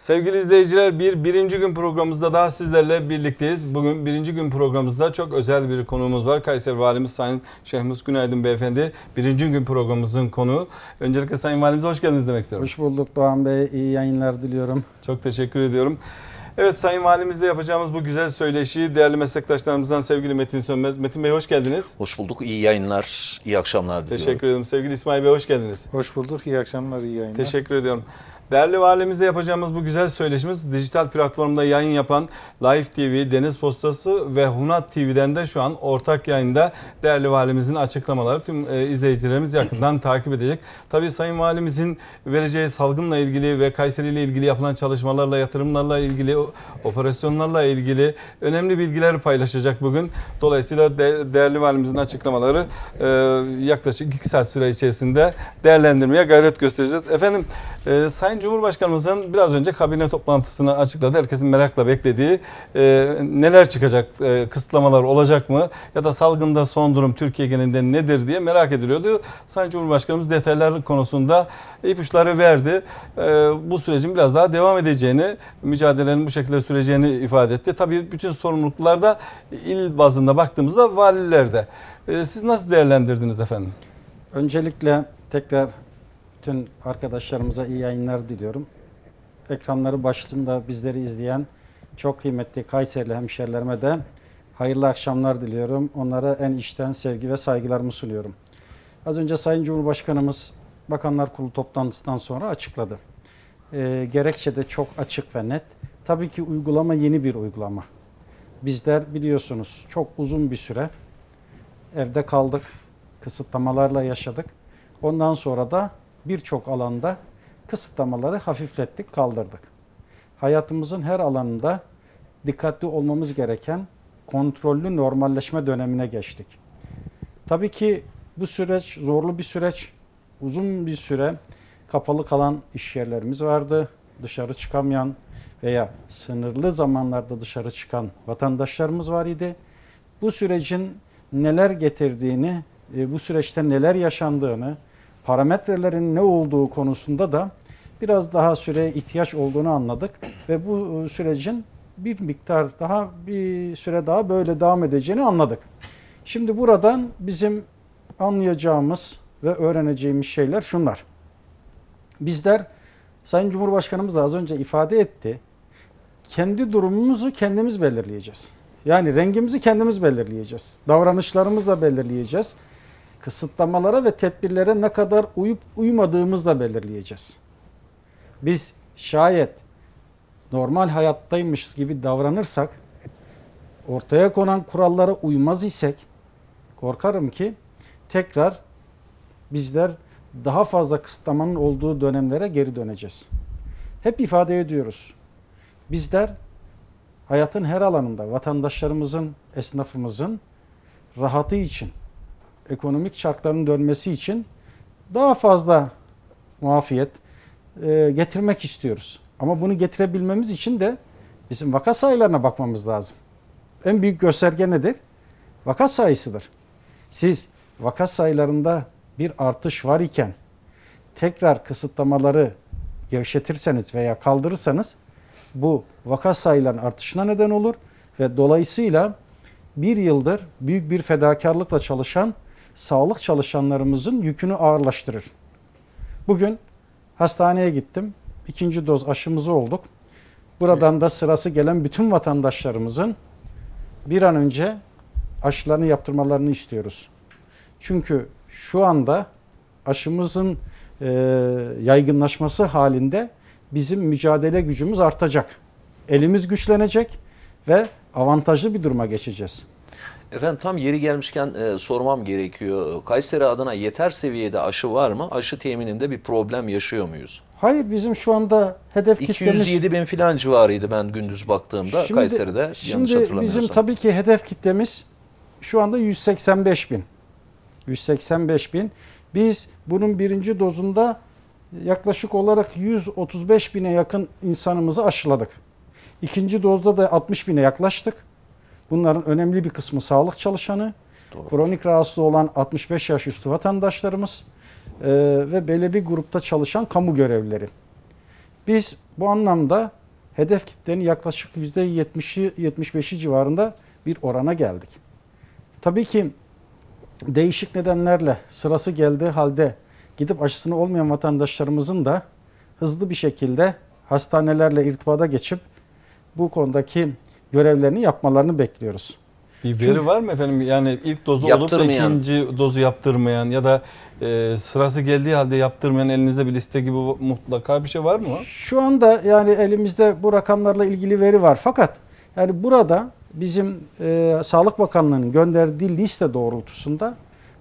Sevgili izleyiciler bir birinci gün programımızda daha sizlerle birlikteyiz. Bugün birinci gün programımızda çok özel bir konuğumuz var. Kayseri Valimiz Sayın Şehmus Günaydın Beyefendi. Birinci gün programımızın konuğu. Öncelikle Sayın Valimize hoş geldiniz demek istiyorum. Hoş bulduk Doğan Bey. İyi yayınlar diliyorum. Çok teşekkür ediyorum. Evet Sayın Valimizle yapacağımız bu güzel söyleşiyi değerli meslektaşlarımızdan sevgili Metin Sönmez. Metin Bey hoş geldiniz. Hoş bulduk. İyi yayınlar, iyi akşamlar diliyorum. Teşekkür ederim. Sevgili İsmail Bey hoş geldiniz. Hoş bulduk. İyi akşamlar, iyi yayınlar. Teşekkür ediyorum. Değerli valimizle yapacağımız bu güzel söyleşimiz dijital platformda yayın yapan Live TV, Deniz Postası ve Hunat TV'den de şu an ortak yayında değerli valimizin açıklamaları tüm e, izleyicilerimiz yakından takip edecek. Tabii Sayın Valimizin vereceği salgınla ilgili ve Kayseri ile ilgili yapılan çalışmalarla, yatırımlarla ilgili, operasyonlarla ilgili önemli bilgiler paylaşacak bugün. Dolayısıyla de- değerli valimizin açıklamaları e, yaklaşık 2 saat süre içerisinde değerlendirmeye gayret göstereceğiz. Efendim e, Sayın Cumhurbaşkanımızın biraz önce kabine toplantısını açıkladı. Herkesin merakla beklediği e, neler çıkacak, e, kısıtlamalar olacak mı ya da salgında son durum Türkiye genelinde nedir diye merak ediliyordu. Sayın Cumhurbaşkanımız detaylar konusunda ipuçları verdi. E, bu sürecin biraz daha devam edeceğini, mücadelenin bu şekilde süreceğini ifade etti. Tabii bütün sorumluluklar da il bazında baktığımızda valilerde. E, siz nasıl değerlendirdiniz efendim? Öncelikle tekrar bütün arkadaşlarımıza iyi yayınlar diliyorum. Ekranları başında bizleri izleyen çok kıymetli Kayserili hemşerilerime de hayırlı akşamlar diliyorum. Onlara en içten sevgi ve saygılarımı sunuyorum. Az önce Sayın Cumhurbaşkanımız Bakanlar Kurulu toplantısından sonra açıkladı. Ee, gerekçe de çok açık ve net. Tabii ki uygulama yeni bir uygulama. Bizler biliyorsunuz çok uzun bir süre evde kaldık, kısıtlamalarla yaşadık. Ondan sonra da birçok alanda kısıtlamaları hafiflettik, kaldırdık. Hayatımızın her alanında dikkatli olmamız gereken kontrollü normalleşme dönemine geçtik. Tabii ki bu süreç zorlu bir süreç. Uzun bir süre kapalı kalan iş yerlerimiz vardı. Dışarı çıkamayan veya sınırlı zamanlarda dışarı çıkan vatandaşlarımız var idi. Bu sürecin neler getirdiğini, e, bu süreçte neler yaşandığını, parametrelerin ne olduğu konusunda da biraz daha süreye ihtiyaç olduğunu anladık ve bu e, sürecin bir miktar daha bir süre daha böyle devam edeceğini anladık. Şimdi buradan bizim anlayacağımız ve öğreneceğimiz şeyler şunlar. Bizler Sayın Cumhurbaşkanımız da az önce ifade etti. Kendi durumumuzu kendimiz belirleyeceğiz. Yani rengimizi kendimiz belirleyeceğiz. Davranışlarımızla belirleyeceğiz. Kısıtlamalara ve tedbirlere ne kadar uyup uymadığımızla belirleyeceğiz. Biz şayet normal hayattaymışız gibi davranırsak, ortaya konan kurallara uymaz isek, korkarım ki tekrar bizler daha fazla kısıtlamanın olduğu dönemlere geri döneceğiz. Hep ifade ediyoruz. Bizler hayatın her alanında vatandaşlarımızın, esnafımızın rahatı için, ekonomik şartların dönmesi için daha fazla muafiyet e, getirmek istiyoruz. Ama bunu getirebilmemiz için de bizim vaka sayılarına bakmamız lazım. En büyük gösterge nedir? Vaka sayısıdır. Siz vaka sayılarında bir artış var iken tekrar kısıtlamaları gevşetirseniz veya kaldırırsanız bu vaka sayılarının artışına neden olur ve dolayısıyla bir yıldır büyük bir fedakarlıkla çalışan sağlık çalışanlarımızın yükünü ağırlaştırır. Bugün hastaneye gittim. İkinci doz aşımızı olduk. Buradan da sırası gelen bütün vatandaşlarımızın bir an önce aşılarını yaptırmalarını istiyoruz. Çünkü şu anda aşımızın e, yaygınlaşması halinde bizim mücadele gücümüz artacak. Elimiz güçlenecek ve avantajlı bir duruma geçeceğiz. Efendim tam yeri gelmişken e, sormam gerekiyor. Kayseri adına yeter seviyede aşı var mı? Aşı temininde bir problem yaşıyor muyuz? Hayır bizim şu anda hedef kitlemiz 207 bin filan civarıydı ben gündüz baktığımda Şimdi- Kayseri'de yanlış Şimdi hatırlamıyorsam. bizim tabii ki hedef kitlemiz şu anda 185 bin. 185 bin. Biz bunun birinci dozunda yaklaşık olarak 135 bine yakın insanımızı aşıladık. İkinci dozda da 60 bine yaklaştık. Bunların önemli bir kısmı sağlık çalışanı, Doğru. kronik rahatsız olan 65 yaş üstü vatandaşlarımız e, ve belirli grupta çalışan kamu görevlileri. Biz bu anlamda hedef kitlenin yaklaşık %70'i 75'i civarında bir orana geldik. Tabii ki değişik nedenlerle sırası geldiği halde gidip aşısını olmayan vatandaşlarımızın da hızlı bir şekilde hastanelerle irtibata geçip bu konudaki görevlerini yapmalarını bekliyoruz. Bir veri Çünkü- var mı efendim? Yani ilk dozu olup da ikinci dozu yaptırmayan ya da e, sırası geldiği halde yaptırmayan elinizde bir liste gibi mutlaka bir şey var mı? Şu anda yani elimizde bu rakamlarla ilgili veri var. Fakat yani burada bizim e, Sağlık Bakanlığı'nın gönderdiği liste doğrultusunda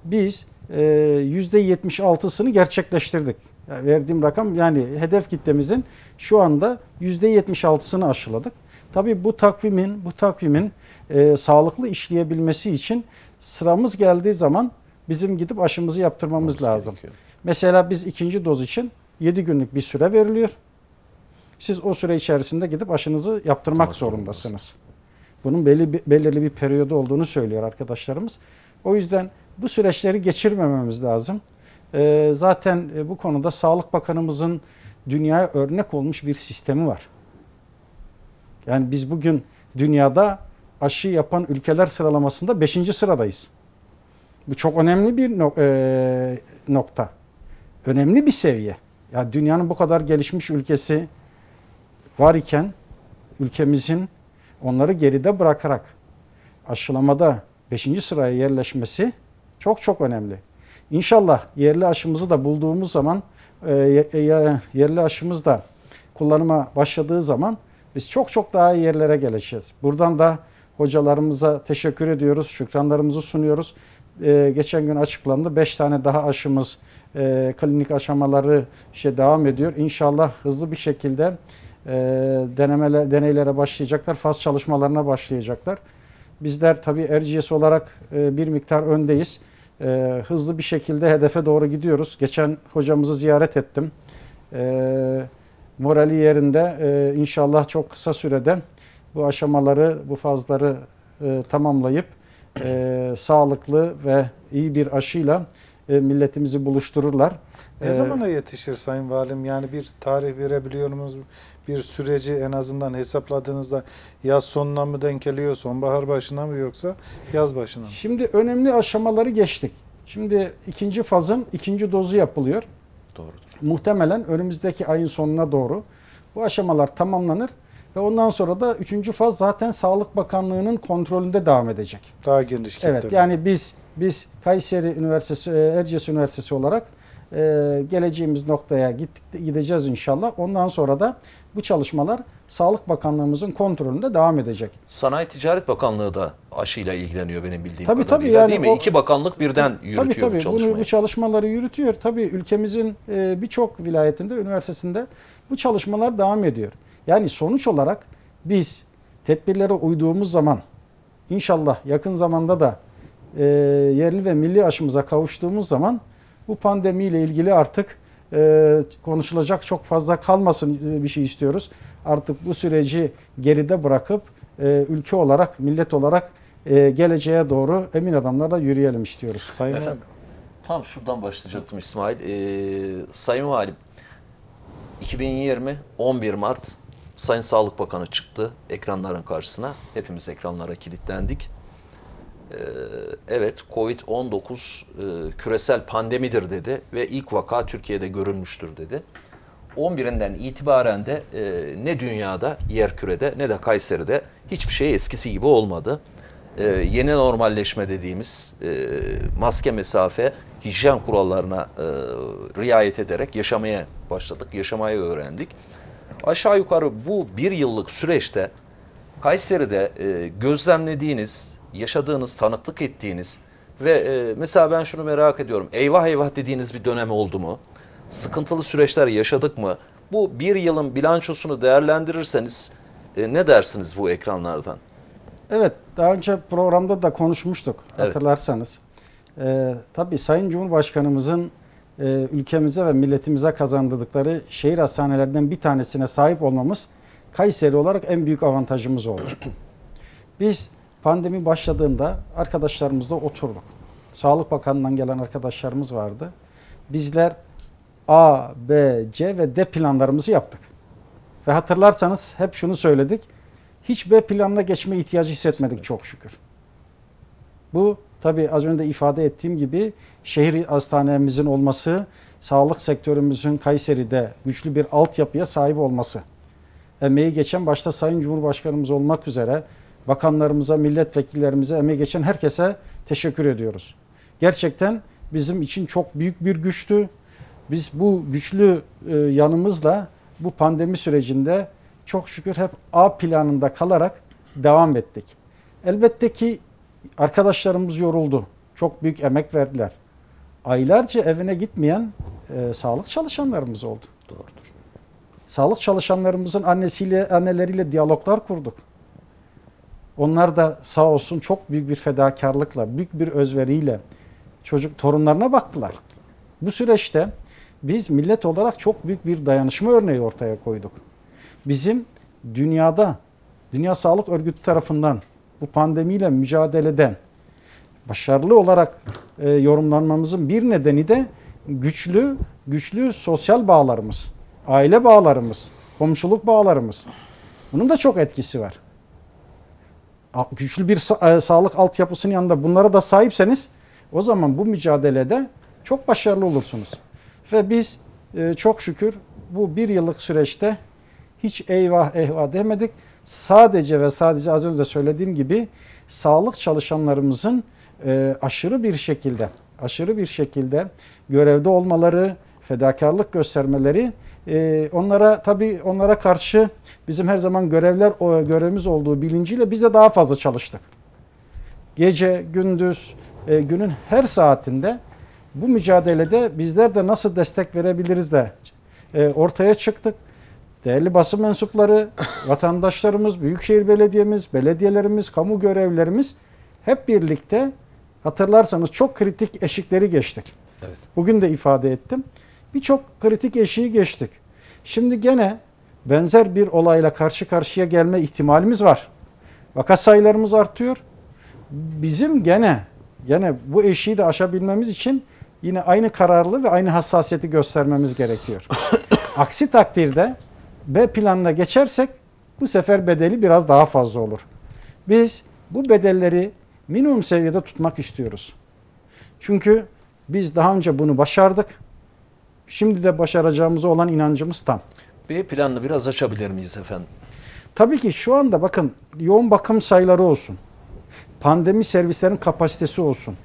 biz e, %76'sını gerçekleştirdik. Yani verdiğim rakam yani hedef kitlemizin şu anda %76'sını aşıladık. Tabii bu takvimin bu takvimin e, sağlıklı işleyebilmesi için sıramız geldiği zaman bizim gidip aşımızı yaptırmamız Olması lazım. gerekiyor. Mesela biz ikinci doz için 7 günlük bir süre veriliyor. Siz o süre içerisinde gidip aşınızı yaptırmak Yaptırmak zorundasınız. Bunun belli, belirli bir periyodu olduğunu söylüyor arkadaşlarımız. O yüzden bu süreçleri geçirmememiz lazım. Ee, zaten e, bu konuda Sağlık Bakanımızın dünyaya örnek olmuş bir sistemi var. Yani biz bugün dünyada aşı yapan ülkeler sıralamasında 5. sıradayız. Bu çok önemli bir no- e, nokta. Önemli bir seviye. Ya dünyanın bu kadar gelişmiş ülkesi var iken ülkemizin onları geride bırakarak aşılamada 5. sıraya yerleşmesi çok çok önemli. İnşallah yerli aşımızı da bulduğumuz zaman e, ye- ye- yerli aşımız da kullanıma başladığı zaman biz çok çok daha iyi yerlere geleceğiz. Buradan da hocalarımıza teşekkür ediyoruz, şükranlarımızı sunuyoruz. Ee, geçen gün açıklandı 5 tane daha aşımız e, klinik aşamaları işte devam ediyor. İnşallah hızlı bir şekilde e, denemeler, deneylere başlayacaklar, faz çalışmalarına başlayacaklar. Bizler tabii Erciyes olarak e, bir miktar öndeyiz. E, hızlı bir şekilde hedefe doğru gidiyoruz. Geçen hocamızı ziyaret ettim. E, morali yerinde e, inşallah çok kısa sürede bu aşamaları, bu fazları e, tamamlayıp e, sağlıklı ve iyi bir aşıyla e, milletimizi buluştururlar. Ne Ee, zamana yetişir Sayın Valim? Yani bir tarih verebiliyor musunuz? Bir süreci en azından hesapladığınızda yaz sonuna mı denk geliyor, sonbahar başına mı yoksa yaz başına mı? Şimdi önemli aşamaları geçtik. Şimdi ikinci fazın ikinci dozu yapılıyor. Muhtemelen önümüzdeki ayın sonuna doğru bu aşamalar tamamlanır ve ondan sonra da üçüncü faz zaten Sağlık Bakanlığı'nın kontrolünde devam edecek. Daha geniş kitle. Evet yani biz biz Kayseri Üniversitesi, e, Erciyes Üniversitesi olarak e, geleceğimiz noktaya gittik, gideceğiz inşallah. Ondan sonra da bu çalışmalar Sağlık Bakanlığımızın kontrolünde devam edecek. Sanayi Ticaret Bakanlığı da aşıyla ilgileniyor benim bildiğim Tabii, kadarıyla tabii, yani değil mi? o- İki bakanlık birden yürütüyor tabii tabii bu çalışmayı. bunu, bu çalışmaları yürütüyor. Tabii ülkemizin e, birçok vilayetinde, üniversitesinde bu çalışmalar devam ediyor. Yani sonuç olarak biz tedbirlere uyduğumuz zaman inşallah yakın zamanda da e, yerli ve milli aşımıza kavuştuğumuz zaman bu pandemiyle ilgili artık e, konuşulacak çok fazla kalmasın e, bir şey istiyoruz. Artık bu süreci geride bırakıp e, ülke olarak, millet olarak e, geleceğe doğru emin adamlarla yürüyelim istiyoruz. Sayın Efendim? Tam şuradan başlayacaktım İsmail. Ee, Sayın Valim, 2020 11 Mart Sayın Sağlık Bakanı çıktı ekranların karşısına. Hepimiz ekranlara kilitlendik. Ee, evet Covid-19 e, küresel pandemidir dedi ve ilk vaka Türkiye'de görülmüştür dedi. 11'inden itibaren de e, ne dünyada, yer kürede ne de Kayseri'de hiçbir şey eskisi gibi olmadı. E, yeni normalleşme dediğimiz maske mesafe, hijyen kurallarına riayet ederek yaşamaya başladık, yaşamayı öğrendik. Aşağı yukarı bu bir yıllık süreçte Kayseri'de gözlemlediğiniz, yaşadığınız, tanıklık ettiğiniz ve e, mesela ben şunu merak ediyorum. Eyvah eyvah dediğiniz bir dönem oldu mu? Sıkıntılı süreçler yaşadık mı? Bu bir yılın bilançosunu değerlendirirseniz e, ne dersiniz bu ekranlardan? Evet, daha önce programda da konuşmuştuk Evet. hatırlarsanız. Ee, tabii Sayın Cumhurbaşkanımızın e, ülkemize ve milletimize kazandırdıkları şehir hastanelerinden bir tanesine sahip olmamız Kayseri olarak en büyük avantajımız oldu. Biz pandemi başladığında arkadaşlarımızla oturduk. Sağlık Bakanlığı'ndan gelen arkadaşlarımız vardı. Bizler A, B, C ve D planlarımızı yaptık. Ve hatırlarsanız hep şunu söyledik. Hiç B planına geçme ihtiyacı hissetmedik çok şükür. Bu tabii az önce ifade ettiğim gibi şehir hastanemizin olması, sağlık sektörümüzün Kayseri'de güçlü bir altyapıya sahip olması. Emeği geçen başta Sayın Cumhurbaşkanımız olmak üzere bakanlarımıza, milletvekillerimize, emeği geçen herkese teşekkür ediyoruz. Gerçekten bizim için çok büyük bir güçtü. Biz bu güçlü e, yanımızla bu pandemi sürecinde çok şükür hep A planında kalarak devam ettik. Elbette ki arkadaşlarımız yoruldu. Çok büyük emek verdiler. Aylarca evine gitmeyen e, sağlık çalışanlarımız oldu. Doğrudur. Sağlık çalışanlarımızın annesiyle, anneleriyle diyaloglar kurduk. Onlar da sağ olsun çok büyük bir fedakarlıkla, büyük bir özveriyle çocuk torunlarına baktılar. Bu süreçte biz millet olarak çok büyük bir dayanışma örneği ortaya koyduk. Bizim dünyada, Dünya Sağlık Örgütü tarafından bu pandemiyle mücadelede başarılı olarak e, yorumlanmamızın bir nedeni de güçlü, güçlü sosyal bağlarımız, aile bağlarımız, komşuluk bağlarımız. Bunun da çok etkisi var. Güçlü bir sa- e, sağlık altyapısının yanında bunlara da sahipseniz o zaman bu mücadelede çok başarılı olursunuz. Ve biz e, çok şükür bu bir yıllık süreçte hiç eyvah eyvah demedik. Sadece ve sadece az önce söylediğim gibi sağlık çalışanlarımızın e, aşırı bir şekilde aşırı bir şekilde görevde olmaları, fedakarlık göstermeleri onlara tabii onlara karşı bizim her zaman görevler görevimiz olduğu bilinciyle biz de daha fazla çalıştık. Gece, gündüz, e, günün her saatinde bu mücadelede bizler de nasıl destek verebiliriz de e, ortaya çıktık. Değerli basın mensupları, vatandaşlarımız, Büyükşehir Belediye'miz, belediyelerimiz, kamu görevlerimiz hep birlikte hatırlarsanız çok kritik eşikleri geçtik. Evet. Bugün de ifade ettim. Birçok kritik eşiği geçtik. Şimdi gene benzer bir olayla karşı karşıya gelme ihtimalimiz var. Vaka sayılarımız artıyor. Bizim gene gene bu eşiği de aşabilmemiz için yine aynı kararlı ve aynı hassasiyeti göstermemiz gerekiyor. Aksi takdirde B planına geçersek bu sefer bedeli biraz daha fazla olur. Biz bu bedelleri minimum seviyede tutmak istiyoruz. Çünkü biz daha önce bunu başardık. Şimdi de başaracağımıza olan inancımız tam. B planını biraz açabilir miyiz efendim? Tabii ki şu anda bakın yoğun bakım sayıları olsun. Pandemi servislerin kapasitesi olsun.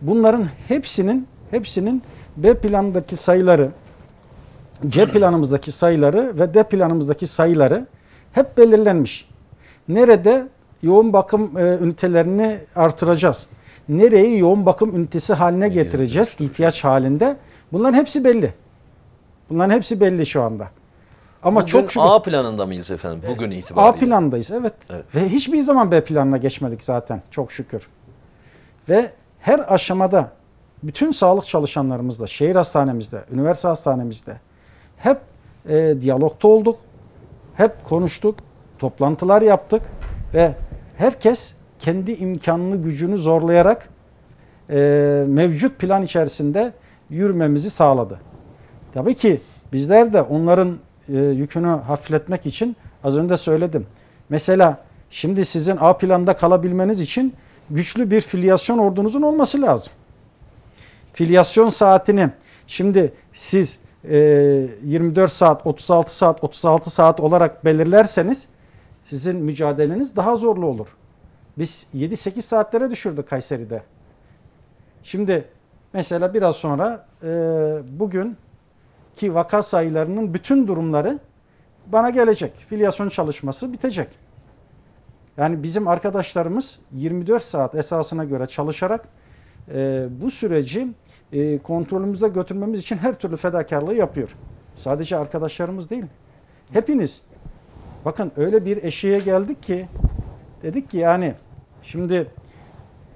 Bunların hepsinin hepsinin B planındaki sayıları, C planımızdaki sayıları ve D planımızdaki sayıları hep belirlenmiş. Nerede yoğun bakım e, ünitelerini artıracağız? Nereyi yoğun bakım ünitesi haline getireceğiz ihtiyaç halinde? Bunların hepsi belli. Bunların hepsi belli şu anda. Ama Bugün çok şükür A planında mıyız efendim bugün A itibariyle? plandayız evet. Evet. Ve hiçbir zaman B planına geçmedik zaten çok şükür. Ve her aşamada bütün sağlık çalışanlarımızla, şehir hastanemizde, üniversite hastanemizde hep e, diyalogta olduk. Hep konuştuk, toplantılar yaptık ve herkes kendi imkanını, gücünü zorlayarak e, mevcut plan içerisinde yürümemizi sağladı. Tabii ki bizler de onların e, yükünü hafifletmek için az önce söyledim. Mesela şimdi sizin A planda kalabilmeniz için güçlü bir filyasyon ordunuzun olması lazım. Filyasyon saatini şimdi siz e, 24 saat, 36 saat, 36 saat olarak belirlerseniz sizin mücadeleniz daha zorlu olur. Biz 7-8 saatlere düşürdük Kayseri'de. Şimdi mesela biraz sonra e, bugün ki vaka sayılarının bütün durumları bana gelecek. Filyasyon çalışması bitecek. Yani bizim arkadaşlarımız 24 saat esasına göre çalışarak e, bu süreci e, kontrolümüzde götürmemiz için her türlü fedakarlığı yapıyor. Sadece arkadaşlarımız değil. Hepiniz. Bakın öyle bir eşiğe geldik ki dedik ki yani şimdi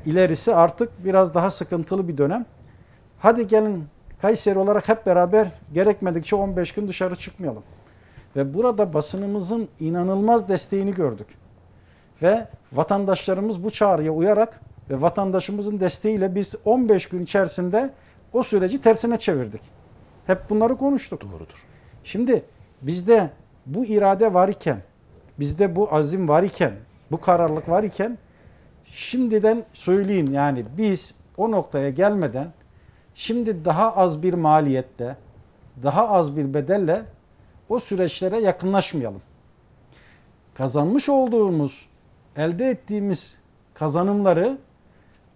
ilerisi artık biraz daha sıkıntılı bir dönem. Hadi gelin Kayseri olarak hep beraber gerekmedikçe 15 gün dışarı çıkmayalım. Ve burada basınımızın inanılmaz desteğini gördük. Ve vatandaşlarımız bu çağrıya uyarak ve vatandaşımızın desteğiyle biz 15 gün içerisinde o süreci tersine çevirdik. Hep bunları konuştuk. Doğrudur. Şimdi bizde bu irade var iken, bizde bu azim var iken, bu kararlılık var iken şimdiden söyleyin yani biz o noktaya gelmeden şimdi daha az bir maliyette, daha az bir bedelle o süreçlere yakınlaşmayalım. Kazanmış olduğumuz, elde ettiğimiz kazanımları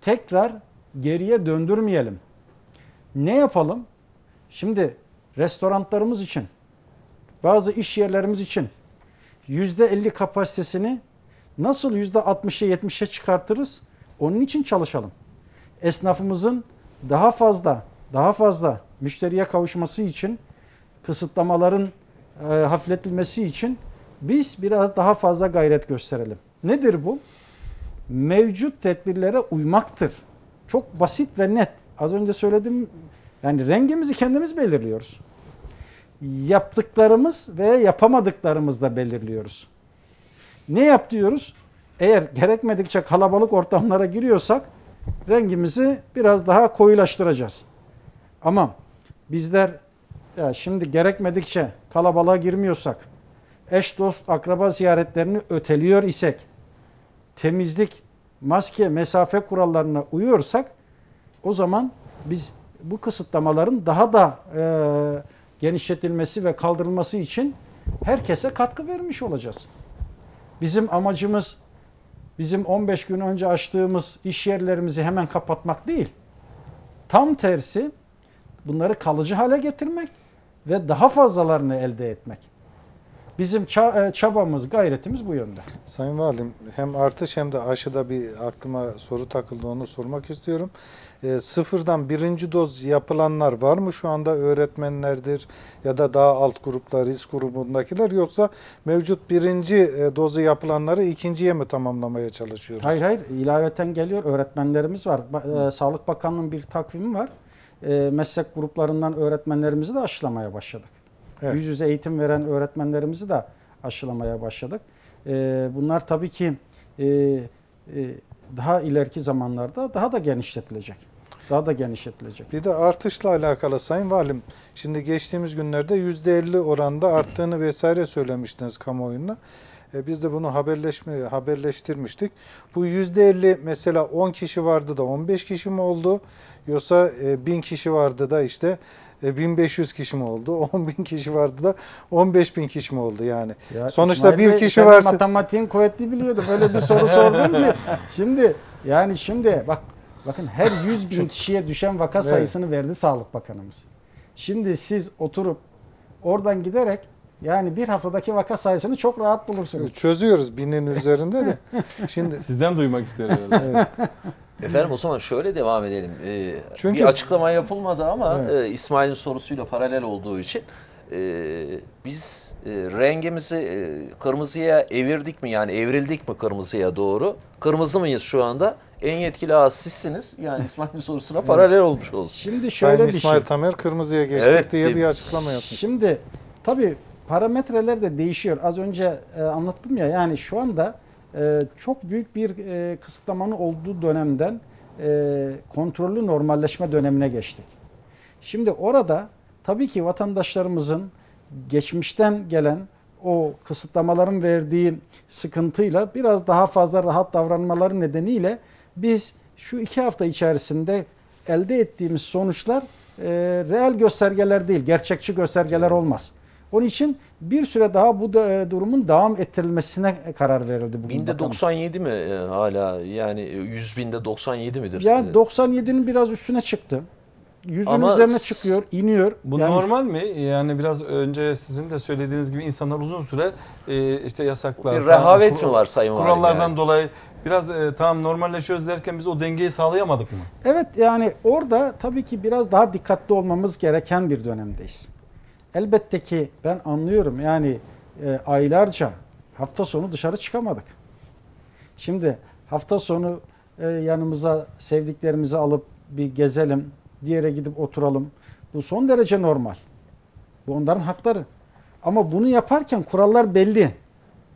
tekrar geriye döndürmeyelim. Ne yapalım? Şimdi restoranlarımız için, bazı iş yerlerimiz için %50 kapasitesini nasıl %60'a 70'e çıkartırız? Onun için çalışalım. Esnafımızın daha fazla, daha fazla müşteriye kavuşması için, kısıtlamaların e, hafifletilmesi için biz biraz daha fazla gayret gösterelim. Nedir bu? Mevcut tedbirlere uymaktır. Çok basit ve net. Az önce söyledim. Yani rengimizi kendimiz belirliyoruz. Yaptıklarımız ve yapamadıklarımız da belirliyoruz. Ne yap diyoruz? Eğer gerekmedikçe kalabalık ortamlara giriyorsak rengimizi biraz daha koyulaştıracağız. Ama bizler ya şimdi gerekmedikçe kalabalığa girmiyorsak, eş dost akraba ziyaretlerini öteliyor isek, temizlik, maske, mesafe kurallarına uyuyorsak o zaman biz bu kısıtlamaların daha da e, genişletilmesi ve kaldırılması için herkese katkı vermiş olacağız. Bizim amacımız bizim 15 gün önce açtığımız iş yerlerimizi hemen kapatmak değil. Tam tersi bunları kalıcı hale getirmek ve daha fazlalarını elde etmek. Bizim e, çabamız, gayretimiz bu yönde. Sayın Valim hem artış hem de aşıda bir aklıma soru takıldı onu sormak istiyorum. E, sıfırdan birinci doz yapılanlar var mı şu anda öğretmenlerdir ya da daha alt gruplar risk grubundakiler yoksa mevcut birinci e, dozu yapılanları ikinciye mi tamamlamaya çalışıyoruz? Hayır hayır ilaveten geliyor öğretmenlerimiz var. Ba- e, Sağlık Bakanlığı'nın bir takvimi var. E, meslek gruplarından öğretmenlerimizi de aşılamaya başladık. Evet. Yüz yüze eğitim veren öğretmenlerimizi de aşılamaya başladık. E, bunlar tabii ki e, e, daha ileriki zamanlarda daha da genişletilecek. Daha da genişletilecek. Bir de artışla alakalı Sayın Valim, şimdi geçtiğimiz günlerde %50 oranda arttığını vesaire söylemiştiniz kamuoyuna. E, biz de bunu haberleşme, haberleştirmiştik. Bu %50 mesela 10 kişi vardı da 15 kişi mi oldu? Yoksa e, 1000 kişi vardı da işte e, 1500 kişi mi oldu? 10 bin kişi vardı da 15 bin kişi mi oldu yani? Ya Sonuçta İsmail bir Bey, kişi varsa- Matematiğin kuvvetli biliyordu. Böyle bir soru sordun ki. Şimdi yani şimdi bak bakın her 100 bin kişiye düşen vaka Evet. sayısını verdi Sağlık Bakanımız. Şimdi siz oturup oradan giderek yani bir haftadaki vaka sayısını çok rahat bulursunuz. Çözüyoruz binin üzerinde de. Şimdi Sizden duymak isterim. herhalde. Efendim o zaman şöyle devam edelim. Ee, Çünkü- bir açıklama yapılmadı ama Evet. e, İsmail'in sorusuyla paralel olduğu için e, biz e, rengimizi e, kırmızıya evirdik mi yani evrildik mi kırmızıya doğru? Kırmızı mıyız şu anda? En yetkili ağız sizsiniz. Yani İsmail'in sorusuna paralel olmuş olsun. Şimdi şöyle Sayın bir İsmail şey. Tamer kırmızıya geçtik Evet, diye bir açıklama yapmış. Şimdi tabii parametreler de değişiyor. Az önce e, anlattım ya yani şu anda e, çok büyük bir e, kısıtlamanın olduğu dönemden e, kontrollü normalleşme dönemine geçtik. Şimdi orada tabii ki vatandaşlarımızın geçmişten gelen o kısıtlamaların verdiği sıkıntıyla biraz daha fazla rahat davranmaları nedeniyle biz şu iki hafta içerisinde elde ettiğimiz sonuçlar e, reel göstergeler değil, gerçekçi göstergeler olmaz. Onun için bir süre daha bu da, e, durumun devam ettirilmesine karar verildi. Bugün Binde bakalım. 97 mi e, hala yani e, 100 binde 97 midir? Yani E, 97'nin biraz üstüne çıktı. Yüzün Ama üzerine çıkıyor, iniyor. Bu Yani- normal mi? Yani biraz önce sizin de söylediğiniz gibi insanlar uzun süre e, işte yasaklar, Bir rehavet falan, mi var Sayın Valim Kurallardan yani? dolayı biraz e, tamam normalleşiyoruz derken biz o dengeyi sağlayamadık mı? Evet yani orada tabii ki biraz daha dikkatli olmamız gereken bir dönemdeyiz. Elbette ki ben anlıyorum yani e, aylarca hafta sonu dışarı çıkamadık. Şimdi hafta sonu e, yanımıza sevdiklerimizi alıp bir gezelim, diğere gidip oturalım. Bu son derece normal. Bu onların hakları. Ama bunu yaparken kurallar belli.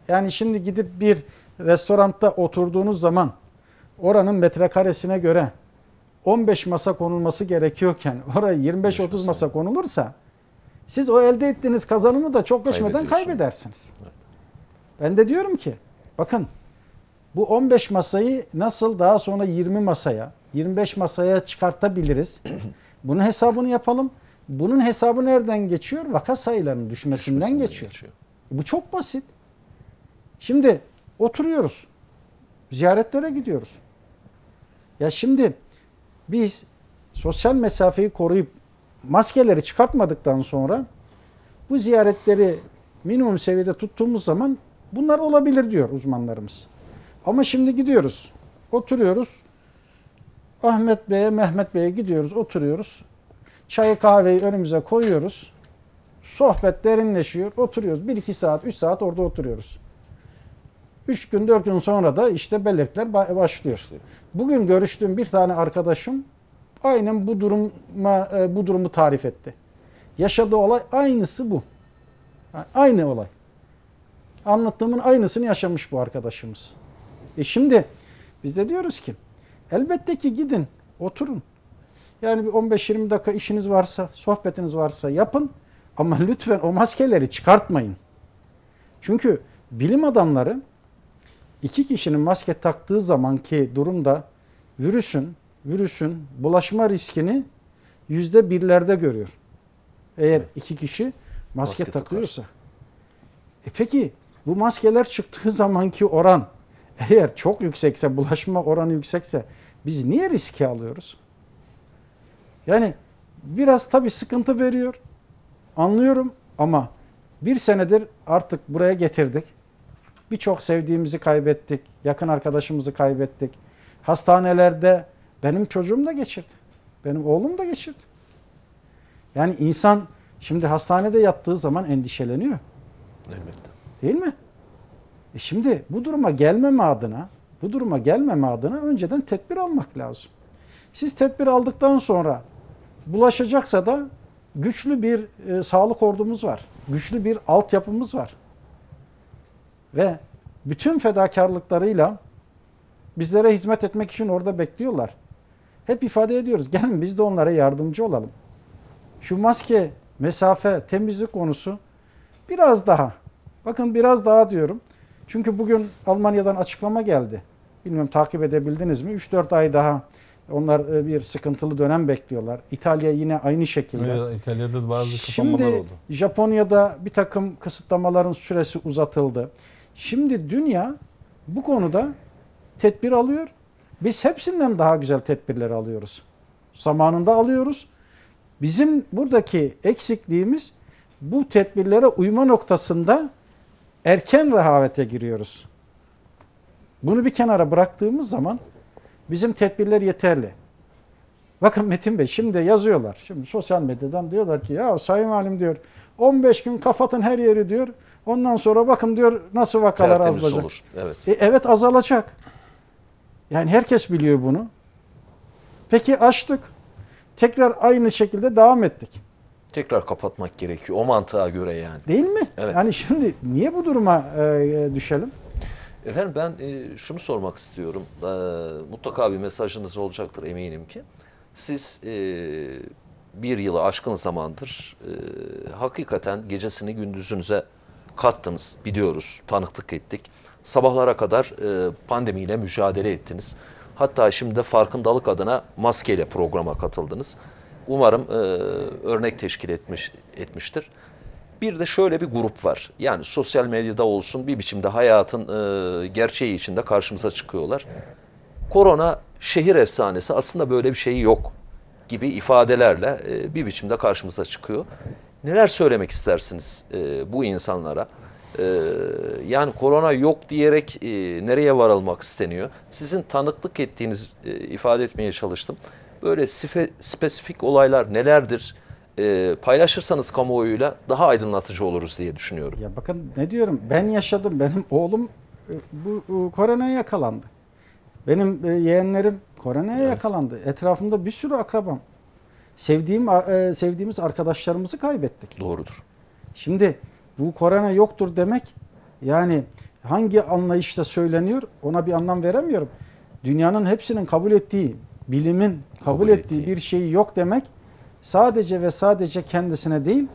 Yani şimdi gidip bir restoranda oturduğunuz zaman oranın metrekaresine göre 15 masa konulması gerekiyorken oraya 25-30 masa konulursa Siz o elde ettiğiniz kazanımı da çok geçmeden kaybedersiniz. Evet. Ben de diyorum ki bakın bu 15 masayı nasıl daha sonra 20 masaya, 25 masaya çıkartabiliriz? Bunun hesabını yapalım. Bunun hesabı nereden geçiyor? Vaka sayılarının düşmesinden, Düşmesinden geçiyor. Bu çok basit. Şimdi oturuyoruz. Ziyaretlere gidiyoruz. Ya şimdi biz sosyal mesafeyi koruyup maskeleri çıkartmadıktan sonra bu ziyaretleri minimum seviyede tuttuğumuz zaman bunlar olabilir diyor uzmanlarımız. Ama şimdi gidiyoruz, oturuyoruz. Ahmet Bey'e, Mehmet Bey'e gidiyoruz, oturuyoruz. Çayı kahveyi önümüze koyuyoruz. Sohbet derinleşiyor, oturuyoruz. 1-2 saat, 3 saat orada oturuyoruz. 3 gün, 4 gün sonra da işte belirtiler ba- başlıyor. Bugün görüştüğüm bir tane arkadaşım aynen bu duruma e, bu durumu tarif etti. Yaşadığı olay aynısı bu. Aynı olay. Anlattığımın aynısını yaşamış bu arkadaşımız. E şimdi biz de diyoruz ki elbette ki gidin, oturun. Yani bir 15-20 dakika işiniz varsa, sohbetiniz varsa yapın. Ama lütfen o maskeleri çıkartmayın. Çünkü bilim adamları iki kişinin maske taktığı zamanki durumda virüsün virüsün bulaşma riskini yüzde birlerde görüyor. Eğer iki kişi maske, Maske takıyorsa. E peki bu maskeler çıktığı zamanki oran eğer çok yüksekse, bulaşma oranı yüksekse biz niye riski alıyoruz? Yani biraz tabii sıkıntı veriyor. Anlıyorum ama bir senedir artık buraya getirdik. Birçok sevdiğimizi kaybettik. Yakın arkadaşımızı kaybettik. Hastanelerde benim çocuğum da geçirdi. Benim oğlum da geçirdi. Yani insan şimdi hastanede yattığı zaman endişeleniyor. Elbette. Değil mi? E şimdi bu duruma gelmeme adına, bu duruma gelmeme adına önceden tedbir almak lazım. Siz tedbir aldıktan sonra bulaşacaksa da güçlü bir e, sağlık ordumuz var. Güçlü bir altyapımız var. Ve bütün fedakarlıklarıyla bizlere hizmet etmek için orada bekliyorlar. Hep ifade ediyoruz. Gelin biz de onlara yardımcı olalım. Şu maske, mesafe, temizlik konusu biraz daha. Bakın biraz daha diyorum. Çünkü bugün Almanya'dan açıklama geldi. Bilmiyorum takip edebildiniz mi? 3-4 ay daha onlar e, bir sıkıntılı dönem bekliyorlar. İtalya yine aynı şekilde. Evet, İtalya'da da bazı kapanmalar Şimdi oldu. Japonya'da bir takım kısıtlamaların süresi uzatıldı. Şimdi dünya bu konuda tedbir alıyor. Biz hepsinden daha güzel tedbirleri alıyoruz. Zamanında alıyoruz. Bizim buradaki eksikliğimiz bu tedbirlere uyma noktasında erken rehavete giriyoruz. Bunu bir kenara bıraktığımız zaman bizim tedbirler yeterli. Bakın Metin Bey şimdi yazıyorlar. Şimdi sosyal medyadan diyorlar ki ya Sayın Valim diyor 15 gün kapatın her yeri diyor. Ondan sonra bakın diyor nasıl vakalar Tertemiz azalacak. olur. Evet. E, evet azalacak. Yani herkes biliyor bunu. Peki açtık. Tekrar aynı şekilde devam ettik. Tekrar kapatmak gerekiyor. O mantığa göre yani. Değil mi? Evet. Yani şimdi niye bu duruma e, düşelim? Efendim ben e, şunu sormak istiyorum. E, mutlaka bir mesajınız olacaktır eminim ki. Siz e, bir yılı aşkın zamandır e, hakikaten gecesini gündüzünüze kattınız biliyoruz, tanıklık ettik. Sabahlara kadar e, pandemiyle mücadele ettiniz. Hatta şimdi de farkındalık adına maskeyle programa katıldınız. Umarım e, örnek teşkil etmiş etmiştir. Bir de şöyle bir grup var. Yani sosyal medyada olsun bir biçimde hayatın e, gerçeği içinde karşımıza çıkıyorlar. Korona şehir efsanesi aslında böyle bir şey yok gibi ifadelerle e, bir biçimde karşımıza çıkıyor. Neler söylemek istersiniz e, bu insanlara? E, yani korona yok diyerek e, nereye varılmak isteniyor? Sizin tanıklık ettiğiniz e, ifade etmeye çalıştım. Böyle sife, spesifik olaylar nelerdir? E, paylaşırsanız kamuoyuyla daha aydınlatıcı oluruz diye düşünüyorum. Ya bakın ne diyorum ben yaşadım. Benim oğlum e, bu bu koronaya yakalandı. Benim e, yeğenlerim koronaya Evet. yakalandı. Etrafımda bir sürü akrabam. Sevdiğim e, sevdiğimiz arkadaşlarımızı kaybettik. Doğrudur. Şimdi bu korona yoktur demek yani hangi anlayışta söyleniyor ona bir anlam veremiyorum. Dünyanın hepsinin kabul ettiği, bilimin kabul, Kabul ettiği ettiği. bir şeyi yok demek sadece ve sadece kendisine değil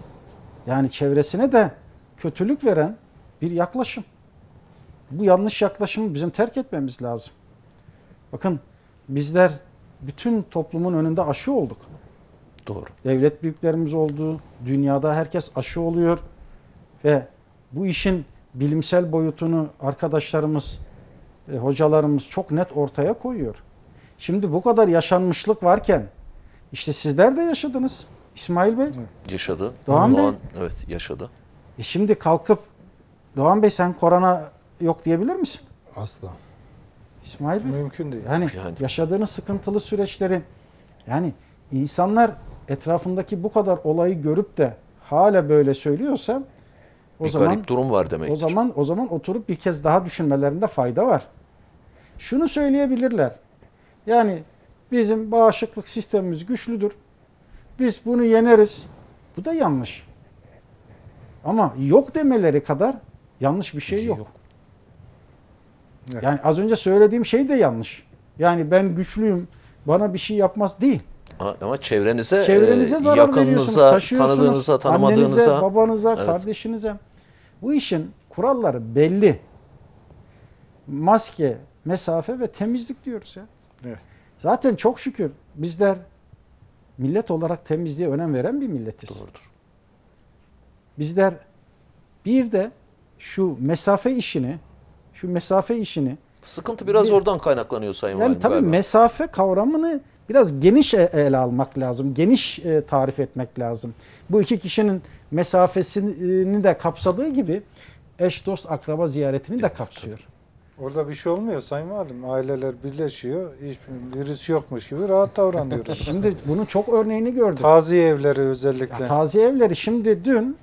Yani çevresine de kötülük veren bir yaklaşım. Bu yanlış yaklaşımı bizim terk etmemiz lazım. Bakın bizler bütün toplumun önünde aşı olduk. Doğru. Devlet büyüklerimiz oldu. Dünyada herkes aşı oluyor. Ve bu işin bilimsel boyutunu arkadaşlarımız, e, hocalarımız çok net ortaya koyuyor. Şimdi bu kadar yaşanmışlık varken işte sizler de yaşadınız İsmail Bey. Yaşadı. Doğan Bey. evet yaşadı. E şimdi kalkıp Doğan Bey sen korona yok diyebilir misin? Asla. İsmail Bey. Mümkün değil. Yani, Yani. yaşadığınız sıkıntılı süreçleri yani insanlar etrafındaki bu kadar olayı görüp de hala böyle söylüyorsa o bir zaman garip durum var demektir. o zaman o zaman oturup bir kez daha düşünmelerinde fayda var. Şunu söyleyebilirler. Yani bizim bağışıklık sistemimiz güçlüdür. Biz bunu yeneriz. Bu da yanlış. Ama yok demeleri kadar yanlış bir şey yok. Yok. Evet. Yani az önce söylediğim şey de yanlış. Yani ben güçlüyüm, bana bir şey yapmaz değil. Ama- çevrenize, Çevrenize e, yakınınıza, tanıdığınıza, tanımadığınıza Annenize, babanıza, Evet. kardeşinize. Bu işin kuralları belli. Maske, mesafe ve temizlik diyoruz ya. Evet. Zaten çok şükür bizler millet olarak temizliğe önem veren bir milletiz. doğrudur. Bizler bir de şu mesafe işini, şu mesafe işini Sıkıntı biraz Bir- oradan kaynaklanıyor Sayın Yani Valim tabii galiba. mesafe kavramını biraz geniş e- ele almak lazım. Geniş e, tarif etmek lazım. Bu iki kişinin mesafesini de kapsadığı gibi eş dost akraba ziyaretini de kapsıyor. Orada bir şey olmuyor Sayın Valim. Aileler birleşiyor. Hiç virüs yokmuş gibi rahat davranıyoruz. Şimdi bunun çok örneğini gördük. Taziye evleri özellikle. Ya, taziye evleri şimdi dün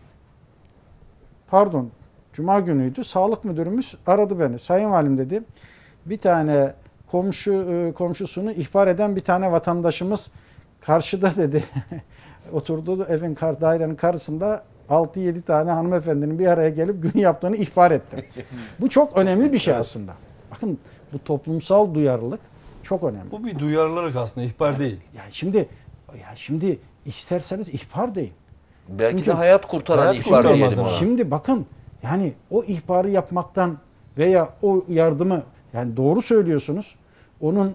pardon cuma günüydü sağlık müdürümüz aradı beni. Sayın Valim dedi bir tane komşu e, komşusunu ihbar eden bir tane vatandaşımız karşıda dedi oturduğu evin kar, dairenin karşısında 6-7 tane hanımefendinin bir araya gelip gün yaptığını ihbar etti. bu çok önemli bir şey aslında. Bakın bu toplumsal duyarlılık çok önemli. Bu bir duyarlılık aslında ihbar değil. Yani şimdi ya şimdi isterseniz ihbar deyin. Belki Çünkü de hayat kurtaran hayat ihbar diyelim ona. Şimdi bakın yani o ihbarı yapmaktan veya o yardımı yani doğru söylüyorsunuz. Onun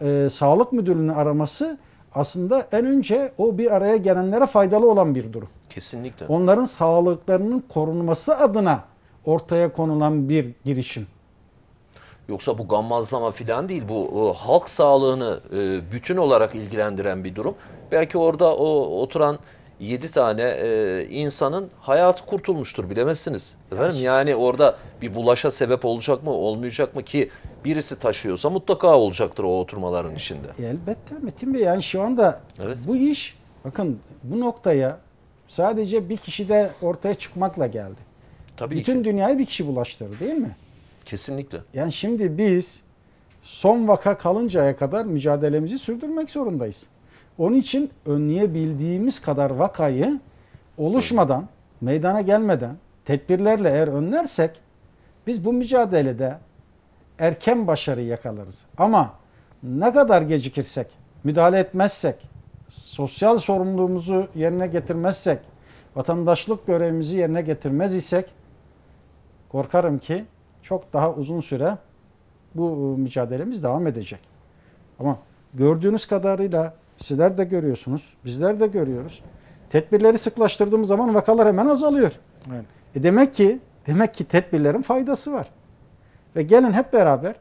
e, sağlık müdürlüğünü araması aslında en önce o bir araya gelenlere faydalı olan bir durum. Kesinlikle. Onların sağlıklarının korunması adına ortaya konulan bir girişim. Yoksa bu gammazlama falan değil. Bu e, halk sağlığını e, bütün olarak ilgilendiren bir durum. Belki orada o oturan 7 tane e, insanın hayatı kurtulmuştur bilemezsiniz. Efendim yani orada bir bulaşa sebep olacak mı olmayacak mı ki birisi taşıyorsa mutlaka olacaktır o oturmaların içinde. Elbette Metin Bey yani şu anda Evet. bu iş bakın bu noktaya sadece bir kişide ortaya çıkmakla geldi. Tabii Bütün ki. dünyayı bir kişi bulaştırdı değil mi? Kesinlikle. Yani şimdi biz son vaka kalıncaya kadar mücadelemizi sürdürmek zorundayız. Onun için önleyebildiğimiz kadar vakayı oluşmadan, meydana gelmeden tedbirlerle eğer önlersek biz bu mücadelede erken başarı yakalarız. Ama ne kadar gecikirsek, müdahale etmezsek, sosyal sorumluluğumuzu yerine getirmezsek, vatandaşlık görevimizi yerine getirmez isek korkarım ki çok daha uzun süre bu e, mücadelemiz devam edecek. Ama gördüğünüz kadarıyla sizler de görüyorsunuz, bizler de görüyoruz. Tedbirleri sıklaştırdığımız zaman vakalar hemen azalıyor. Evet. E demek ki demek ki tedbirlerin faydası var. Ve gelin hep beraber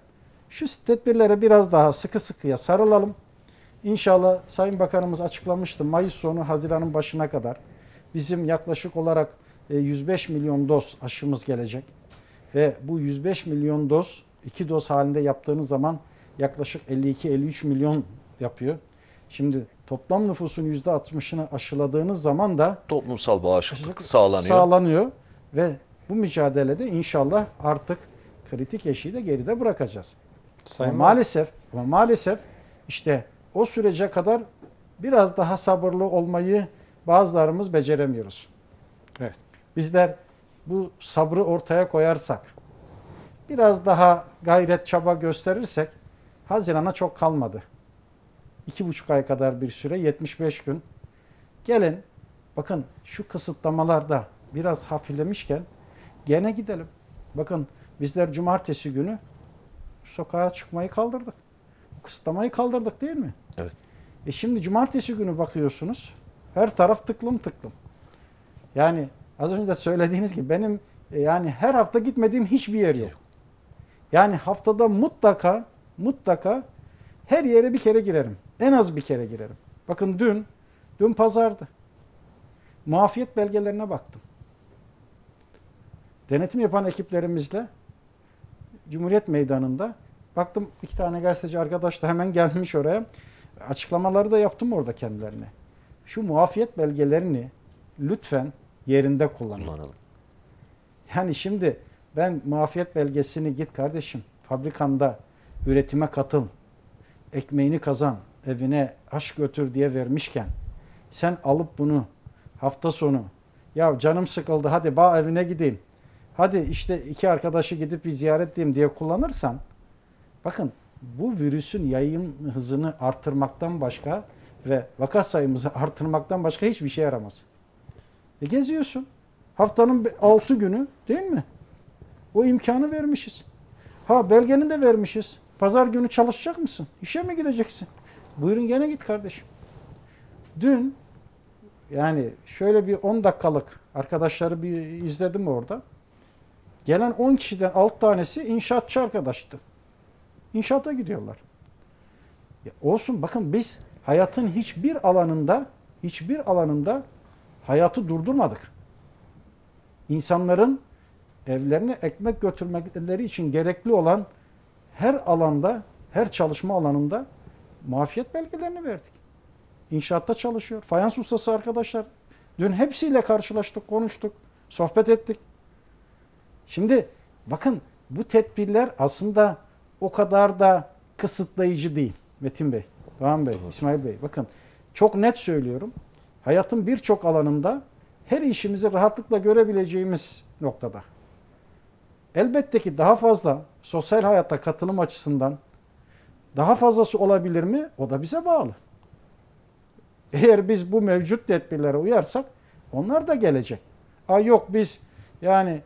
şu tedbirlere biraz daha sıkı sıkıya sarılalım. İnşallah Sayın Bakanımız açıklamıştı Mayıs sonu Haziran'ın başına kadar bizim yaklaşık olarak e, 105 milyon doz aşımız gelecek. Ve bu 105 milyon doz iki doz halinde yaptığınız zaman yaklaşık 52-53 milyon yapıyor. Şimdi toplam nüfusun %60'ını aşıladığınız zaman da Toplumsal bağışıklık sağlanıyor. sağlanıyor ve bu mücadelede inşallah artık kritik eşiği de geride bırakacağız. Sayın ama maalesef ama maalesef işte o sürece kadar biraz daha sabırlı olmayı bazılarımız beceremiyoruz. Evet. Bizler bu sabrı ortaya koyarsak, biraz daha gayret çaba gösterirsek Haziran'a çok kalmadı. İki buçuk ay kadar bir süre, 75 gün. Gelin bakın şu kısıtlamalarda biraz hafiflemişken gene gidelim. Bakın bizler cumartesi günü sokağa çıkmayı kaldırdık. Kısıtlamayı kaldırdık değil mi? Evet. E şimdi cumartesi günü bakıyorsunuz her taraf tıklım tıklım. Yani az önce de söylediğiniz gibi benim e, yani her hafta gitmediğim hiçbir yer yok. Yani haftada mutlaka mutlaka her yere bir kere girerim. En az bir kere girerim. Bakın dün dün pazardı. Muafiyet belgelerine baktım. Denetim yapan ekiplerimizle Cumhuriyet Meydanı'nda baktım iki tane gazeteci arkadaş da hemen gelmiş oraya. Açıklamaları da yaptım orada kendilerine. Şu muafiyet belgelerini lütfen yerinde kullanın. Kullanalım. Yani şimdi ben muafiyet belgesini git kardeşim fabrikanda üretime katıl, ekmeğini kazan, evine aş götür diye vermişken sen alıp bunu hafta sonu ya canım sıkıldı hadi bağ evine gideyim. Hadi işte iki arkadaşı gidip bir ziyaret edeyim diye kullanırsan bakın bu virüsün yayın hızını artırmaktan başka ve vaka sayımızı artırmaktan başka hiçbir şey yaramaz. E geziyorsun. Haftanın 6 günü değil mi? O imkanı vermişiz. Ha belgeni de vermişiz. Pazar günü çalışacak mısın? İşe mi gideceksin? Buyurun gene git kardeşim. Dün yani şöyle bir 10 dakikalık arkadaşları bir izledim orada. Gelen 10 kişiden 6 tanesi inşaatçı arkadaştı. İnşaata gidiyorlar. Ya olsun bakın biz hayatın hiçbir alanında hiçbir alanında hayatı durdurmadık. İnsanların evlerine ekmek götürmeleri için gerekli olan her alanda, her çalışma alanında muafiyet belgelerini verdik. İnşaatta çalışıyor. Fayans ustası arkadaşlar. Dün hepsiyle karşılaştık, konuştuk, sohbet ettik. Şimdi bakın bu tedbirler aslında o kadar da kısıtlayıcı değil Metin Bey, Doğan Bey, İsmail Bey. Bakın çok net söylüyorum. Hayatın birçok alanında her işimizi rahatlıkla görebileceğimiz noktada. Elbette ki daha fazla sosyal hayata katılım açısından daha fazlası olabilir mi? O da bize bağlı. Eğer biz bu mevcut tedbirlere uyarsak onlar da gelecek. Aa yok biz yani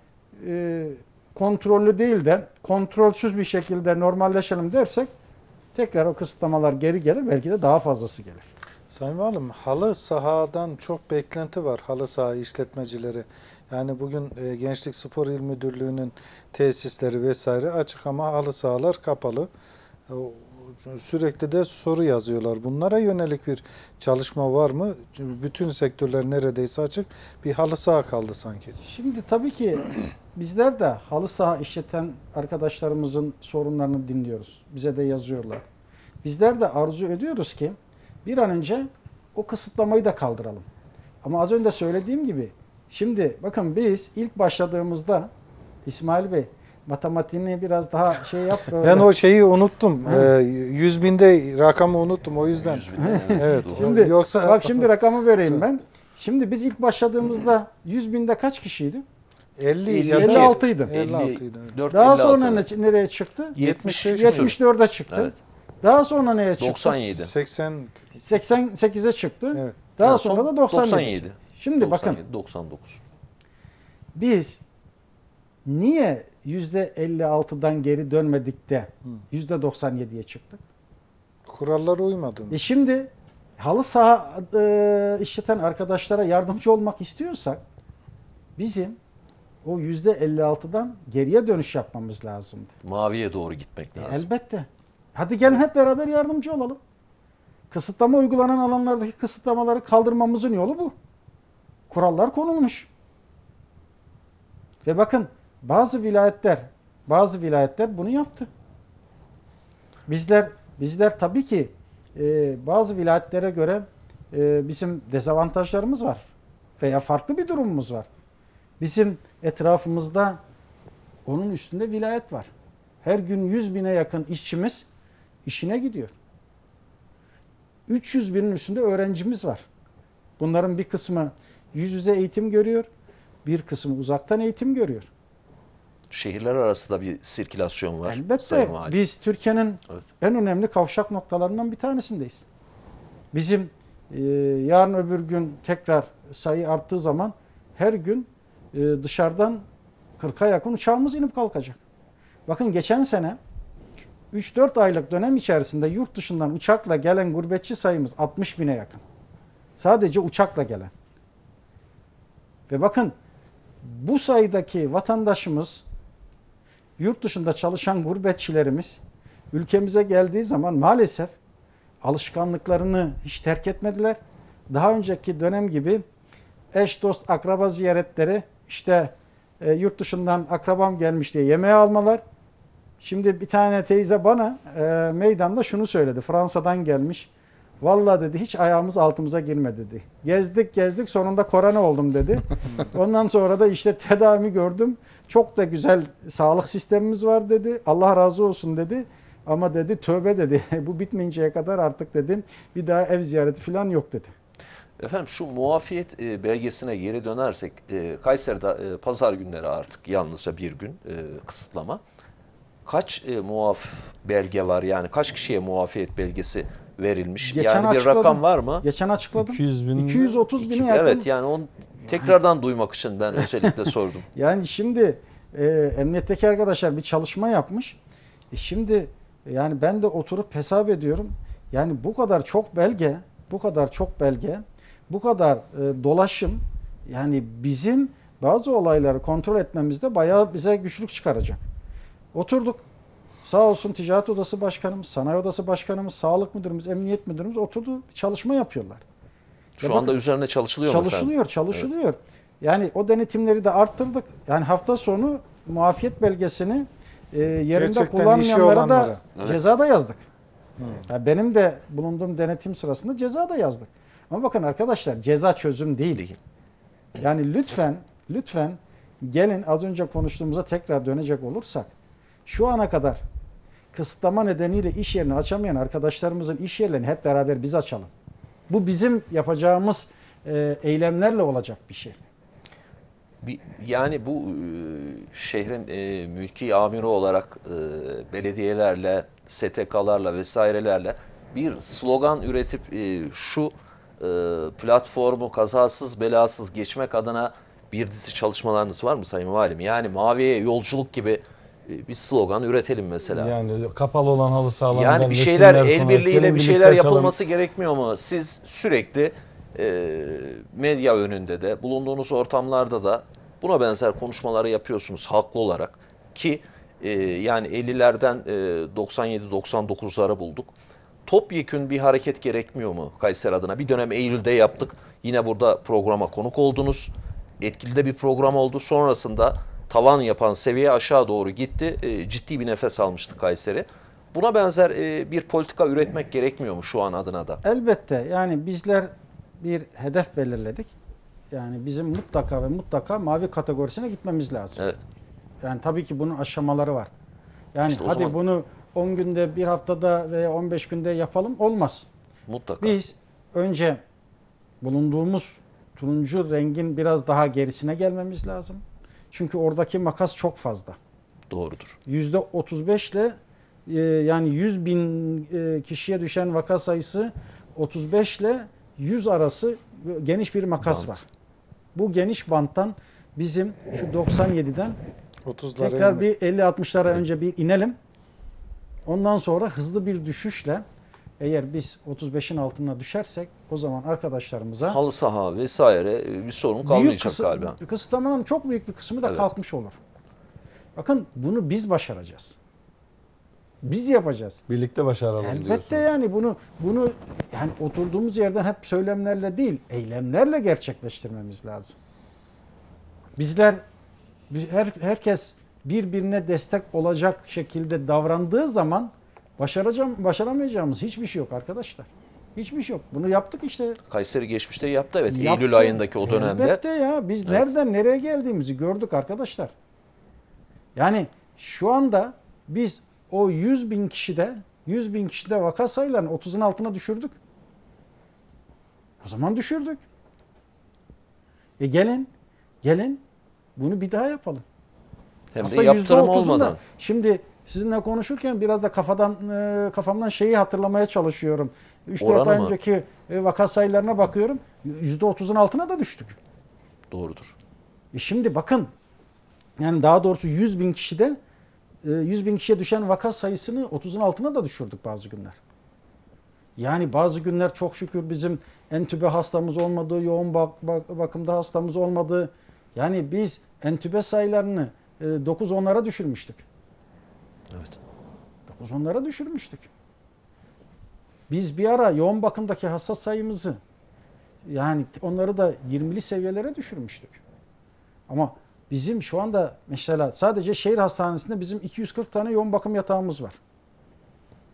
e, kontrollü değil de kontrolsüz bir şekilde normalleşelim dersek tekrar o kısıtlamalar geri gelir belki de daha fazlası gelir. Sayın Valim, halı sahadan çok beklenti var halı saha işletmecileri. Yani bugün e, Gençlik Spor İl Müdürlüğü'nün tesisleri vesaire açık ama halı sahalar kapalı. E, Sürekli de soru yazıyorlar. Bunlara yönelik bir çalışma var mı? Çünkü bütün sektörler neredeyse açık. Bir halı saha kaldı sanki. Şimdi tabii ki bizler de halı saha işleten arkadaşlarımızın sorunlarını dinliyoruz. Bize de yazıyorlar. Bizler de arzu ediyoruz ki bir an önce o kısıtlamayı da kaldıralım. Ama az önce söylediğim gibi şimdi bakın biz ilk başladığımızda İsmail Bey matematiğini biraz daha şey yap. böyle. Ben o şeyi unuttum. E, 100 binde rakamı unuttum o yüzden. Yüz binden, Evet. doğru. Şimdi Yoksa bak şimdi rakamı vereyim ben. Şimdi biz ilk başladığımızda 100 binde kaç kişiydi? 50 ya da 56 idi. 56 idi. 54, Daha 56. sonra ne- nereye çıktı? 75 74'e çıktı. Evet. Daha sonra neye çıktı? 97. 80 88'e çıktı. evet. Daha En sonra son da 97. 97. Şimdi bakın 97, 99. biz niye %56'dan geri dönmedik de Hı. %97'ye çıktık? Kurallara uymadım. E şimdi halı saha e, işleten arkadaşlara yardımcı olmak istiyorsak bizim o %56'dan geriye dönüş yapmamız lazımdı. Maviye doğru gitmek E, lazım. elbette. Hadi gelin hep beraber yardımcı olalım. Kısıtlama uygulanan alanlardaki kısıtlamaları kaldırmamızın yolu bu. Kurallar konulmuş. Ve bakın bazı vilayetler bazı vilayetler bunu yaptı. Bizler bizler tabii ki e, bazı vilayetlere göre e, bizim dezavantajlarımız var veya farklı bir durumumuz var. Bizim etrafımızda onun üstünde vilayet var. Her gün 100 bine yakın işçimiz işine gidiyor. 300 binin üstünde öğrencimiz var. Bunların bir kısmı yüz yüze eğitim görüyor, bir kısmı uzaktan eğitim görüyor. Şehirler arası da bir sirkülasyon var. Elbette biz Türkiye'nin Evet. en önemli kavşak noktalarından bir tanesindeyiz. Bizim e, yarın öbür gün tekrar sayı arttığı zaman her gün e, dışarıdan 40'a yakın uçağımız inip kalkacak. Bakın geçen sene 3-4 aylık dönem içerisinde yurt dışından uçakla gelen gurbetçi sayımız 60 bine yakın. Sadece uçakla gelen. Ve bakın bu sayıdaki vatandaşımız yurt dışında çalışan gurbetçilerimiz ülkemize geldiği zaman maalesef alışkanlıklarını hiç terk etmediler. Daha önceki dönem gibi eş dost akraba ziyaretleri işte e, yurt dışından akrabam gelmiş diye yemeğe almalar. Şimdi bir tane teyze bana e, meydanda şunu söyledi. Fransa'dan gelmiş. Vallahi dedi hiç ayağımız altımıza girmedi dedi. Gezdik gezdik sonunda korona oldum dedi. Ondan sonra da işte tedavi gördüm. Çok da güzel sağlık sistemimiz var dedi. Allah razı olsun dedi. Ama dedi tövbe dedi. Bu bitmeyinceye kadar artık dedim bir daha ev ziyareti falan yok dedi. Efendim şu muafiyet e, belgesine geri dönersek e, Kayseri'de e, pazar günleri artık yalnızca bir gün e, kısıtlama. Kaç e, muaf belge var yani kaç kişiye muafiyet belgesi verilmiş? Geçen yani bir açıkladım. rakam var mı? Geçen açıkladım. 200 bin 230 bine yakın. Evet yani onu tekrardan duymak için ben özellikle sordum. Yani şimdi e, emniyetteki arkadaşlar bir çalışma yapmış. E şimdi yani ben de oturup hesap ediyorum. Yani bu kadar çok belge, bu kadar çok belge, bu kadar e, dolaşım yani bizim bazı olayları kontrol etmemizde bayağı bize güçlük çıkaracak. Oturduk. Sağ olsun Ticaret Odası Başkanımız, Sanayi Odası Başkanımız, Sağlık Müdürümüz, Emniyet Müdürümüz oturdu çalışma yapıyorlar. Şu Ya anda bakın- üzerine çalışılıyor? Çalışılıyor, çalışılıyor. Yani o denetimleri de arttırdık. Yani hafta sonu muafiyet belgesini e, yerinde Gerçekten kullanmayanlara da. Evet. ceza da yazdık. Ya benim de bulunduğum denetim sırasında ceza da yazdık. Ama bakın arkadaşlar ceza çözüm değil. Değil. Yani lütfen lütfen gelin az önce konuştuğumuza tekrar dönecek olursak şu ana kadar kısıtlama nedeniyle iş yerini açamayan arkadaşlarımızın iş yerlerini hep beraber biz açalım. Bu bizim yapacağımız e, eylemlerle olacak bir şey. Yani bu e, şehrin e, mülki amiri olarak e, belediyelerle, STK'larla vesairelerle bir slogan üretip e, şu platformu kazasız belasız geçmek adına bir dizi çalışmalarınız var mı Sayın Valim? Yani maviye yolculuk gibi e, bir slogan üretelim mesela. Yani, Yani kapalı olan halı sahalarından bir şeyler el birliğiyle bir şeyler açalım. yapılması gerekmiyor mu? Siz sürekli e, medya önünde de bulunduğunuz ortamlarda da buna benzer konuşmaları yapıyorsunuz haklı olarak ki e, yani 50'lerden e, 97-99'lara bulduk. Topyekün bir hareket gerekmiyor mu Kayseri adına? Bir dönem Eylül'de yaptık. Yine burada programa konuk oldunuz. Etkili de bir program oldu. Sonrasında tavan yapan seviye aşağı doğru gitti. E, ciddi bir nefes almıştı Kayseri. Buna benzer e, bir politika üretmek gerekmiyor mu şu an adına da? Elbette yani bizler bir hedef belirledik. Yani bizim mutlaka ve mutlaka mavi kategorisine gitmemiz lazım. Evet. Yani tabii ki bunun aşamaları var. Yani İşte hadi zaman- bunu 10 günde, bir haftada veya 15 günde yapalım olmaz. Mutlaka. Biz önce bulunduğumuz turuncu rengin biraz daha gerisine gelmemiz lazım. Çünkü oradaki makas çok fazla. Doğrudur. Yüzde 35 ile e, yani 100 bin e, kişiye düşen vaka sayısı 35 ile 100 arası geniş bir makas Bant. var. Bu geniş banttan bizim şu 97'den 30'lara tekrar inmek. bir 50-60'lara önce bir inelim. Ondan sonra hızlı bir düşüşle eğer biz 35'in altına düşersek o zaman arkadaşlarımıza Halı saha vesaire e, bir sorun kalmayacak kısım- galiba. kısıtlamanın çok büyük bir kısmı da Evet. kalkmış olur. Bakın bunu biz başaracağız. Biz yapacağız. Birlikte başaralım Elbette diyorsunuz. yani bunu bunu yani oturduğumuz yerden hep söylemlerle değil, eylemlerle gerçekleştirmemiz lazım. Bizler her herkes birbirine destek olacak şekilde davrandığı zaman başaracağım başaramayacağımız hiçbir şey yok arkadaşlar. Hiçbir şey yok. Bunu yaptık işte. Kayseri geçmişte yaptı evet. Yaptı. Eylül ayındaki o dönemde. Elbette ya biz Evet. nereden nereye geldiğimizi gördük arkadaşlar. Yani şu anda biz o 100 bin kişide 100 bin kişide vaka sayılarını 30'un altına düşürdük. O zaman düşürdük. E gelin, gelin bunu bir daha yapalım. Hem de Hatta yaptırım %30'unu da- olmadan. Şimdi sizinle konuşurken biraz da kafadan e, kafamdan şeyi hatırlamaya çalışıyorum. 3-4 Oranı ay mı? önceki e, vaka sayılarına bakıyorum. %30'un altına da düştük. Doğrudur. E şimdi bakın yani daha doğrusu 100 bin kişide e, 100 bin kişiye düşen vaka sayısını 30'un altına da düşürdük bazı günler. Yani bazı günler çok şükür bizim entübe hastamız olmadı, yoğun bak, bak- bakımda hastamız olmadı. Yani biz entübe sayılarını e, 9-10'lara düşürmüştük. Evet. 9-10'lara düşürmüştük. Biz bir ara yoğun bakımdaki hasta sayımızı yani onları da 20'li seviyelere düşürmüştük. Ama bizim şu anda mesela sadece şehir hastanesinde bizim 240 tane yoğun bakım yatağımız var.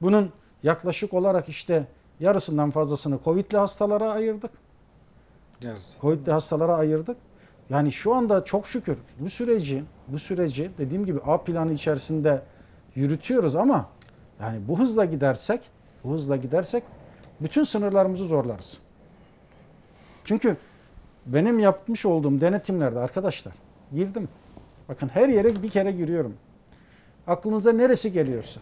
Bunun yaklaşık olarak işte yarısından fazlasını Covid'li hastalara ayırdık. Yarısı. Covid'li hastalara ayırdık. Yani şu anda çok şükür bu süreci bu süreci dediğim gibi A planı içerisinde yürütüyoruz ama yani bu hızla gidersek bu hızla gidersek bütün sınırlarımızı zorlarız. Çünkü benim yapmış olduğum denetimlerde arkadaşlar girdim. Bakın her yere bir kere giriyorum. Aklınıza neresi geliyorsa.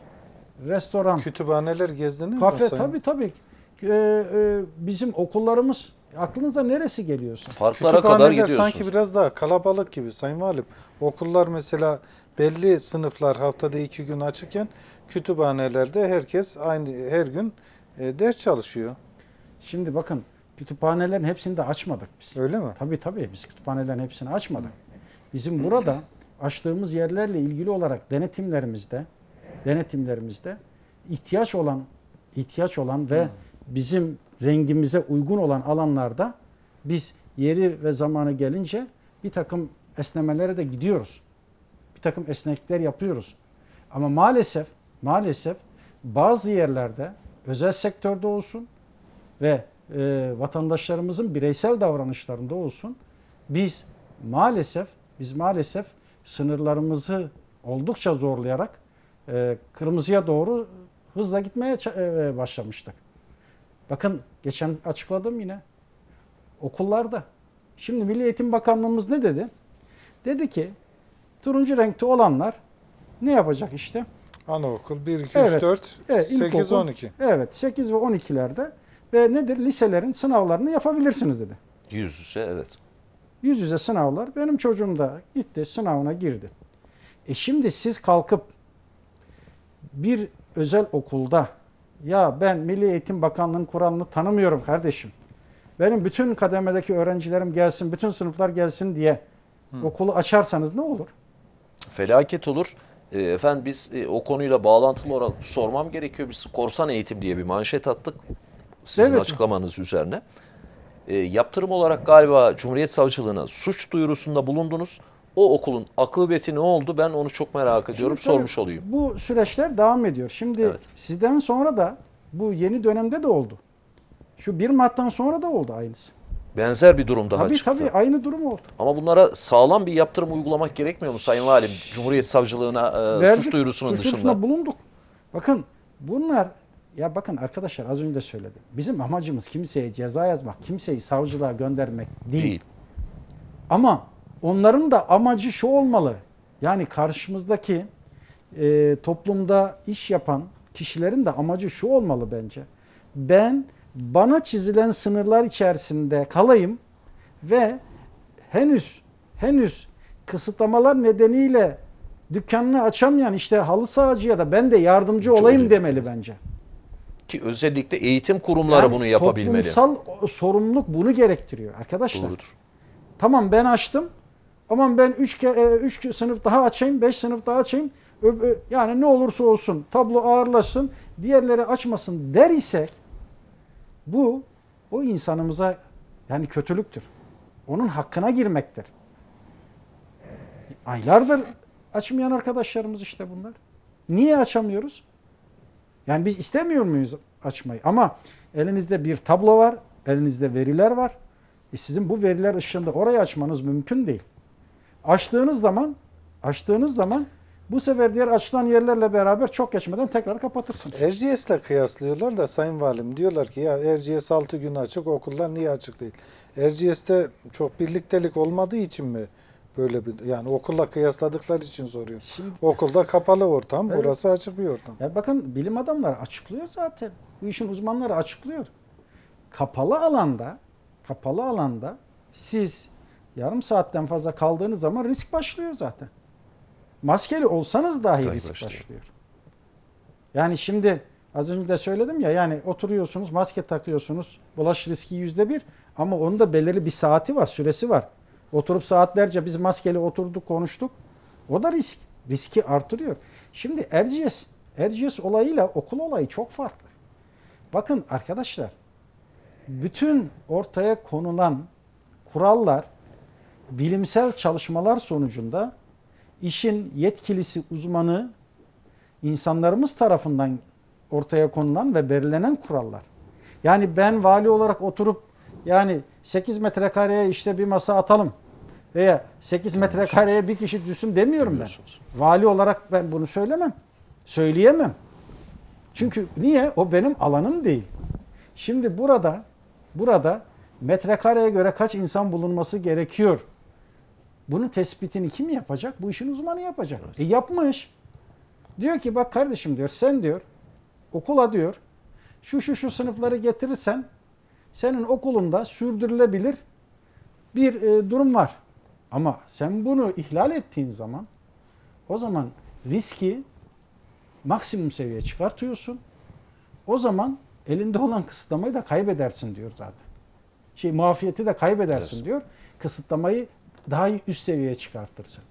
Restoran, Kütüphaneler gezdiniz mi? kafe tabii tabii. Ee, e, bizim okullarımız aklınıza neresi geliyorsa. Parklara kadar Kütüphaneler gidiyorsunuz. sanki biraz daha kalabalık gibi Sayın Valim. Okullar mesela belli sınıflar haftada iki gün açıkken kütüphanelerde herkes aynı her gün e, ders çalışıyor. Şimdi bakın kütüphanelerin hepsini de açmadık biz. Öyle mi? Tabii tabii biz kütüphanelerin hepsini açmadık. Bizim burada açtığımız yerlerle ilgili olarak denetimlerimizde denetimlerimizde ihtiyaç olan ihtiyaç olan ve bizim rengimize uygun olan alanlarda biz yeri ve zamanı gelince bir takım esnemelere de gidiyoruz. Bir takım esneklikler yapıyoruz. Ama maalesef maalesef bazı yerlerde özel sektörde olsun ve e, vatandaşlarımızın bireysel davranışlarında olsun biz maalesef biz maalesef sınırlarımızı oldukça zorlayarak e, kırmızıya doğru hızla gitmeye e, başlamıştık. Bakın geçen açıkladım yine okullarda. Şimdi Milli Eğitim Bakanlığımız ne dedi? Dedi ki turuncu renkte olanlar ne yapacak işte? Anaokul 1, 2, 3, Evet. 4, Evet, 8, ilkokul. 12. Evet 8 ve 12'lerde ve nedir? Liselerin sınavlarını yapabilirsiniz dedi. Yüz yüze evet. Yüz yüze sınavlar. Benim çocuğum da gitti sınavına girdi. E şimdi siz kalkıp bir özel okulda ya ben Milli Eğitim Bakanlığı'nın kuralını tanımıyorum kardeşim. Benim bütün kademedeki öğrencilerim gelsin, bütün sınıflar gelsin diye okulu açarsanız ne olur? Felaket olur. E, efendim biz e, o konuyla bağlantılı olarak sormam gerekiyor. Biz korsan eğitim diye bir manşet attık. Sizin Evet. açıklamanız üzerine. E, yaptırım olarak galiba Cumhuriyet Savcılığına suç duyurusunda bulundunuz. O okulun akıbeti ne oldu? Ben onu çok merak ediyorum. Şimdi Sormuş olayım. Bu süreçler devam ediyor. Şimdi Evet. sizden sonra da bu yeni dönemde de oldu. Şu 1 Mart'tan sonra da oldu aynısı. Benzer bir durum daha tabii çıktı. tabii aynı durum oldu. Ama bunlara sağlam bir yaptırım uygulamak gerekmiyor mu Sayın Valim? Cumhuriyet Savcılığına e, Verdik, suç duyurusunun suç dışında. duyurusunda bulunduk. Bakın bunlar ya bakın arkadaşlar az önce söyledim. Bizim amacımız kimseye ceza yazmak, kimseyi savcılığa göndermek değil. Değil. Ama onların da amacı şu olmalı. Yani karşımızdaki e, toplumda iş yapan kişilerin de amacı şu olmalı bence. Ben bana çizilen sınırlar içerisinde kalayım ve henüz henüz kısıtlamalar nedeniyle dükkanını açamayan işte halı sahacı ya da ben de yardımcı Çok olayım demeli bence. Ki özellikle eğitim kurumları Yani bunu yapabilmeli. Toplumsal sorumluluk bunu gerektiriyor arkadaşlar. Doğrudur. Tamam ben açtım. Aman ben 3 3 sınıf daha açayım, 5 sınıf daha açayım. Yani ne olursa olsun tablo ağırlaşsın, diğerleri açmasın der isek bu o insanımıza yani kötülüktür. Onun hakkına girmektir. Aylardır açmayan arkadaşlarımız işte bunlar. Niye açamıyoruz? Yani biz istemiyor muyuz açmayı? Ama elinizde bir tablo var, elinizde veriler var. E sizin bu veriler ışığında orayı açmanız mümkün değil. Açtığınız zaman, açtığınız zaman bu sefer diğer açılan yerlerle beraber çok geçmeden tekrar kapatırsınız. Erciyes'le kıyaslıyorlar da Sayın Valim diyorlar ki ya Erciyes 6 gün açık okullar niye açık değil? Erciyes'te çok birliktelik olmadığı için mi Böyle bir yani okulla kıyasladıkları için soruyorum. Okulda kapalı ortam, Evet. orası açık bir ortam. Ya bakın bilim adamları açıklıyor zaten. Bu işin uzmanları açıklıyor. Kapalı alanda, kapalı alanda siz yarım saatten fazla kaldığınız zaman risk başlıyor zaten. Maskeli olsanız dahi Dahi risk başlıyor. başlıyor. Yani şimdi az önce de söyledim ya yani oturuyorsunuz maske takıyorsunuz bulaş riski yüzde bir ama onun da belirli bir saati var süresi var. Oturup saatlerce biz maskeli oturduk konuştuk. O da risk. Riski artırıyor. Şimdi Erciyes, Erciyes olayıyla okul olayı çok farklı. Bakın arkadaşlar bütün ortaya konulan kurallar bilimsel çalışmalar sonucunda işin yetkilisi uzmanı insanlarımız tarafından ortaya konulan ve belirlenen kurallar. Yani ben vali olarak oturup yani 8 metrekareye işte bir masa atalım veya 8 metrekareye bir kişi düşsün demiyorum ben. Vali olarak ben bunu söylemem. Söyleyemem. Çünkü niye? O benim alanım değil. Şimdi burada burada metrekareye göre kaç insan bulunması gerekiyor? Bunun tespitini kim yapacak? Bu işin uzmanı yapacak. E yapmış. Diyor ki bak kardeşim diyor sen diyor okula diyor şu şu şu sınıfları getirirsen senin okulunda sürdürülebilir bir e, durum var. Ama sen bunu ihlal ettiğin zaman o zaman riski maksimum seviyeye çıkartıyorsun. O zaman elinde olan kısıtlamayı da kaybedersin diyor zaten. Şey muafiyeti de kaybedersin Evet. diyor. Kısıtlamayı daha üst seviyeye çıkartırsın.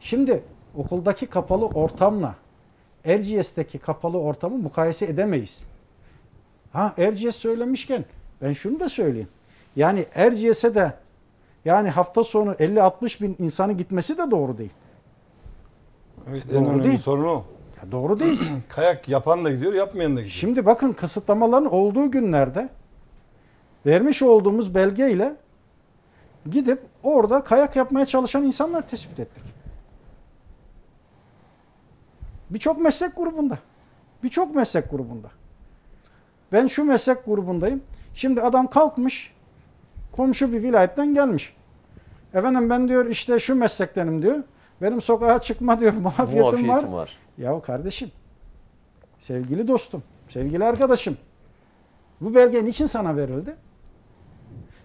Şimdi okuldaki kapalı ortamla Erciyes'teki kapalı ortamı mukayese edemeyiz. Ha Erciyes söylemişken ben şunu da söyleyeyim. Yani Erciyes'e de yani hafta sonu 50-60 bin insanı gitmesi de doğru değil. Evet, Doğru en önemli değil. sorun o. Ya doğru değil. Kayak yapan da gidiyor, yapmayan da gidiyor. Şimdi bakın kısıtlamaların olduğu günlerde vermiş olduğumuz belgeyle gidip orada kayak yapmaya çalışan insanlar tespit ettik. Birçok meslek grubunda. Birçok meslek grubunda. Ben şu meslek grubundayım. Şimdi adam kalkmış komşu bir vilayetten gelmiş. Efendim ben diyor işte şu meslektenim diyor. Benim sokağa çıkma diyor muafiyetim var. Muafiyetim var. Ya kardeşim, sevgili dostum, sevgili arkadaşım, bu belge niçin sana verildi?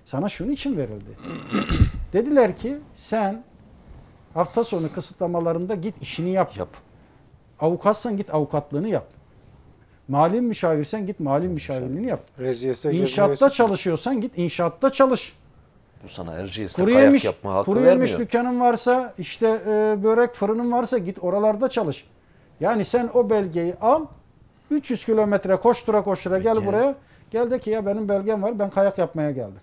Sana şunun için verildi. Dediler ki sen hafta sonu kısıtlamalarında git işini yap. Yap. Avukatsan git avukatlığını yap. Mali müşavirsen git mali müşavirliğini yap. Erciyes'e İnşaatta çalışıyorsan git inşaatta çalış. Bu sana Erciyes'te Kuru kayak yemiş, yapma hakkı kuru yemiş vermiyor. dükkanın varsa işte e, börek fırının varsa git oralarda çalış. Yani sen o belgeyi al 300 kilometre koştura koştura gel Peki. buraya. Gel de ki ya benim belgem var ben kayak yapmaya geldim.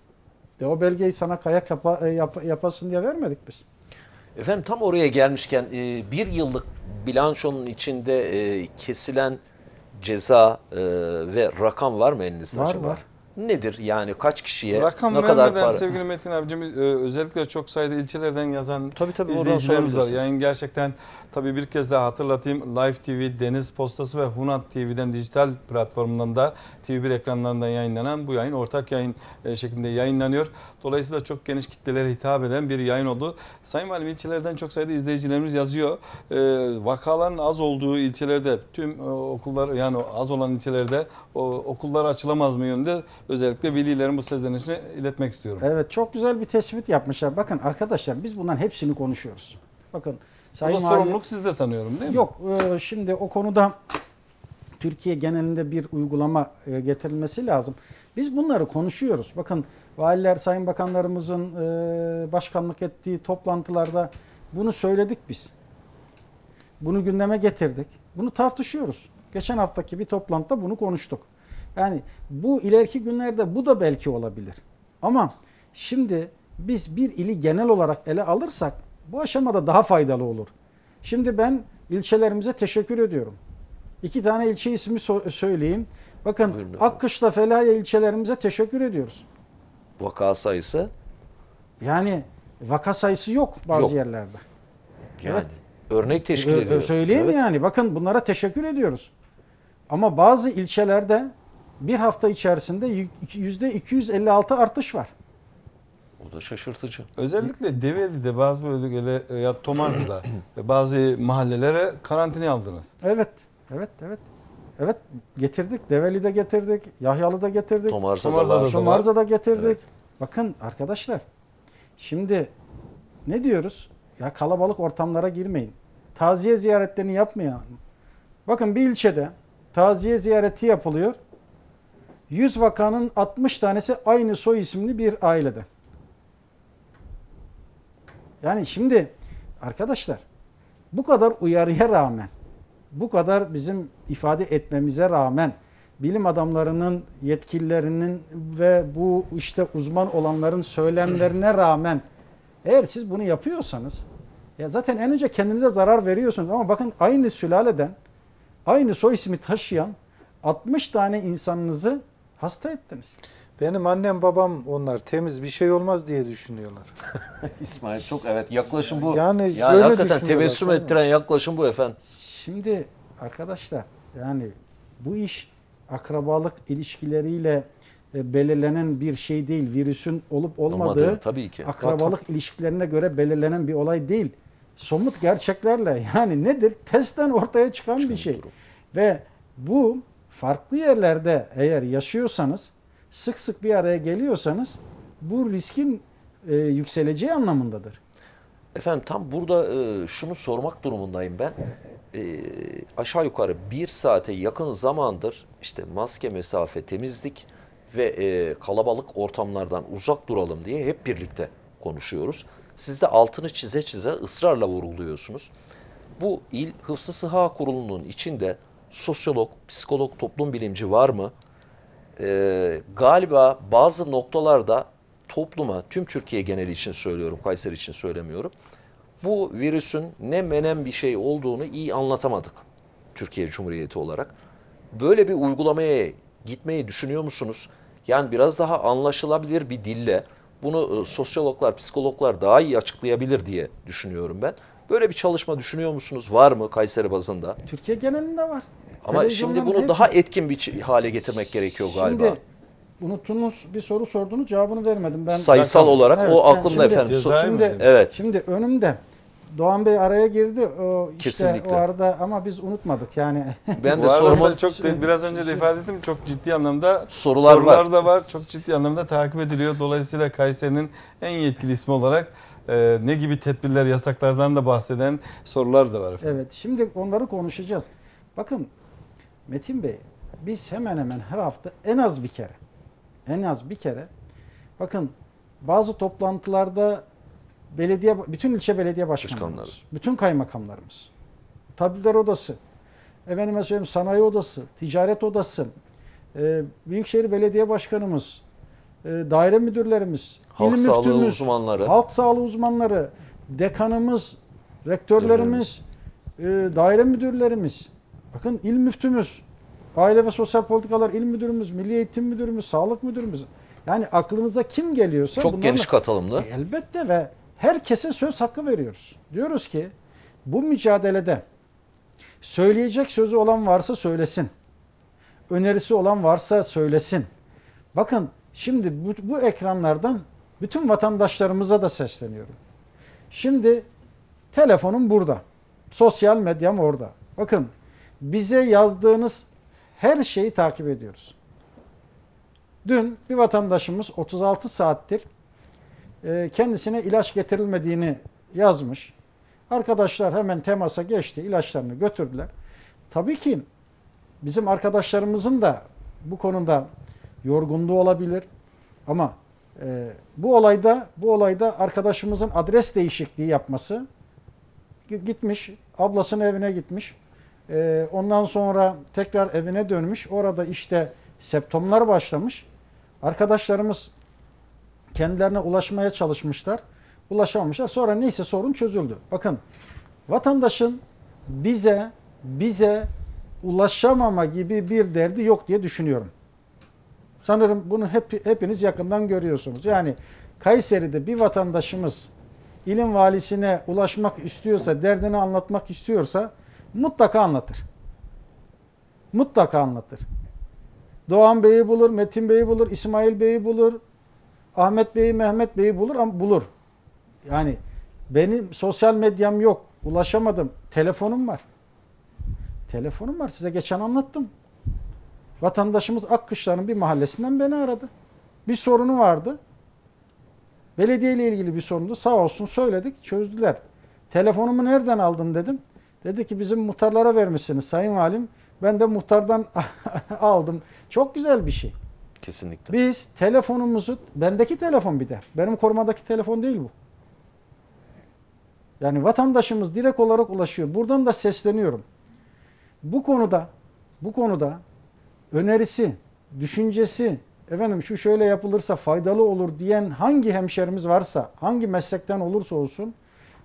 De o belgeyi sana kayak yapa, e, yap- yapasın diye vermedik biz. Efendim tam oraya gelmişken e, bir yıllık bilançonun içinde e, kesilen ceza e, ve rakam var mı elinizde Var, acaba? var. Nedir yani kaç kişiye Rakam ne kadar para? sevgili Metin abicim e, özellikle çok sayıda ilçelerden yazan Tabii tabii izleyicilerimiz var. Yani gerçekten tabii bir kez daha hatırlatayım. Live TV, Deniz Postası ve Hunat TV'den dijital platformundan da TV1 ekranlarından yayınlanan bu yayın ortak yayın e, şeklinde yayınlanıyor. Dolayısıyla çok geniş kitlelere hitap eden bir yayın oldu. Sayın Valim ilçelerden çok sayıda izleyicilerimiz yazıyor. E, vakaların az olduğu ilçelerde tüm e, okullar yani az olan ilçelerde o, okullar açılamaz mı yönünde özellikle velilerin bu seslenişini iletmek istiyorum. Evet çok güzel bir tespit yapmışlar. Bakın arkadaşlar biz bunların hepsini konuşuyoruz. Bakın Bu da Sayın sorumluluk sizde sanıyorum değil mi? Yok e, şimdi o konuda Türkiye genelinde bir uygulama e, getirilmesi lazım. Biz bunları konuşuyoruz. Bakın valiler, sayın bakanlarımızın e, başkanlık ettiği toplantılarda bunu söyledik biz. Bunu gündeme getirdik. Bunu tartışıyoruz. Geçen haftaki bir toplantıda bunu konuştuk. Yani bu ileriki günlerde bu da belki olabilir. Ama şimdi biz bir ili genel olarak ele alırsak bu aşamada daha faydalı olur. Şimdi ben ilçelerimize teşekkür ediyorum. İki tane ilçe ismi so- söyleyeyim. Bakın. Akkışla Felahiye ilçelerimize teşekkür ediyoruz. Vaka sayısı Yani vaka sayısı yok bazı Yok. yerlerde. yani Evet. örnek teşkil ediyor. Söyleyeyim Evet. yani bakın bunlara teşekkür ediyoruz. Ama bazı ilçelerde bir hafta içerisinde yüzde 256 artış var. Bu da şaşırtıcı. Özellikle Develi'de bazı bölgelere ya Tomarza'da ve bazı mahallelere karantinaya aldınız. Evet, evet, evet. Evet getirdik. Develi'de getirdik. Yahyalı'da getirdik. Tomarza'da Tomarza'da var. da- Şumarza'da getirdik. Evet. Bakın arkadaşlar. Şimdi ne diyoruz? Ya kalabalık ortamlara girmeyin. Taziye ziyaretlerini yapmayın. Bakın bir ilçede taziye ziyareti yapılıyor. 100 vakanın 60 tanesi aynı soy isimli bir ailede. Yani şimdi arkadaşlar bu kadar uyarıya rağmen bu kadar bizim ifade etmemize rağmen bilim adamlarının, yetkililerinin ve bu işte uzman olanların söylemlerine rağmen eğer siz bunu yapıyorsanız ya zaten en önce kendinize zarar veriyorsunuz ama bakın aynı sülaleden aynı soy ismi taşıyan 60 tane insanınızı hasta ettiniz. Benim annem babam onlar temiz bir şey olmaz diye düşünüyorlar. İsmail çok evet yaklaşım bu. Yani Yani, böyle hakikaten tebessüm ettiren yaklaşım bu efendim. Şimdi arkadaşlar yani bu iş akrabalık ilişkileriyle e, belirlenen bir şey değil. Virüsün olup olmadığı Olmadı tabii ki. akrabalık ilişkilerine göre belirlenen bir olay değil. Somut gerçeklerle yani nedir? Testten ortaya çıkan bir Çıkan şey. durum. Ve bu farklı yerlerde eğer yaşıyorsanız, sık sık bir araya geliyorsanız bu riskin e, yükseleceği anlamındadır. Efendim tam burada e, şunu sormak durumundayım ben. E, aşağı yukarı bir saate yakın zamandır işte maske, mesafe, temizlik ve e, kalabalık ortamlardan uzak duralım diye hep birlikte konuşuyoruz. Siz de altını çize çize ısrarla vurguluyorsunuz. Bu il Hıfzı Sıha Kurulu'nun içinde sosyolog, psikolog, toplum bilimci var mı? Ee, galiba bazı noktalarda topluma, tüm Türkiye geneli için söylüyorum, Kayseri için söylemiyorum. Bu virüsün ne menen bir şey olduğunu iyi anlatamadık Türkiye Cumhuriyeti olarak. Böyle bir uygulamaya gitmeyi düşünüyor musunuz? Yani biraz daha anlaşılabilir bir dille bunu e, sosyologlar, psikologlar daha iyi açıklayabilir diye düşünüyorum ben. Böyle bir çalışma düşünüyor musunuz? Var mı Kayseri bazında? Türkiye genelinde var. Ama şimdi bunu hepsi- daha etkin bir hale getirmek gerekiyor galiba. Şimdi unuttunuz bir soru sordunuz cevabını vermedim. Ben Sayısal olarak Evet, o yani aklımda şimdi- efendim. Şimdi? Evet. şimdi önümde Doğan Bey araya girdi. O işte Kesinlikle. o arada ama biz unutmadık yani. Ben de sorma çok de- biraz önce de ifade ettim çok ciddi anlamda Sorular var. da var. Çok ciddi anlamda takip ediliyor. Dolayısıyla Kayseri'nin en yetkili ismi olarak e, ne gibi tedbirler, yasaklardan da bahseden sorular da var efendim. evet şimdi onları konuşacağız. Bakın Metin Bey biz hemen hemen her hafta en az bir kere en az bir kere bakın bazı toplantılarda belediye bütün ilçe belediye başkanlarımız, Başkanları. bütün kaymakamlarımız, tabipler odası, efendime söyleyeyim sanayi odası, ticaret odası, e, Büyükşehir Belediye Başkanımız, e, daire müdürlerimiz, halk il sağlığı müftümüz, uzmanları. halk sağlığı uzmanları, dekanımız, rektörlerimiz, e, daire müdürlerimiz, bakın il müftümüz, aile ve sosyal politikalar il müdürümüz, milli eğitim müdürümüz, sağlık müdürümüz. Yani aklınıza kim geliyorsa çok geniş katılımlı. e, Elbette ve herkese söz hakkı veriyoruz. Diyoruz ki bu mücadelede söyleyecek sözü olan varsa söylesin. Önerisi olan varsa söylesin. Bakın şimdi bu, bu ekranlardan bütün vatandaşlarımıza da sesleniyorum. Şimdi telefonum burada. Sosyal medyam orada. Bakın bize yazdığınız her şeyi takip ediyoruz. Dün bir vatandaşımız 36 saattir e, kendisine ilaç getirilmediğini yazmış. Arkadaşlar hemen temasa geçti, ilaçlarını götürdüler. Tabii ki bizim arkadaşlarımızın da bu konuda yorgunluğu olabilir. Ama e, bu olayda bu olayda arkadaşımızın adres değişikliği yapması gitmiş, ablasının evine gitmiş. E, ondan sonra tekrar evine dönmüş. Orada işte septomlar başlamış. Arkadaşlarımız kendilerine ulaşmaya çalışmışlar. Ulaşamamışlar. Sonra neyse sorun çözüldü. Bakın vatandaşın bize bize ulaşamama gibi bir derdi yok diye düşünüyorum. Sanırım bunu hep hepiniz yakından görüyorsunuz. Yani Kayseri'de bir vatandaşımız ilim valisine ulaşmak istiyorsa, derdini anlatmak istiyorsa mutlaka anlatır. Mutlaka anlatır. Doğan Bey'i bulur, Metin Bey'i bulur, İsmail Bey'i bulur, Ahmet Bey'i, Mehmet Bey'i bulur ama bulur. Yani benim sosyal medyam yok. Ulaşamadım. Telefonum var. Telefonum var. Size geçen anlattım. Vatandaşımız Akkışlar'ın bir mahallesinden beni aradı. Bir sorunu vardı. Belediye ile ilgili bir sorundu. Sağ olsun söyledik, çözdüler. Telefonumu nereden aldın dedim. Dedi ki bizim muhtarlara vermişsiniz sayın valim. Ben de muhtardan aldım. Çok güzel bir şey. Kesinlikle. Biz telefonumuzu, bendeki telefon bir de. Benim korumadaki telefon değil bu. Yani vatandaşımız direkt olarak ulaşıyor. Buradan da sesleniyorum. Bu konuda, bu konuda önerisi, düşüncesi, efendim şu şöyle yapılırsa faydalı olur diyen hangi hemşerimiz varsa, hangi meslekten olursa olsun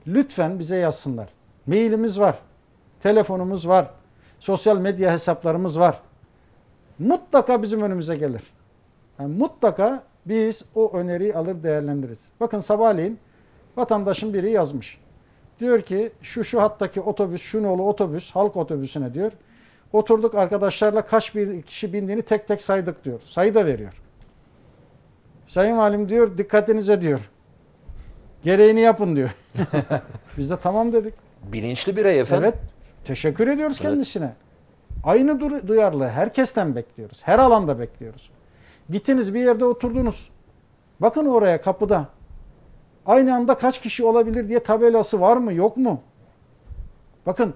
lütfen bize yazsınlar. Mailimiz var, telefonumuz var, sosyal medya hesaplarımız var. Mutlaka bizim önümüze gelir. Yani mutlaka biz o öneriyi alır değerlendiririz. Bakın sabahleyin vatandaşın biri yazmış. Diyor ki şu şu hattaki otobüs, şu nolu otobüs, halk otobüsüne diyor. Oturduk arkadaşlarla kaç bir kişi bindiğini tek tek saydık diyor. Sayı da veriyor. Sayın Valim diyor dikkatinize diyor. Gereğini yapın diyor. Biz de tamam dedik. Bilinçli birey efendim. Evet. Teşekkür ediyoruz Evet. kendisine. Aynı du- duyarlı herkesten bekliyoruz. Her alanda bekliyoruz. Gittiniz bir yerde oturdunuz. Bakın oraya kapıda. Aynı anda kaç kişi olabilir diye tabelası var mı yok mu? Bakın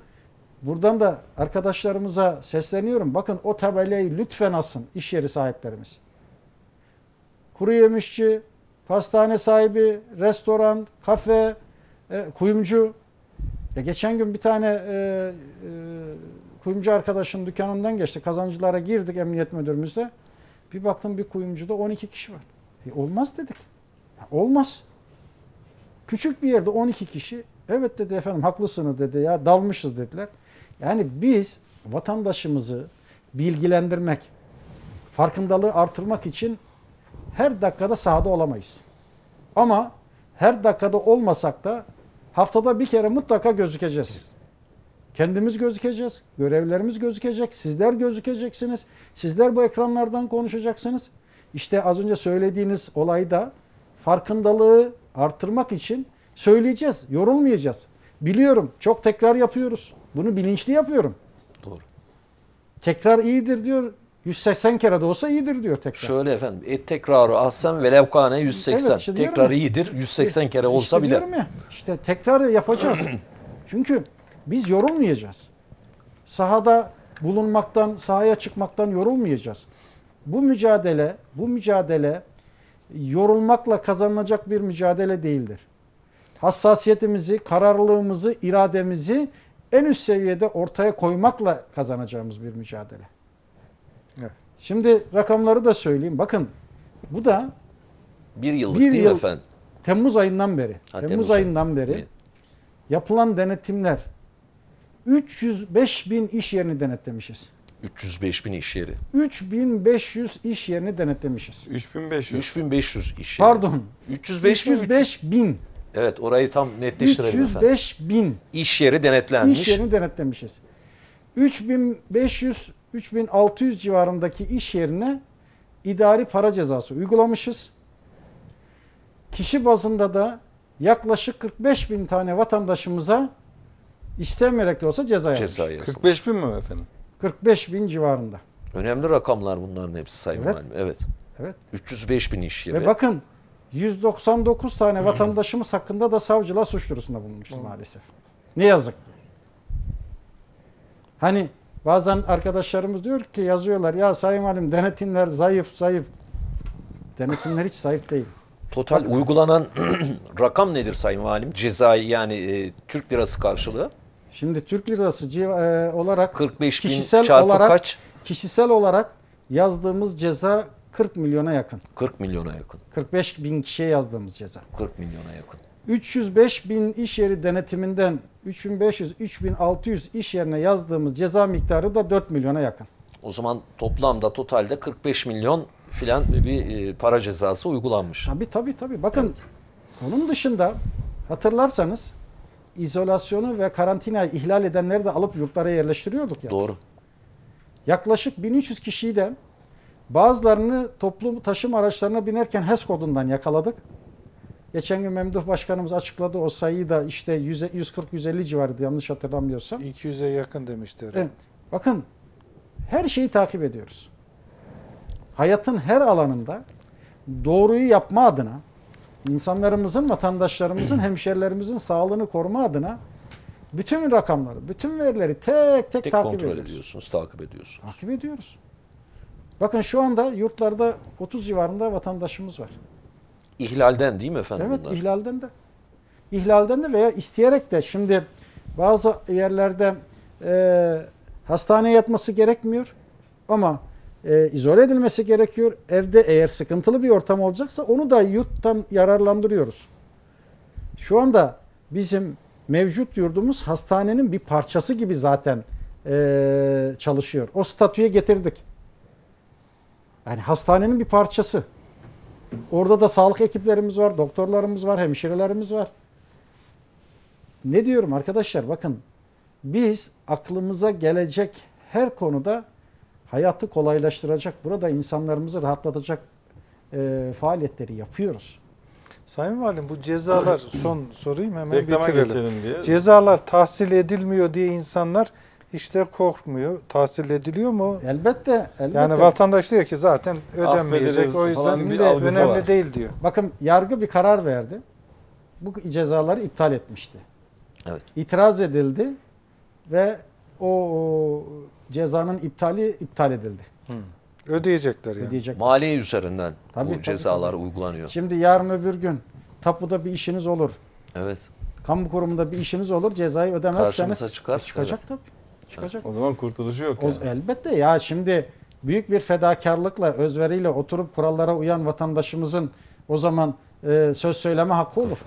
buradan da arkadaşlarımıza sesleniyorum. Bakın o tabelayı lütfen asın iş yeri sahiplerimiz. Kuru yemişçi, pastane sahibi, restoran, kafe, e, kuyumcu. Ya geçen gün bir tane e, e, kuyumcu arkadaşın dükkanından geçti. Kazancılara girdik emniyet müdürümüzle. Bir baktım bir kuyumcuda 12 kişi var. E, olmaz dedik. Ya, olmaz. Küçük bir yerde 12 kişi. Evet dedi efendim haklısınız dedi ya dalmışız dediler. Yani biz vatandaşımızı bilgilendirmek, farkındalığı artırmak için her dakikada sahada olamayız. Ama her dakikada olmasak da haftada bir kere mutlaka gözükeceğiz. Kendimiz gözükeceğiz, görevlerimiz gözükecek, sizler gözükeceksiniz. Sizler bu ekranlardan konuşacaksınız. İşte az önce söylediğiniz olayda farkındalığı artırmak için söyleyeceğiz, yorulmayacağız. Biliyorum, çok tekrar yapıyoruz. Bunu bilinçli yapıyorum. Doğru. Tekrar iyidir diyor. 180 kere de olsa iyidir diyor tekrar. Şöyle efendim. Et tekrarı ahsen ve levkane 180. Evet, işte Tekrar ya. iyidir. 180 kere olsa İşte bile. ya, işte tekrar yapacağız. Çünkü biz yorulmayacağız. Sahada bulunmaktan, sahaya çıkmaktan yorulmayacağız. Bu mücadele, bu mücadele yorulmakla kazanılacak bir mücadele değildir. Hassasiyetimizi, kararlılığımızı, irademizi en üst seviyede ortaya koymakla kazanacağımız bir mücadele. Evet. Şimdi rakamları da söyleyeyim. Bakın bu da Bir yıllık Bir değil yıl- mi efendim? Temmuz ayından beri. Ha, Temmuz, Temmuz ayı. ayından beri Evet. yapılan denetimler 305 bin iş yerini denetlemişiz. 305 bin iş yeri. 3500 iş yerini denetlemişiz. 3500. 3500 iş yeri. Pardon. 305 bin. 305 bin. Evet orayı tam netleştirelim efendim. 305 bin İş yeri denetlenmiş. iş yerini denetlemişiz. 3500 3600 civarındaki iş yerine idari para cezası uygulamışız. Kişi bazında da yaklaşık 45 bin tane vatandaşımıza istemeyerek de olsa ceza yazmış. Ceza yazılmış. 45 bin mi efendim? 45 bin civarında. Önemli rakamlar bunların hepsi Sayın Evet. Valim. Evet. Evet. 305 bin iş yeri. Ve bakın 199 tane vatandaşımız hakkında da savcılığa suç duyurusunda bulunmuşuz maalesef. Ne yazık ki. Hani bazen arkadaşlarımız diyor ki yazıyorlar ya Sayın Valim denetimler zayıf zayıf. Denetimler hiç zayıf değil. Total uygulanan rakam nedir Sayın Valim? Cezai yani e, Türk lirası karşılığı. Şimdi Türk lirası civa- e, olarak 45 bin Kişisel çarpı olarak- kaç? kişisel olarak yazdığımız ceza 40 milyona yakın. 40 milyona yakın. 45 bin kişiye yazdığımız ceza. 40 milyona yakın. 305 bin iş yeri denetiminden 3500-3600 iş yerine yazdığımız ceza miktarı da 4 milyona yakın. O zaman toplamda totalde 45 milyon filan bir e, para cezası uygulanmış. Tabii tabii tabii. Bakın Evet. onun dışında hatırlarsanız izolasyonu ve karantinayı ihlal edenleri de alıp yurtlara yerleştiriyorduk ya. Doğru. Yaklaşık 1300 kişiyi de Bazılarını toplu taşıma araçlarına binerken HES kodundan yakaladık. Geçen gün Memduh Başkanımız açıkladı o sayıyı da işte 100 140-150 civarıydı yanlış hatırlamıyorsam. 200'e yakın. Evet. Bakın her şeyi takip ediyoruz. Hayatın her alanında doğruyu yapma adına insanlarımızın, vatandaşlarımızın, hemşerilerimizin sağlığını koruma adına bütün rakamları, bütün verileri tek tek, Tek takip kontrol ediyoruz. ediyorsunuz, takip ediyorsunuz. Takip ediyoruz. Bakın şu anda yurtlarda 30 civarında vatandaşımız var. İhlalden değil mi efendim Evet bunlar? ihlalden de. İhlalden de veya isteyerek de şimdi bazı yerlerde e, hastaneye yatması gerekmiyor ama e, izole edilmesi gerekiyor. Evde eğer sıkıntılı bir ortam olacaksa onu da yurttan yararlandırıyoruz. Şu anda bizim mevcut yurdumuz hastanenin bir parçası gibi zaten e, çalışıyor. O statüye getirdik. Yani hastanenin bir parçası. Orada da sağlık ekiplerimiz var, doktorlarımız var, hemşirelerimiz var. Ne diyorum arkadaşlar bakın biz aklımıza gelecek her konuda hayatı kolaylaştıracak, burada insanlarımızı rahatlatacak e, faaliyetleri yapıyoruz. Sayın Valim bu cezalar son sorayım hemen Reklama bitirelim. geçelim diye. Cezalar tahsil edilmiyor diye insanlar işte korkmuyor. Tahsil ediliyor mu? Elbette, elbette. Yani vatandaş diyor ki zaten ödenmeyecek o yüzden bir önemli var. değil diyor. Bakın yargı bir karar verdi. Bu cezaları iptal etmişti. Evet. İtiraz edildi ve o, o cezanın iptali iptal edildi. Ödeyecekler yani. Ödeyecek. Maliye üzerinden Tabii, bu tabii, cezalar tabii. uygulanıyor. Şimdi yarın öbür gün tapuda bir işiniz olur. Evet. Kamu kurumunda bir işiniz olur. Cezayı ödemezseniz Karşımıza çıkar. çıkacak Evet. tabii. Çıkacak. O zaman kurtuluşu yok. O, yani. elbette ya şimdi büyük bir fedakarlıkla, özveriyle oturup kurallara uyan vatandaşımızın o zaman e, söz söyleme hakkı olur.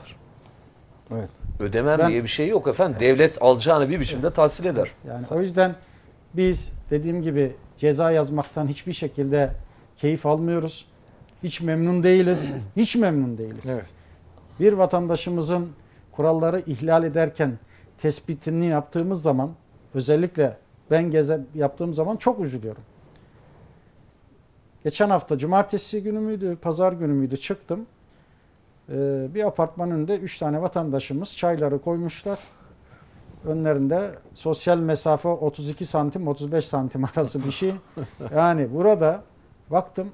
Evet. Ödemem Ben- diye bir şey yok efendim. Devlet alacağını bir biçimde tahsil eder. Yani o yüzden biz dediğim gibi ceza yazmaktan hiçbir şekilde keyif almıyoruz. Hiç memnun değiliz. Hiç memnun değiliz. Evet. Bir vatandaşımızın kuralları ihlal ederken tespitini yaptığımız zaman özellikle ben geze yaptığım zaman çok üzülüyorum. Geçen hafta cumartesi günü müydü, pazar günü müydü çıktım. Ee, bir apartman önünde 3 tane vatandaşımız çayları koymuşlar. Önlerinde sosyal mesafe 32 santim 35 santim arası bir şey. Yani burada baktım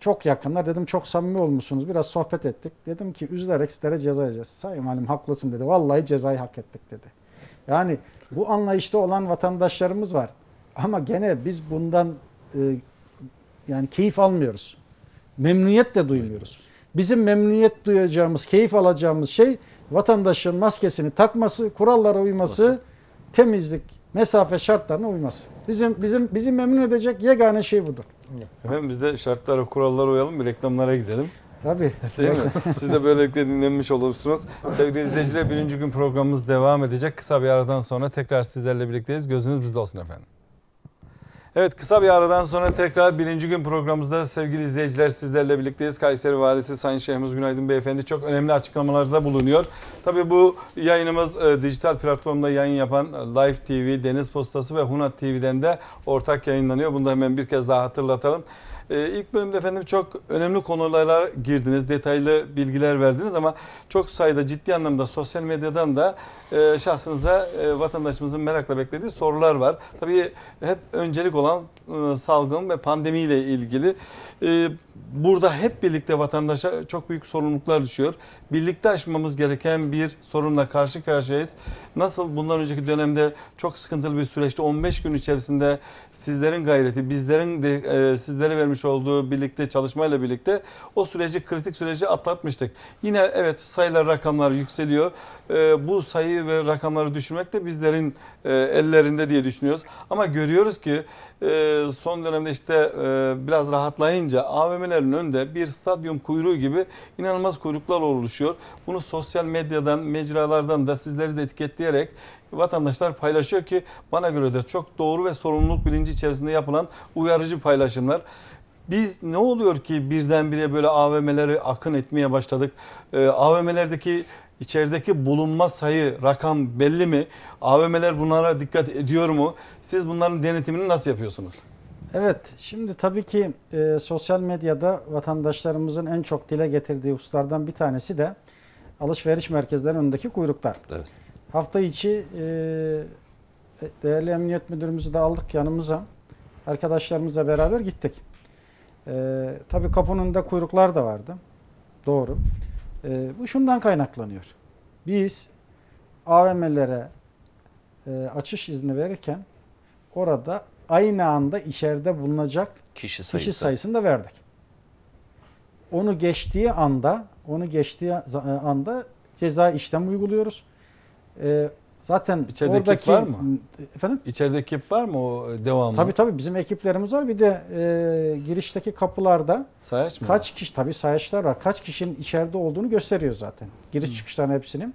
çok yakınlar. Dedim çok samimi olmuşsunuz. Biraz sohbet ettik. Dedim ki üzülerek sizlere ceza yazacağız. Sayın Halim haklısın dedi. Vallahi cezayı hak ettik dedi. Yani bu anlayışta olan vatandaşlarımız var. Ama gene biz bundan e, yani keyif almıyoruz. Memnuniyet de duymuyoruz. Bizim memnuniyet duyacağımız, keyif alacağımız şey vatandaşın maskesini takması, kurallara uyması, temizlik, mesafe şartlarına uyması. Bizim bizim bizi memnun edecek yegane şey budur. Efendim biz de şartlara, kurallara uyalım bir reklamlara gidelim. Tabii. Değil mi? Siz de böylelikle dinlenmiş olursunuz. Sevgili izleyiciler birinci gün programımız devam edecek. Kısa bir aradan sonra tekrar sizlerle birlikteyiz. Gözünüz bizde olsun efendim. Evet kısa bir aradan sonra tekrar birinci gün programımızda sevgili izleyiciler sizlerle birlikteyiz. Kayseri Valisi Sayın Şehmuz Günaydın Beyefendi çok önemli açıklamalarda bulunuyor. Tabii bu yayınımız e, dijital platformda yayın yapan Live TV, Deniz Postası ve Hunat TV'den de ortak yayınlanıyor. Bunu da hemen bir kez daha hatırlatalım. Ee, ilk bölümde efendim çok önemli konulara girdiniz, detaylı bilgiler verdiniz ama çok sayıda ciddi anlamda sosyal medyadan da e, şahsınıza e, vatandaşımızın merakla beklediği sorular var. Tabii hep öncelik olan e, salgın ve pandemiyle ilgili. E, burada hep birlikte vatandaşa çok büyük sorumluluklar düşüyor. Birlikte aşmamız gereken bir sorunla karşı karşıyayız. Nasıl bundan önceki dönemde çok sıkıntılı bir süreçte 15 gün içerisinde sizlerin gayreti, bizlerin de e, sizlere vermiş olduğu birlikte çalışmayla birlikte o süreci kritik süreci atlatmıştık. Yine evet sayılar rakamlar yükseliyor. E, bu sayı ve rakamları düşürmek de bizlerin e, ellerinde diye düşünüyoruz. Ama görüyoruz ki e, son dönemde işte e, biraz rahatlayınca AVM'lerin önünde bir stadyum kuyruğu gibi inanılmaz kuyruklar oluşuyor. Bunu sosyal medyadan, mecralardan da sizleri de etiketleyerek vatandaşlar paylaşıyor ki bana göre de çok doğru ve sorumluluk bilinci içerisinde yapılan uyarıcı paylaşımlar. Biz ne oluyor ki birdenbire böyle AVM'leri akın etmeye başladık? Ee, AVM'lerdeki içerideki bulunma sayı, rakam belli mi? AVM'ler bunlara dikkat ediyor mu? Siz bunların denetimini nasıl yapıyorsunuz? Evet, şimdi tabii ki e, sosyal medyada vatandaşlarımızın en çok dile getirdiği hususlardan bir tanesi de alışveriş merkezlerinin önündeki kuyruklar. Evet. Hafta içi e, değerli emniyet müdürümüzü de aldık yanımıza. Arkadaşlarımızla beraber gittik. E, tabii kapının önünde kuyruklar da vardı. Doğru. E, bu şundan kaynaklanıyor. Biz AVM'lere e, açış izni verirken orada aynı anda içeride bulunacak Kişi sayısı. kişi sayısını da verdik. Onu geçtiği anda, onu geçtiği za- anda ceza işlem uyguluyoruz. Ee, zaten İçeride ekip oradaki var mı? Efendim? İçeride ekip var mı o devamlı? Tabii tabii bizim ekiplerimiz var. Bir de e, girişteki kapılarda Sayaç mı? kaç kişi tabii sayaçlar var. Kaç kişinin içeride olduğunu gösteriyor zaten. Giriş çıkışların hepsinin.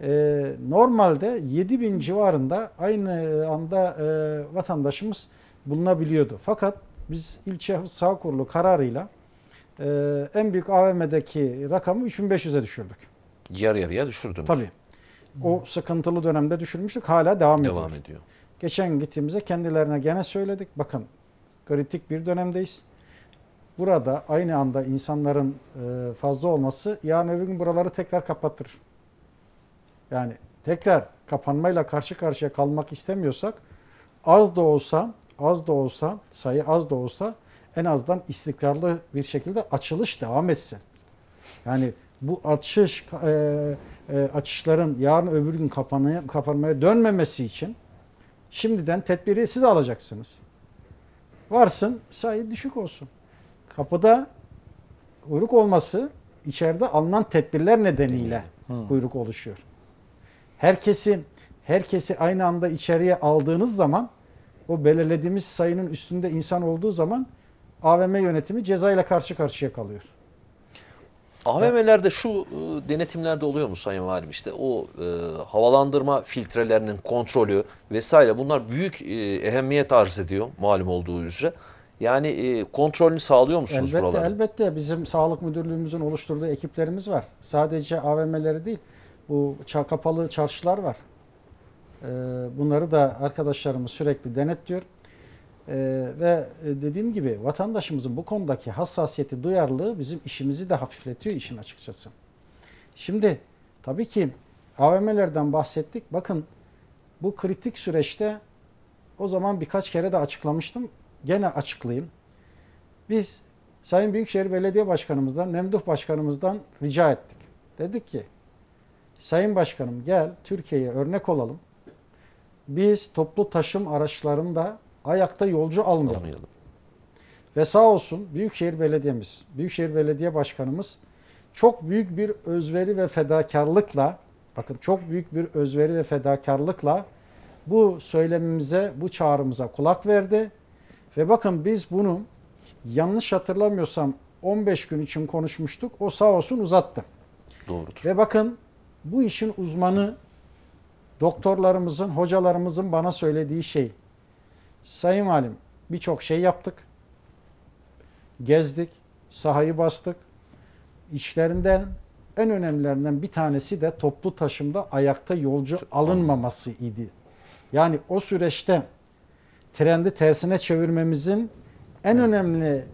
Ee, normalde 7000 civarında aynı anda e, vatandaşımız bulunabiliyordu. Fakat biz ilçe sağ kurulu kararıyla e, en büyük AVM'deki rakamı 3500'e düşürdük. Yarı yarıya düşürdünüz. Tabii. O sıkıntılı dönemde düşürmüştük. Hala devam ediyor. Devam ediyor. Geçen gittiğimizde kendilerine gene söyledik. Bakın kritik bir dönemdeyiz. Burada aynı anda insanların e, fazla olması yarın öbür gün buraları tekrar kapattırır. Yani tekrar kapanmayla karşı karşıya kalmak istemiyorsak az da olsa az da olsa sayı az da olsa en azından istikrarlı bir şekilde açılış devam etsin. Yani bu açış e, e, açışların yarın öbür gün kapanmaya, kapanmaya dönmemesi için şimdiden tedbiri siz alacaksınız. Varsın sayı düşük olsun. Kapıda kuyruk olması içeride alınan tedbirler nedeniyle kuyruk oluşuyor. Herkesi herkesi aynı anda içeriye aldığınız zaman o belirlediğimiz sayının üstünde insan olduğu zaman AVM yönetimi ceza ile karşı karşıya kalıyor. AVM'lerde şu e, denetimlerde oluyor mu Sayın Valim? İşte o e, havalandırma filtrelerinin kontrolü vesaire bunlar büyük e, ehemmiyet arz ediyor malum olduğu üzere. Yani e, kontrolünü sağlıyor musunuz Elbette buralarda? elbette bizim sağlık müdürlüğümüzün oluşturduğu ekiplerimiz var. Sadece AVM'leri değil bu kapalı çarşılar var. Ee, bunları da arkadaşlarımız sürekli denetliyor. Ee, ve e, dediğim gibi vatandaşımızın bu konudaki hassasiyeti, duyarlılığı bizim işimizi de hafifletiyor işin açıkçası. Şimdi tabii ki AVM'lerden bahsettik. Bakın bu kritik süreçte o zaman birkaç kere de açıklamıştım. Gene açıklayayım. Biz Sayın Büyükşehir Belediye Başkanımızdan, Memduh Başkanımızdan rica ettik. Dedik ki Sayın Başkanım gel Türkiye'ye örnek olalım. Biz toplu taşım araçlarında ayakta yolcu almayalım. Almayalım. Ve sağ olsun Büyükşehir Belediye'miz, Büyükşehir Belediye Başkanımız çok büyük bir özveri ve fedakarlıkla, bakın çok büyük bir özveri ve fedakarlıkla bu söylemimize, bu çağrımıza kulak verdi. Ve bakın biz bunu yanlış hatırlamıyorsam 15 gün için konuşmuştuk. O sağ olsun uzattı. Doğrudur. Ve bakın bu işin uzmanı doktorlarımızın, hocalarımızın bana söylediği şey. Sayın Valim birçok şey yaptık. Gezdik, sahayı bastık. İçlerinden en önemlilerinden bir tanesi de toplu taşımda ayakta yolcu alınmaması idi. Yani o süreçte trendi tersine çevirmemizin en önemli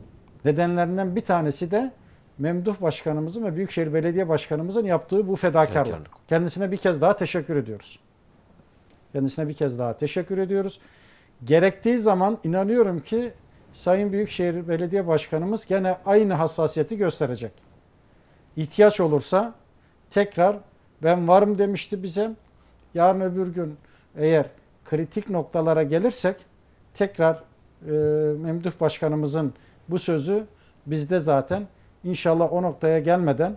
nedenlerinden bir tanesi de Memduh Başkanımızın ve Büyükşehir Belediye Başkanımızın yaptığı bu fedakarlık. Fedakarlık. Kendisine bir kez daha teşekkür ediyoruz. Kendisine bir kez daha teşekkür ediyoruz. Gerektiği zaman inanıyorum ki Sayın Büyükşehir Belediye Başkanımız gene aynı hassasiyeti gösterecek. İhtiyaç olursa tekrar ben varım demişti bize. Yarın öbür gün eğer kritik noktalara gelirsek tekrar e, Memduh Başkanımızın bu sözü bizde zaten inşallah o noktaya gelmeden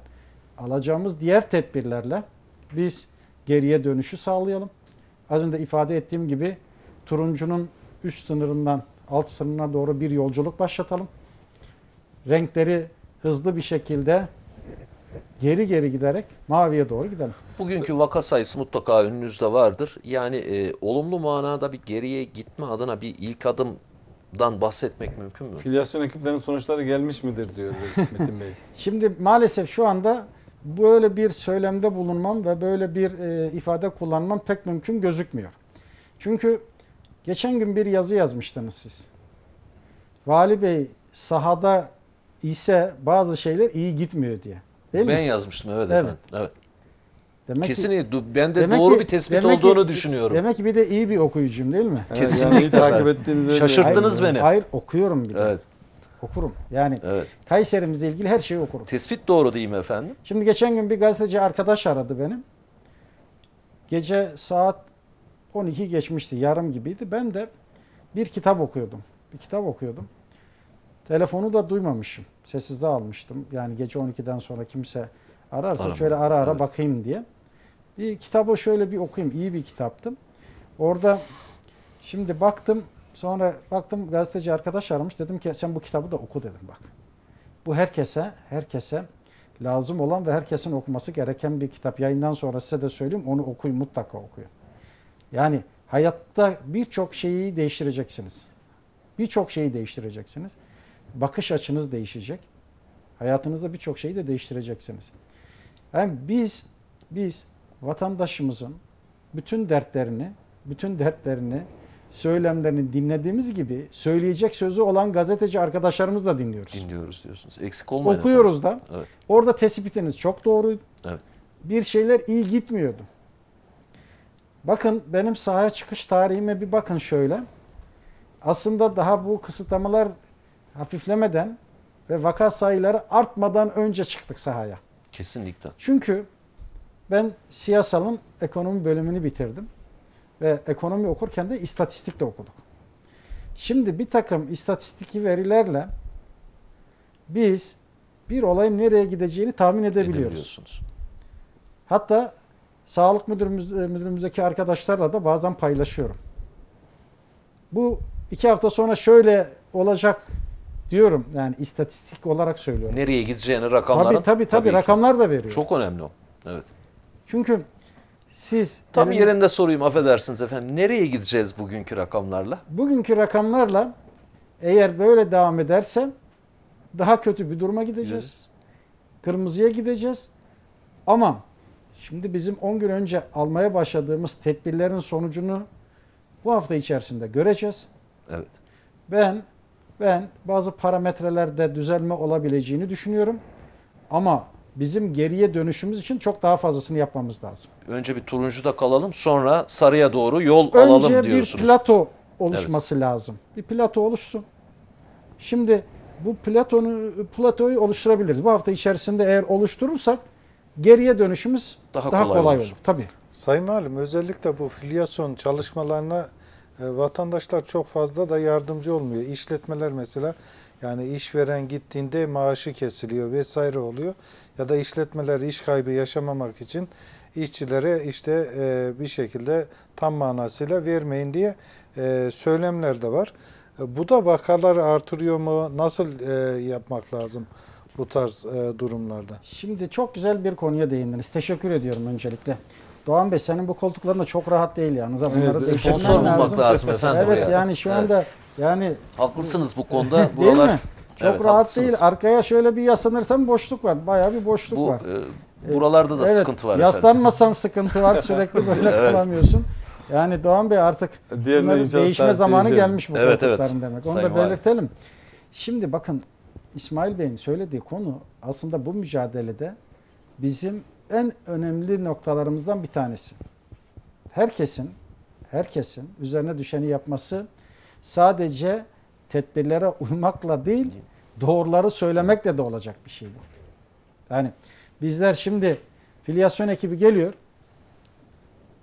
alacağımız diğer tedbirlerle biz geriye dönüşü sağlayalım. Az önce ifade ettiğim gibi turuncunun üst sınırından alt sınırına doğru bir yolculuk başlatalım. Renkleri hızlı bir şekilde geri geri giderek maviye doğru gidelim. Bugünkü vaka sayısı mutlaka önünüzde vardır. Yani e, olumlu manada bir geriye gitme adına bir ilk adımdan bahsetmek mümkün mü? Filyasyon ekiplerinin sonuçları gelmiş midir diyor Metin Bey. Şimdi maalesef şu anda böyle bir söylemde bulunmam ve böyle bir e, ifade kullanmam pek mümkün gözükmüyor. Çünkü geçen gün bir yazı yazmıştınız siz. Vali Bey sahada ise bazı şeyler iyi gitmiyor diye. Değil ben mi? yazmıştım evet, Evet. efendim. Evet. Demek ki- Kesinlikle du- ben de demek doğru ki- bir tespit demek ki- olduğunu düşünüyorum. Demek ki bir de iyi bir okuyucuyum değil mi? Evet, Kesinlikle yani iyi takip ettiğiniz. Şaşırttınız hayır, beni. Hayır okuyorum bile. Evet. Okurum. Yani Evet. Kayserimizle ilgili her şeyi okurum. Tespit doğru değil mi efendim? Şimdi geçen gün bir gazeteci arkadaş aradı benim. Gece saat 12 geçmişti, yarım gibiydi. Ben de bir kitap okuyordum. Bir kitap okuyordum. Telefonu da duymamışım. Sessizde almıştım. Yani gece 12'den sonra kimse ararsa Arama. şöyle ara ara Evet. bakayım diye. Bir kitabı şöyle bir okuyayım. İyi bir kitaptı. Orada şimdi baktım sonra baktım gazeteci arkadaş aramış. Dedim ki sen bu kitabı da oku dedim bak. Bu herkese herkese lazım olan ve herkesin okuması gereken bir kitap. Yayından sonra size de söyleyeyim onu okuyun mutlaka okuyun. Yani hayatta birçok şeyi değiştireceksiniz. Birçok şeyi değiştireceksiniz. Bakış açınız değişecek. Hayatınızda birçok şeyi de değiştireceksiniz. Yani biz biz vatandaşımızın bütün dertlerini, bütün dertlerini, söylemlerini dinlediğimiz gibi söyleyecek sözü olan gazeteci arkadaşlarımız da dinliyoruz. Dinliyoruz diyorsunuz. Eksik olmayın Okuyoruz da. efendim. Evet. Orada tespitiniz çok doğru. Evet. Bir şeyler iyi gitmiyordu. Bakın benim sahaya çıkış tarihime bir bakın şöyle. Aslında daha bu kısıtlamalar hafiflemeden ve vaka sayıları artmadan önce çıktık sahaya. Kesinlikle. Çünkü ben siyasalın ekonomi bölümünü bitirdim. Ve ekonomi okurken de istatistik de okuduk. Şimdi bir takım istatistiki verilerle biz bir olayın nereye gideceğini tahmin edebiliyoruz. Hatta sağlık müdürümüz, e, müdürümüzdeki arkadaşlarla da bazen paylaşıyorum. Bu iki hafta sonra şöyle olacak diyorum. Yani istatistik olarak söylüyorum. Nereye gideceğini rakamların Tabii tabii tabii ki. rakamlar da veriyor. Çok önemli o. Evet. Çünkü siz Tam elin- yerinde sorayım affedersiniz efendim. Nereye gideceğiz bugünkü rakamlarla? bugünkü rakamlarla eğer böyle devam ederse daha kötü bir duruma gideceğiz. Gideceğiz. Kırmızıya gideceğiz. Ama şimdi bizim 10 gün önce almaya başladığımız tedbirlerin sonucunu bu hafta içerisinde göreceğiz. Evet. Ben ben bazı parametrelerde düzelme olabileceğini düşünüyorum. Ama bizim geriye dönüşümüz için çok daha fazlasını yapmamız lazım. Önce bir turuncuda kalalım sonra sarıya doğru yol alalım Önce bir diyorsunuz. plato oluşması lazım. Bir plato oluşsun. Şimdi bu platonu platoyu oluşturabiliriz. Bu hafta içerisinde eğer oluşturursak geriye dönüşümüz Daha daha, kolay kolay, olur. olur. Tabii. Sayın Valim özellikle bu filyasyon çalışmalarına e, vatandaşlar çok fazla da yardımcı olmuyor. İşletmeler mesela yani işveren gittiğinde maaşı kesiliyor vesaire oluyor. Ya da işletmeler iş kaybı yaşamamak için işçilere işte e, bir şekilde tam manasıyla vermeyin diye e, söylemler de var. E, bu da vakaları artırıyor mu? Nasıl e, yapmak lazım bu tarz e, durumlarda? Şimdi çok güzel bir konuya değindiniz. Teşekkür ediyorum öncelikle. Doğan Bey senin bu koltukların da çok rahat değil yalnız. ha. Bunları Evet, Sponsor bulmak lazım efendim Evet buraya. yani şu Evet. anda yani Haklısınız bu konuda. değil Buralar mi? Çok Evet, rahat haklısınız. değil. Arkaya şöyle bir yaslanırsam boşluk var. Bayağı bir boşluk bu var. e, buralarda da Evet, sıkıntı var efendim. Yaslanmasan sıkıntı var. Sürekli böyle Evet. kalamıyorsun. Yani Doğan Bey artık değişme zamanı değişelim. gelmiş bu Evet, koltukların evet. demek. Onu Sayın da belirtelim. Şimdi bakın İsmail Bey'in söylediği konu aslında bu mücadelede bizim en önemli noktalarımızdan bir tanesi. Herkesin herkesin üzerine düşeni yapması sadece tedbirlere uymakla değil, doğruları söylemekle de olacak bir şey bu. Yani bizler şimdi filyasyon ekibi geliyor.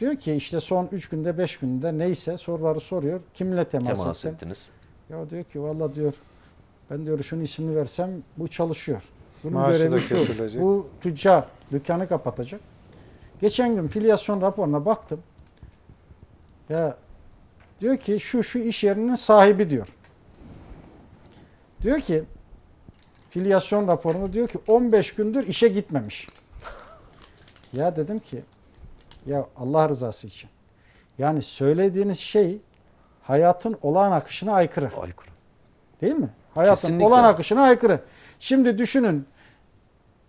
Diyor ki işte son 3 günde 5 günde neyse soruları soruyor. Kimle temas, Temas ettin? ettiniz. Ya diyor ki valla diyor ben diyor şunun ismini versem bu çalışıyor. Bunun Maaşı görevi şu. kesilecek. Bu tüccar dükkanı kapatacak. Geçen gün filyasyon raporuna baktım. Ya diyor ki şu şu iş yerinin sahibi diyor. Diyor ki filyasyon raporunda diyor ki 15 gündür işe gitmemiş. Ya dedim ki ya Allah rızası için. Yani söylediğiniz şey hayatın olağan akışına aykırı. Aykırı. Değil mi? Hayatın Kesinlikle. olağan akışına aykırı. Şimdi düşünün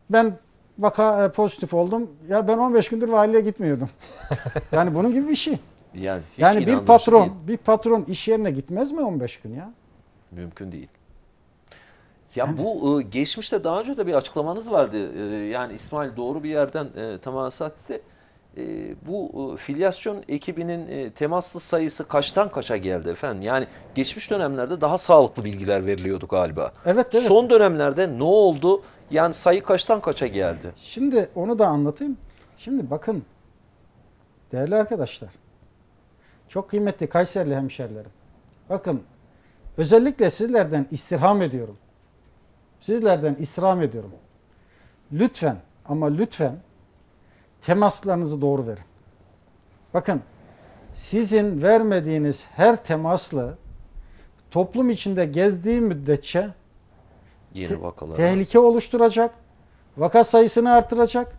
ben vaka e, pozitif oldum. Ya ben 15 gündür valiliğe gitmiyordum. yani bunun gibi bir şey. Yani hiç yani bir patron, değil. bir patron iş yerine gitmez mi 15 gün ya? Mümkün değil. Ya bu e, geçmişte daha önce de bir açıklamanız vardı. E, yani İsmail doğru bir yerden e, temas etti. E, bu e, filyasyon ekibinin e, temaslı sayısı kaçtan kaça geldi efendim? Yani geçmiş dönemlerde daha sağlıklı bilgiler veriliyordu galiba. Evet, evet. Son dönemlerde ne oldu? Yani sayı kaçtan kaça geldi? Şimdi onu da anlatayım. Şimdi bakın değerli arkadaşlar. Çok kıymetli Kayserili hemşerilerim. Bakın özellikle sizlerden istirham ediyorum. Sizlerden istirham ediyorum. Lütfen ama lütfen temaslarınızı doğru verin. Bakın sizin vermediğiniz her temaslı toplum içinde gezdiği müddetçe Yeni vakalar. tehlike oluşturacak, vaka sayısını artıracak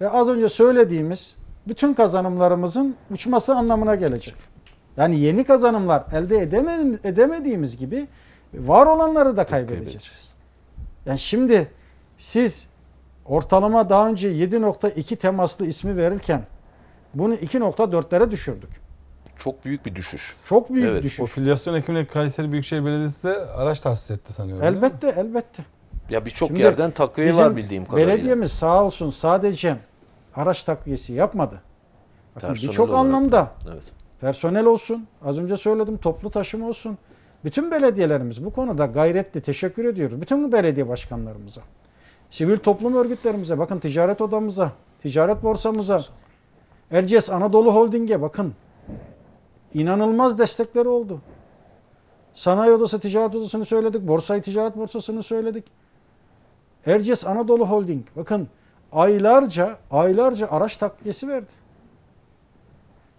ve az önce söylediğimiz bütün kazanımlarımızın uçması anlamına gelecek. Yani yeni kazanımlar elde edeme- edemediğimiz gibi var olanları da. Kaybedeceğiz. Yani şimdi siz ortalama daha önce 7.2 temaslı ismi verirken bunu 2.4'lere düşürdük. Çok büyük bir düşüş. Çok büyük Evet, düşüş. O filyasyon ekibine Kayseri Büyükşehir Belediyesi de araç tahsis etti sanıyorum. Elbette elbette. Ya birçok yerden takviye var bildiğim kadarıyla. Belediyemiz sağ olsun sadece araç takviyesi yapmadı. Bakın birçok da. anlamda Evet. personel olsun, az önce söyledim toplu taşıma olsun. Bütün belediyelerimiz bu konuda gayretli. Teşekkür ediyoruz. Bütün belediye başkanlarımıza. Sivil toplum örgütlerimize, bakın ticaret odamıza, ticaret borsamıza, Erciyes Anadolu Holding'e bakın. İnanılmaz destekleri oldu. Sanayi Odası, Ticaret Odası'nı söyledik. Borsayı Ticaret Borsası'nı söyledik. Erciyes Anadolu Holding bakın aylarca aylarca araç takviyesi verdi.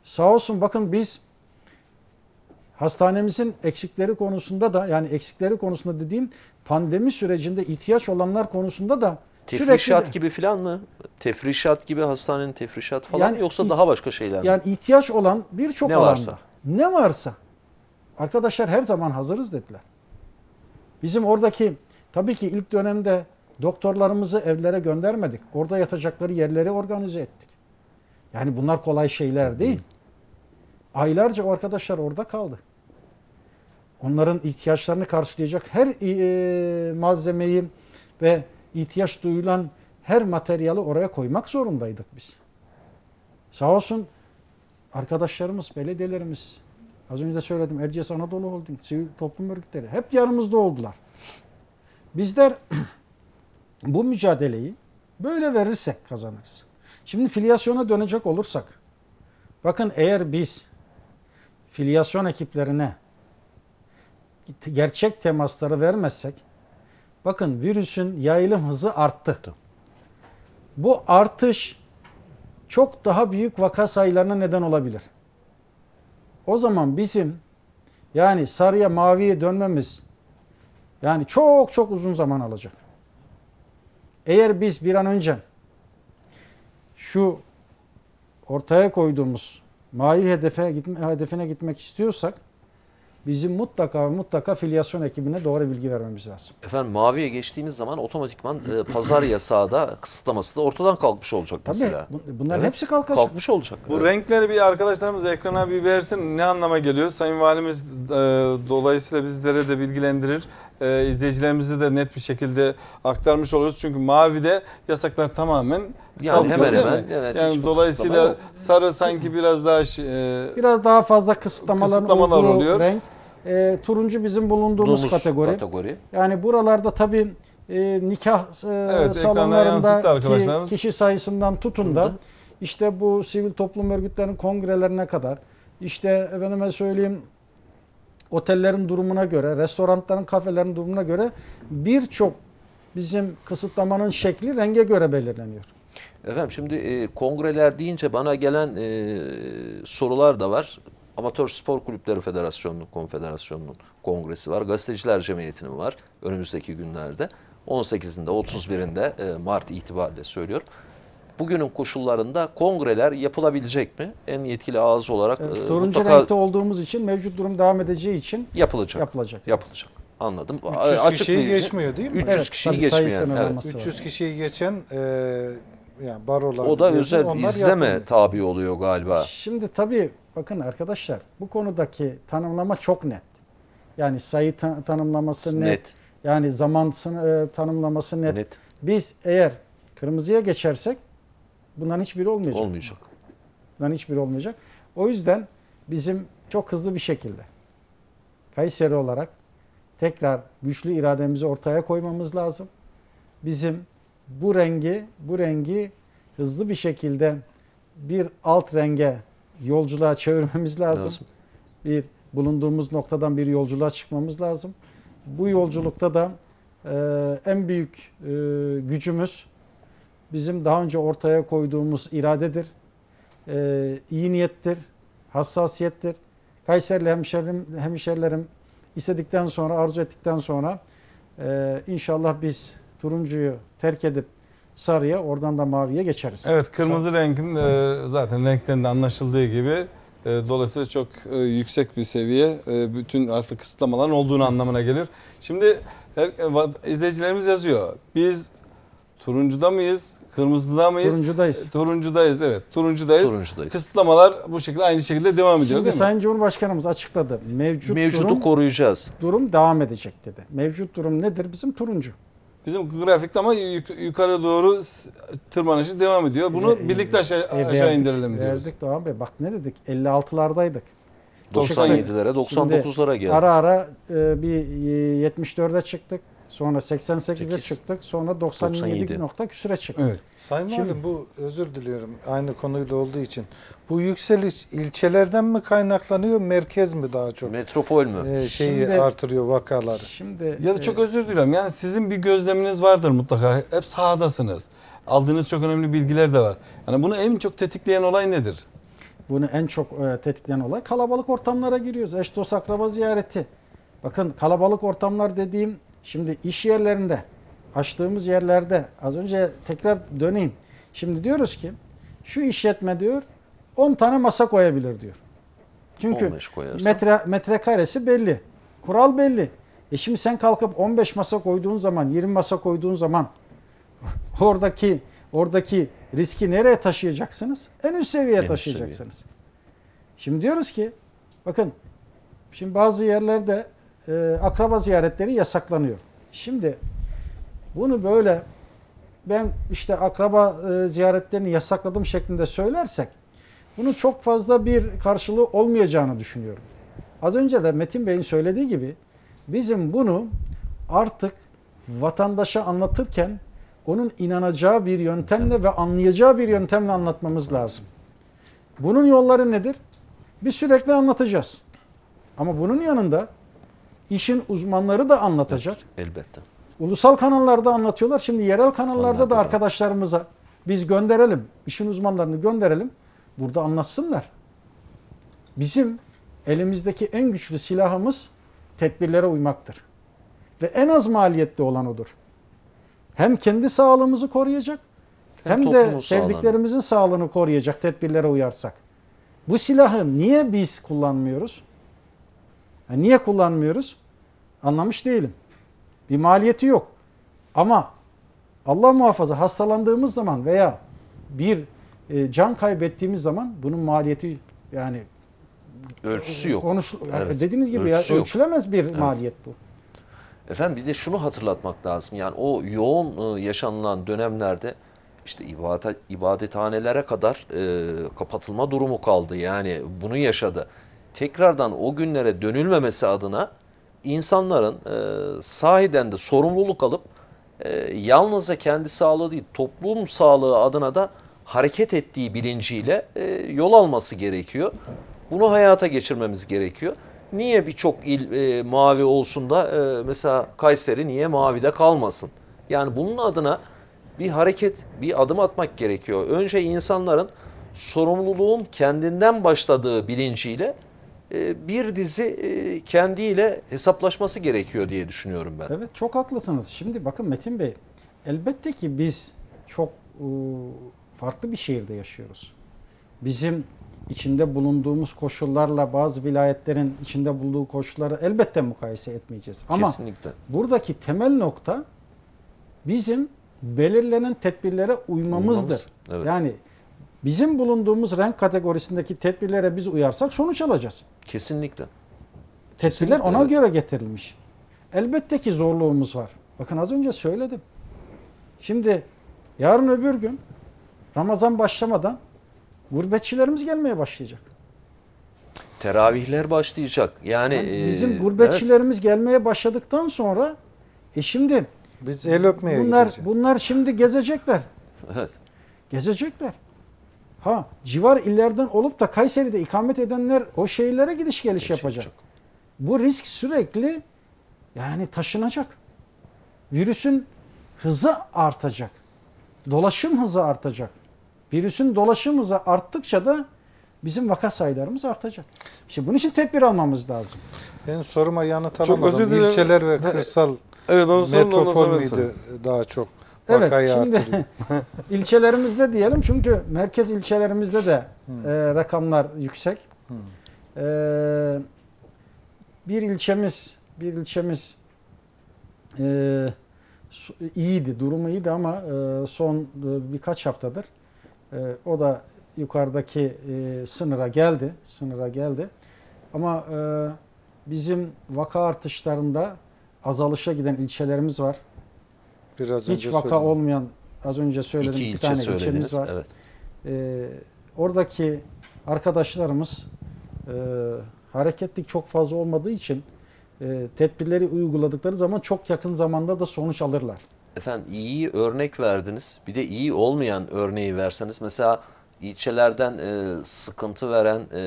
Sağ olsun bakın biz hastanemizin eksikleri konusunda da yani eksikleri konusunda dediğim pandemi sürecinde ihtiyaç olanlar konusunda da Tefrişat sürekli gibi falan mı? Tefrişat gibi hastanenin tefrişat falan Yani mı yoksa daha başka şeyler mi? yani ihtiyaç olan birçok Ne alanda varsa. ne varsa arkadaşlar her zaman hazırız dediler. Bizim oradaki tabii ki ilk dönemde doktorlarımızı evlere göndermedik. Orada yatacakları yerleri organize ettik. Yani bunlar kolay şeyler değil. Aylarca o arkadaşlar orada kaldı. Onların ihtiyaçlarını karşılayacak her e, malzemeyi ve ihtiyaç duyulan her materyali oraya koymak zorundaydık biz. Sağ olsun arkadaşlarımız, belediyelerimiz, az önce de söyledim Erciyes Anadolu Holding, sivil toplum örgütleri hep yanımızda oldular. Bizler bu mücadeleyi böyle verirsek kazanırız. Şimdi filyasyona dönecek olursak, bakın eğer biz filyasyon ekiplerine gerçek temasları vermezsek, bakın virüsün yayılım hızı arttı. Bu artış çok daha büyük vaka sayılarına neden olabilir. O zaman bizim yani sarıya maviye dönmemiz yani çok çok uzun zaman alacak. Eğer biz bir an önce şu ortaya koyduğumuz mavi hedefe gitme, hedefine gitmek istiyorsak bizim mutlaka mutlaka filyasyon ekibine doğru bilgi vermemiz lazım. Efendim maviye geçtiğimiz zaman otomatikman e, pazar yasağı da kısıtlaması da ortadan kalkmış olacak Tabii mesela. bu- bunların Evet, hepsi kalkacak. Kalkmış olacak. Bu Evet. renkleri bir arkadaşlarımız ekrana bir versin. Ne anlama geliyor? Sayın Valimiz e, dolayısıyla bizlere de bilgilendirir. E, izleyicilerimize de net bir şekilde aktarmış oluruz. Çünkü mavide yasaklar tamamen Yani kalkıyor, hemen değil mi? hemen, evet, yani dolayısıyla yok. sarı sanki biraz daha e, Biraz daha fazla kısıtlamaların Kısıtlamalar olduğu oluyor. renk. E, turuncu bizim bulunduğumuz Domuz kategori. kategori. Yani buralarda tabii e, nikah e, Evet, ekrana yansıttı salonlarında arkadaşlarımız. kişi sayısından tutun da Burada. işte bu sivil toplum örgütlerinin kongrelerine kadar işte efendime söyleyeyim otellerin durumuna göre, restoranların, kafelerin durumuna göre birçok bizim kısıtlamanın şekli renge göre belirleniyor. Efendim şimdi e, kongreler deyince bana gelen e, sorular da var. Amatör Spor Kulüpleri Federasyonu'nun, konfederasyonunun kongresi var. Gazeteciler Cemiyeti'nin var önümüzdeki günlerde. 18'inde, 31'inde e, Mart itibariyle söylüyorum. Bugünün koşullarında kongreler yapılabilecek mi? En yetkili ağız olarak Evet, e, turuncu mutlaka renkte olduğumuz için mevcut durum devam edeceği için yapılacak. yapılacak. Yapılacak. Anladım. 300 Açıklayıcı. kişiyi geçmiyor değil mi? 300 Evet, kişiyi geçmeyen. Evet. sınırlaması var. 300 kişiyi geçen e, yani barolar. O da özel izleme yapmıyor. tabi oluyor galiba. Şimdi tabii bakın arkadaşlar bu konudaki tanımlama çok net. Yani sayı ta- tanımlaması net. Net. Yani zaman e, tanımlaması net. Net Biz eğer kırmızıya geçersek bunların hiçbiri olmayacak. olmayacak. Bunların hiçbiri olmayacak. O yüzden bizim çok hızlı bir şekilde Kayseri olarak tekrar güçlü irademizi ortaya koymamız lazım. Bizim bu rengi, bu rengi hızlı bir şekilde bir alt renge yolculuğa çevirmemiz lazım. Lazım. Bir bulunduğumuz noktadan bir yolculuğa çıkmamız lazım. Bu yolculukta da e, en büyük e, gücümüz bizim daha önce ortaya koyduğumuz iradedir. E, iyi niyettir, hassasiyettir. Kayserili hemşerim, hemşerilerim istedikten sonra, arzu ettikten sonra e, inşallah biz turuncuyu terk edip sarıya, oradan da maviye geçeriz. Evet kırmızı renkin e, zaten renkten de anlaşıldığı gibi e, dolayısıyla çok e, yüksek bir seviye e, bütün artık kısıtlamaların olduğunu anlamına gelir. Şimdi her, e, izleyicilerimiz yazıyor. Biz turuncuda mıyız? Kırmızıda mıyız? Turuncudayız. Turuncudayız evet. Turuncudayız. Turuncudayız. Kısıtlamalar bu şekilde aynı şekilde devam ediyor Şimdi değil mi? Sayın Cumhurbaşkanımız açıkladı. Mevcut Mevcudu durum, koruyacağız. durum devam edecek dedi. Mevcut durum nedir? Bizim turuncu. Bizim grafikte ama yuk- yukarı doğru s- tırmanışı devam ediyor. Bunu E, birlikte aşağı, E, aşağı verdik, indirelim diyoruz. Verdik Doğan Bey. Bak ne dedik? 56'lardaydık. 97'lere 99'lara geldi. Ara ara e, bir e, 74'e çıktık. Sonra 88'e Sekiz. çıktık. Sonra 97, 97. nokta küsüre çıktık. Evet. Sayın Şimdi- Valim bu özür diliyorum aynı konuyla olduğu için. Bu yükseliş ilçelerden mi kaynaklanıyor merkez mi daha çok? Metropol mü? Ee, şeyi Şimdi- artırıyor vakaları. Şimdi Ya da e, çok özür diliyorum. Yani sizin bir gözleminiz vardır mutlaka. Hep sahadasınız. Aldığınız çok önemli bilgiler de var. Yani bunu en çok tetikleyen olay nedir? Bunu en çok e, tetikleyen olay kalabalık ortamlara giriyoruz. Eş dost akraba ziyareti. Bakın kalabalık ortamlar dediğim şimdi iş yerlerinde, açtığımız yerlerde az önce tekrar döneyim. Şimdi diyoruz ki şu işletme diyor 10 tane masa koyabilir diyor. Çünkü 15 koyarsan. metre metrekaresi belli. Kural belli. E şimdi sen kalkıp 15 masa koyduğun zaman, 20 masa koyduğun zaman oradaki oradaki riski nereye taşıyacaksınız? En üst seviyeye En üst taşıyacaksınız. Şimdi diyoruz ki bakın şimdi bazı yerlerde e, akraba ziyaretleri yasaklanıyor. Şimdi bunu böyle ben işte akraba e, ziyaretlerini yasakladım şeklinde söylersek bunun çok fazla bir karşılığı olmayacağını düşünüyorum. Az önce de Metin Bey'in söylediği gibi bizim bunu artık vatandaşa anlatırken onun inanacağı bir yöntemle ve anlayacağı bir yöntemle anlatmamız lazım. Bunun yolları nedir? Biz sürekli anlatacağız. Ama bunun yanında işin uzmanları da anlatacak. Elbette. Ulusal kanallarda anlatıyorlar. Şimdi yerel kanallarda Onlarda da da. arkadaşlarımıza biz gönderelim. işin uzmanlarını gönderelim. Burada anlatsınlar. Bizim elimizdeki en güçlü silahımız tedbirlere uymaktır. Ve en az maliyetli olan odur. Hem kendi sağlığımızı koruyacak Hem hem, de toplumun sağlığını. sevdiklerimizin sağlığını koruyacak tedbirlere uyarsak. Bu silahı niye biz kullanmıyoruz? Ha, niye kullanmıyoruz? Anlamış değilim. Bir maliyeti yok. Ama Allah muhafaza hastalandığımız zaman veya bir e, can kaybettiğimiz zaman bunun maliyeti yani Ölçüsü yok. konuş Evet. dediğiniz gibi Ölçüsü ya, yok. ölçülemez bir maliyet bu. Efendim bir de şunu hatırlatmak lazım. Yani o yoğun e, yaşanılan dönemlerde işte ibadet, ibadethanelere kadar e, kapatılma durumu kaldı. Yani bunu yaşadı. Tekrardan o günlere dönülmemesi adına insanların e, sahiden de sorumluluk alıp e, yalnızca kendi sağlığı değil toplum sağlığı adına da hareket ettiği bilinciyle e, yol alması gerekiyor. Bunu hayata geçirmemiz gerekiyor. Niye birçok il e, mavi olsun da e, mesela Kayseri niye mavide kalmasın? Yani bunun adına bir hareket, bir adım atmak gerekiyor. Önce insanların sorumluluğun kendinden başladığı bilinciyle bir dizi e, kendiyle hesaplaşması gerekiyor diye düşünüyorum ben. Evet çok haklısınız. Şimdi bakın Metin Bey elbette ki biz çok e, farklı bir şehirde yaşıyoruz. Bizim içinde bulunduğumuz koşullarla bazı vilayetlerin içinde bulunduğu koşulları elbette mukayese etmeyeceğiz. Ama Kesinlikle. buradaki temel nokta bizim belirlenen tedbirlere uymamızdır. Uymamız, evet. Yani bizim bulunduğumuz renk kategorisindeki tedbirlere biz uyarsak sonuç alacağız. Kesinlikle. Tedbirler Kesinlikle, ona evet. göre getirilmiş. elbette ki zorluğumuz var. Bakın az önce söyledim. Şimdi yarın öbür gün Ramazan başlamadan gurbetçilerimiz gelmeye başlayacak. Teravihler başlayacak. Yani, Yani e, bizim gurbetçilerimiz gelmeye başladıktan sonra e şimdi Biz el öpmeye bunlar gideceğiz. bunlar şimdi gezecekler. Evet, evet. Gezecekler. Ha civar illerden olup da Kayseri'de ikamet edenler o şehirlere gidiş geliş Şey yapacak. yapacak. Bu risk sürekli yani taşınacak. Virüsün hızı artacak. Dolaşım hızı artacak. Virüsün dolaşım hızı arttıkça da bizim vaka sayılarımız artacak. İşte bunun için tedbir almamız lazım. Ben soruma yanıt Çok alamadım. özür dilerim. İlçeler ve kırsal Evet metropol sorun. daha çok Evet, şimdi-? İlçelerimizde diyelim çünkü merkez ilçelerimizde de Hmm. e, rakamlar yüksek. Hmm. E, bir ilçemiz bir ilçemiz e, iyiydi, durumu iyiydi ama e, son e, birkaç haftadır e, o da yukarıdaki e, sınıra geldi, sınıra geldi. Ama e, bizim vaka artışlarında azalışa giden ilçelerimiz var. Biraz Hiç önce vaka söyledim. olmayan az önce söyledim İki iki ilçe tane söylediniz. ilçemiz var. Evet. Ee, oradaki arkadaşlarımız e, hareketlik çok fazla olmadığı için e, tedbirleri uyguladıkları zaman çok yakın zamanda da sonuç alırlar. Efendim iyi örnek verdiniz. Bir de iyi olmayan örneği verseniz mesela ilçelerden e, sıkıntı veren e,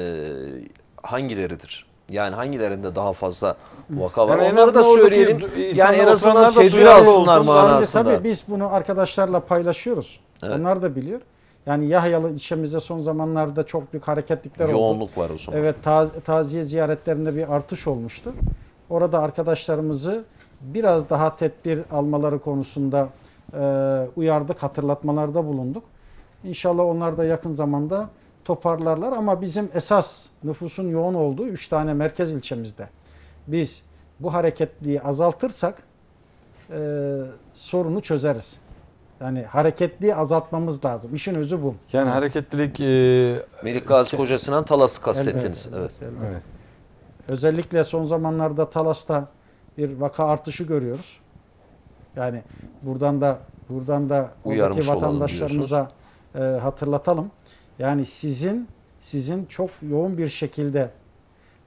hangileridir? Yani hangilerinde daha fazla vaka var? Yani Onları da söyleyelim. Yani en azından tedbir alsınlar manasında. tabii biz bunu arkadaşlarla paylaşıyoruz. Evet. Onlar da biliyor. Yani Yahyalı ilçemizde son zamanlarda çok büyük hareketlikler oldu. Yoğunluk var o zaman. Evet taz- taziye ziyaretlerinde bir artış olmuştu. Orada arkadaşlarımızı biraz daha tedbir almaları konusunda e, uyardık, hatırlatmalarda bulunduk. İnşallah onlar da yakın zamanda toparlarlar ama bizim esas nüfusun yoğun olduğu 3 tane merkez ilçemizde biz bu hareketliği azaltırsak e, sorunu çözeriz. Yani hareketliği azaltmamız lazım. İşin özü bu. Yani hareketlilik e, Melik Gazi Kocasinan Talas'ı kastettiniz. Evet. elbette. evet. Özellikle son zamanlarda Talas'ta bir vaka artışı görüyoruz. Yani buradan da buradan da olalım vatandaşlarımıza e, hatırlatalım. Yani sizin sizin çok yoğun bir şekilde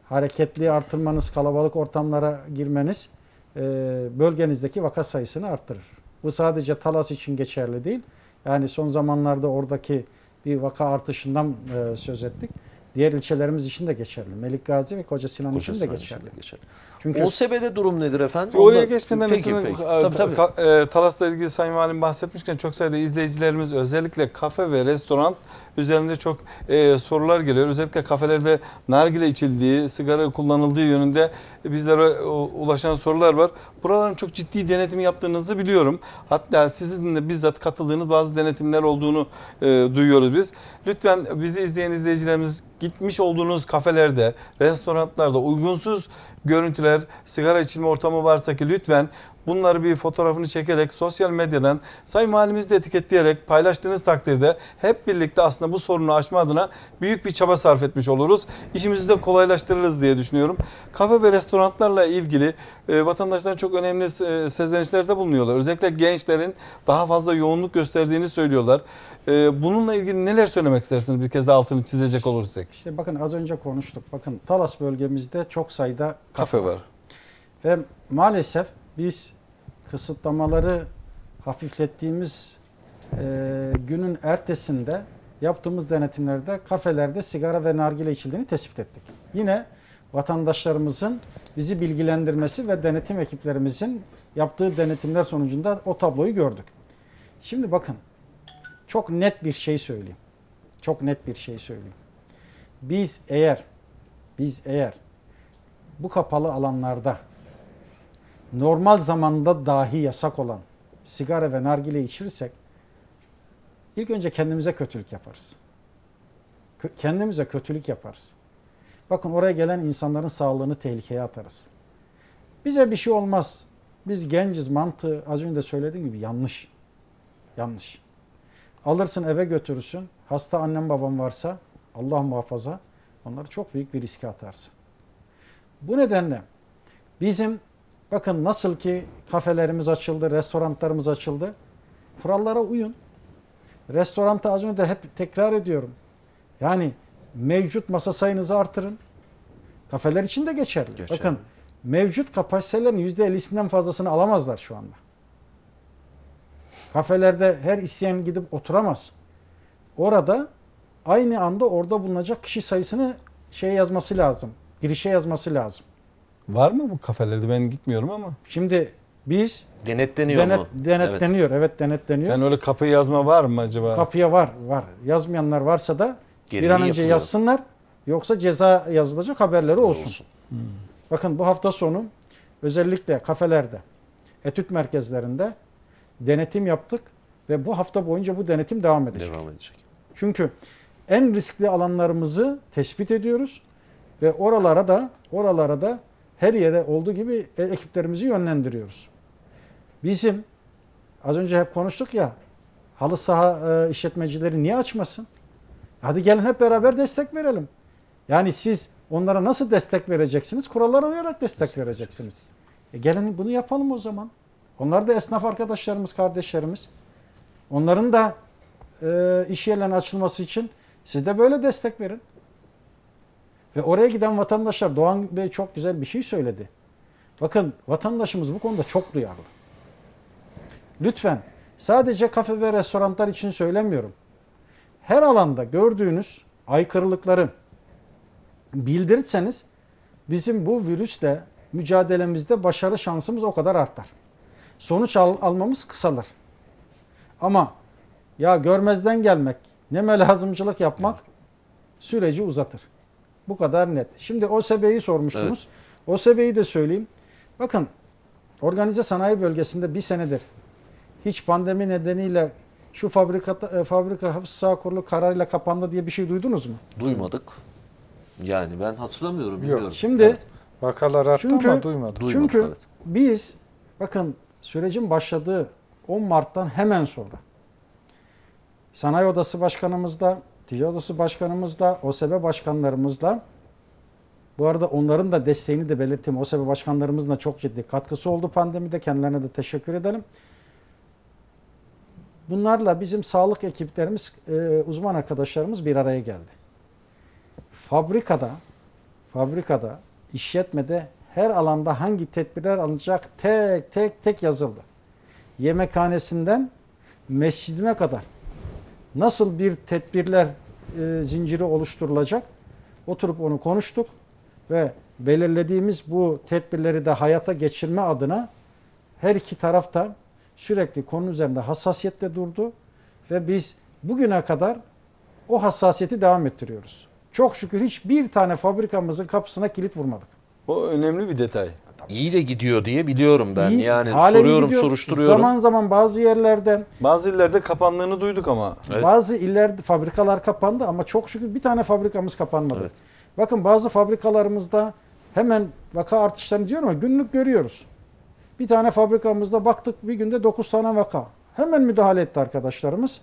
hareketliği artırmanız, kalabalık ortamlara girmeniz e, bölgenizdeki vaka sayısını arttırır. Bu sadece Talas için geçerli değil. Yani son zamanlarda oradaki bir vaka artışından e, söz ettik. Diğer ilçelerimiz için de geçerli. Melikgazi ve Koca Sinan için de Kocasinan geçerli. için de geçerli. Çünkü OSB'de durum nedir efendim? Oraya Onda- geçmeden Peki, mesela peki. e, Tabii, tabii. E, Talas'la ilgili Sayın Valim bahsetmişken çok sayıda izleyicilerimiz özellikle kafe ve restoran üzerinde çok e, sorular geliyor. Özellikle kafelerde nargile içildiği, sigara kullanıldığı yönünde bizlere e, ulaşan sorular var. Buraların çok ciddi denetim yaptığınızı biliyorum. Hatta sizin de bizzat katıldığınız bazı denetimler olduğunu e, duyuyoruz biz. Lütfen bizi izleyen izleyicilerimiz gitmiş olduğunuz kafelerde, restoranlarda uygunsuz görüntüler, sigara içilme ortamı varsa ki lütfen bunları bir fotoğrafını çekerek sosyal medyadan Sayın Valimizi de etiketleyerek paylaştığınız takdirde hep birlikte aslında bu sorunu aşma adına büyük bir çaba sarf etmiş oluruz. İşimizi de kolaylaştırırız diye düşünüyorum. Kafe ve restoranlarla ilgili e, vatandaşlar çok önemli e, sezlenişlerde bulunuyorlar. Özellikle gençlerin daha fazla yoğunluk gösterdiğini söylüyorlar. E, bununla ilgili neler söylemek istersiniz bir kez de altını çizecek olursak? işte bakın az önce konuştuk. Bakın Talas bölgemizde çok sayıda Kafe var. Ve maalesef biz kısıtlamaları hafiflettiğimiz e, günün ertesinde yaptığımız denetimlerde kafelerde sigara ve nargile içildiğini tespit ettik. Yine vatandaşlarımızın bizi bilgilendirmesi ve denetim ekiplerimizin yaptığı denetimler sonucunda o tabloyu gördük. Şimdi bakın çok net bir şey söyleyeyim. Çok net bir şey söyleyeyim. Biz eğer biz eğer bu kapalı alanlarda normal zamanda dahi yasak olan sigara ve nargile içirsek ilk önce kendimize kötülük yaparız. Kendimize kötülük yaparız. Bakın oraya gelen insanların sağlığını tehlikeye atarız. Bize bir şey olmaz. Biz genciz mantığı az önce de söylediğim gibi yanlış. Yanlış. Alırsın eve götürürsün. Hasta annem babam varsa Allah muhafaza onları çok büyük bir riske atarsın. Bu nedenle bizim Bakın nasıl ki kafelerimiz açıldı, restoranlarımız açıldı. Kurallara uyun. Restoranta az önce de hep tekrar ediyorum. Yani mevcut masa sayınızı artırın. Kafeler için de geçerli. Geçerli. Bakın mevcut kapasitelerin %50'sinden fazlasını alamazlar şu anda. Kafelerde her isteyen gidip oturamaz. Orada aynı anda orada bulunacak kişi sayısını şey yazması lazım. Girişe yazması lazım. Var mı bu kafelerde? Ben gitmiyorum ama. Şimdi biz Denetleniyor denet, mu? denetleniyor. Evet, denetleniyor. Yani öyle kapı yazma var mı acaba? Kapıya var, var. Yazmayanlar varsa da bir Gereği an önce yapılıyor. yazsınlar. Yoksa ceza yazılacak haberleri olsun. Olsun. Bakın bu hafta sonu özellikle kafelerde, etüt merkezlerinde denetim yaptık ve bu hafta boyunca bu denetim devam edecek. Devam edecek. Çünkü en riskli alanlarımızı tespit ediyoruz ve oralara da oralara da her yere olduğu gibi e- ekiplerimizi yönlendiriyoruz. Bizim az önce hep konuştuk ya halı saha e, işletmecileri niye açmasın? Hadi gelin hep beraber destek verelim. Yani siz onlara nasıl destek vereceksiniz? Kurallara uyarak destek vereceksiniz. E gelin bunu yapalım o zaman. Onlar da esnaf arkadaşlarımız, kardeşlerimiz. Onların da e, iş yerlerinin açılması için siz de böyle destek verin. Ve oraya giden vatandaşlar, Doğan Bey çok güzel bir şey söyledi. Bakın vatandaşımız bu konuda çok duyarlı. Lütfen sadece kafe ve restoranlar için söylemiyorum. Her alanda gördüğünüz aykırılıkları bildirirseniz bizim bu virüsle mücadelemizde başarı şansımız o kadar artar. Sonuç al- almamız kısalır. Ama ya görmezden gelmek, ne melazımcılık yapmak süreci uzatır. Bu kadar net. Şimdi OSB'yi sormuştunuz. OSB'yi de söyleyeyim. Bakın organize sanayi bölgesinde bir senedir hiç pandemi nedeniyle şu fabrika, e, fabrika hafız sağ kurulu kararıyla kapandı diye bir şey duydunuz mu? Duymadık. Yani ben hatırlamıyorum. Yok. Bilmiyorum. Şimdi Evet, Vakalar arttı Çünkü- ama duymadık, Çünkü evet. biz bakın sürecin başladığı 10 Mart'tan hemen sonra Sanayi Odası Başkanımızla, Ticaret Odası Başkanımızla, OSB Başkanlarımızla bu arada onların da desteğini de belirteyim. OSB Başkanlarımızın da çok ciddi katkısı oldu pandemide. Kendilerine de teşekkür edelim. Bunlarla bizim sağlık ekiplerimiz, e, uzman arkadaşlarımız bir araya geldi. Fabrikada, fabrikada, işletmede her alanda hangi tedbirler alınacak tek tek tek yazıldı. Yemekhanesinden mescidine kadar nasıl bir tedbirler e, zinciri oluşturulacak oturup onu konuştuk ve belirlediğimiz bu tedbirleri de hayata geçirme adına her iki tarafta sürekli konu üzerinde hassasiyetle durdu ve biz bugüne kadar o hassasiyeti devam ettiriyoruz. Çok şükür hiçbir tane fabrikamızın kapısına kilit vurmadık. O önemli bir detay. İyi de gidiyor diye biliyorum ben. İyi, yani halen soruyorum, gidiyor. soruşturuyorum. Zaman zaman bazı yerlerde, Bazı illerde kapandığını duyduk ama. Evet. bazı illerde fabrikalar kapandı ama çok şükür bir tane fabrikamız kapanmadı. Evet. Bakın bazı fabrikalarımızda hemen vaka artışlarını diyorum ama günlük görüyoruz. Bir tane fabrikamızda baktık bir günde 9 tane vaka. Hemen müdahale etti arkadaşlarımız.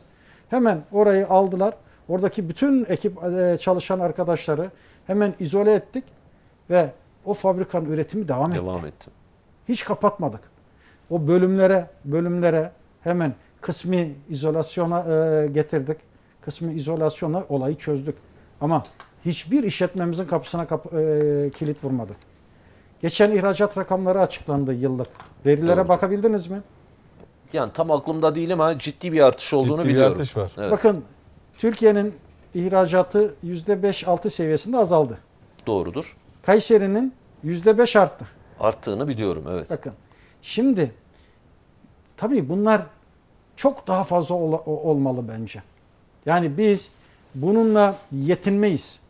Hemen orayı aldılar. Oradaki bütün ekip e, çalışan arkadaşları hemen izole ettik ve o fabrikanın üretimi devam etti. Devam ettim. Hiç kapatmadık. O bölümlere bölümlere hemen kısmi izolasyona e, getirdik. Kısmi izolasyona olayı çözdük. Ama hiçbir işletmemizin kapısına kap- e, kilit vurmadık. Geçen ihracat rakamları açıklandı yıllık. Verilere Doğru. bakabildiniz mi? Yani tam aklımda değil ama ciddi bir artış olduğunu Ciddi bir biliyorum. artış var. Evet. Bakın Türkiye'nin ihracatı %5-6 seviyesinde azaldı. Doğrudur. Kayseri'nin %5 arttı. Arttığını biliyorum evet. Bakın şimdi tabii bunlar çok daha fazla ola- o- olmalı bence. Yani biz bununla yetinmeyiz.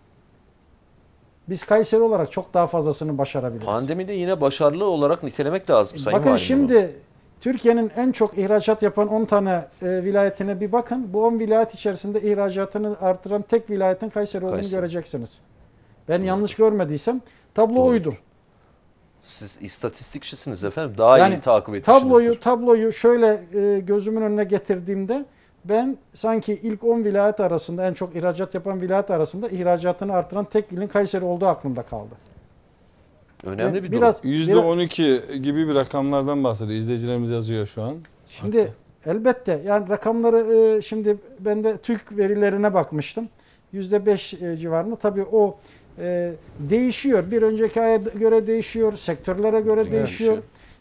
Biz Kayseri olarak çok daha fazlasını başarabiliriz. Pandemide yine başarılı olarak nitelemek lazım Sayın bakın Valim şimdi Türkiye'nin en çok ihracat yapan 10 tane e, vilayetine bir bakın. Bu 10 vilayet içerisinde ihracatını artıran tek vilayetin Kayseri olduğunu Kayseri. göreceksiniz. Ben yanlış görmediysem tablo Doğrudur. oydu. Siz istatistikçisiniz efendim. Daha Yani iyi takip etmişsinizdir. Tabloyu tabloyu şöyle e, gözümün önüne getirdiğimde ben sanki ilk 10 vilayet arasında en çok ihracat yapan vilayet arasında ihracatını artıran tek ilin Kayseri olduğu aklımda kaldı. Önemli Yani bir biraz, durum. %12 gibi bir rakamlardan bahsediyor. İzleyicilerimiz yazıyor şu an. Şimdi elbette yani rakamları e, şimdi ben de TÜİK verilerine bakmıştım. %5 e, civarında tabii o e, değişiyor. Bir önceki aya göre değişiyor, sektörlere göre değişiyor. Değişiyor.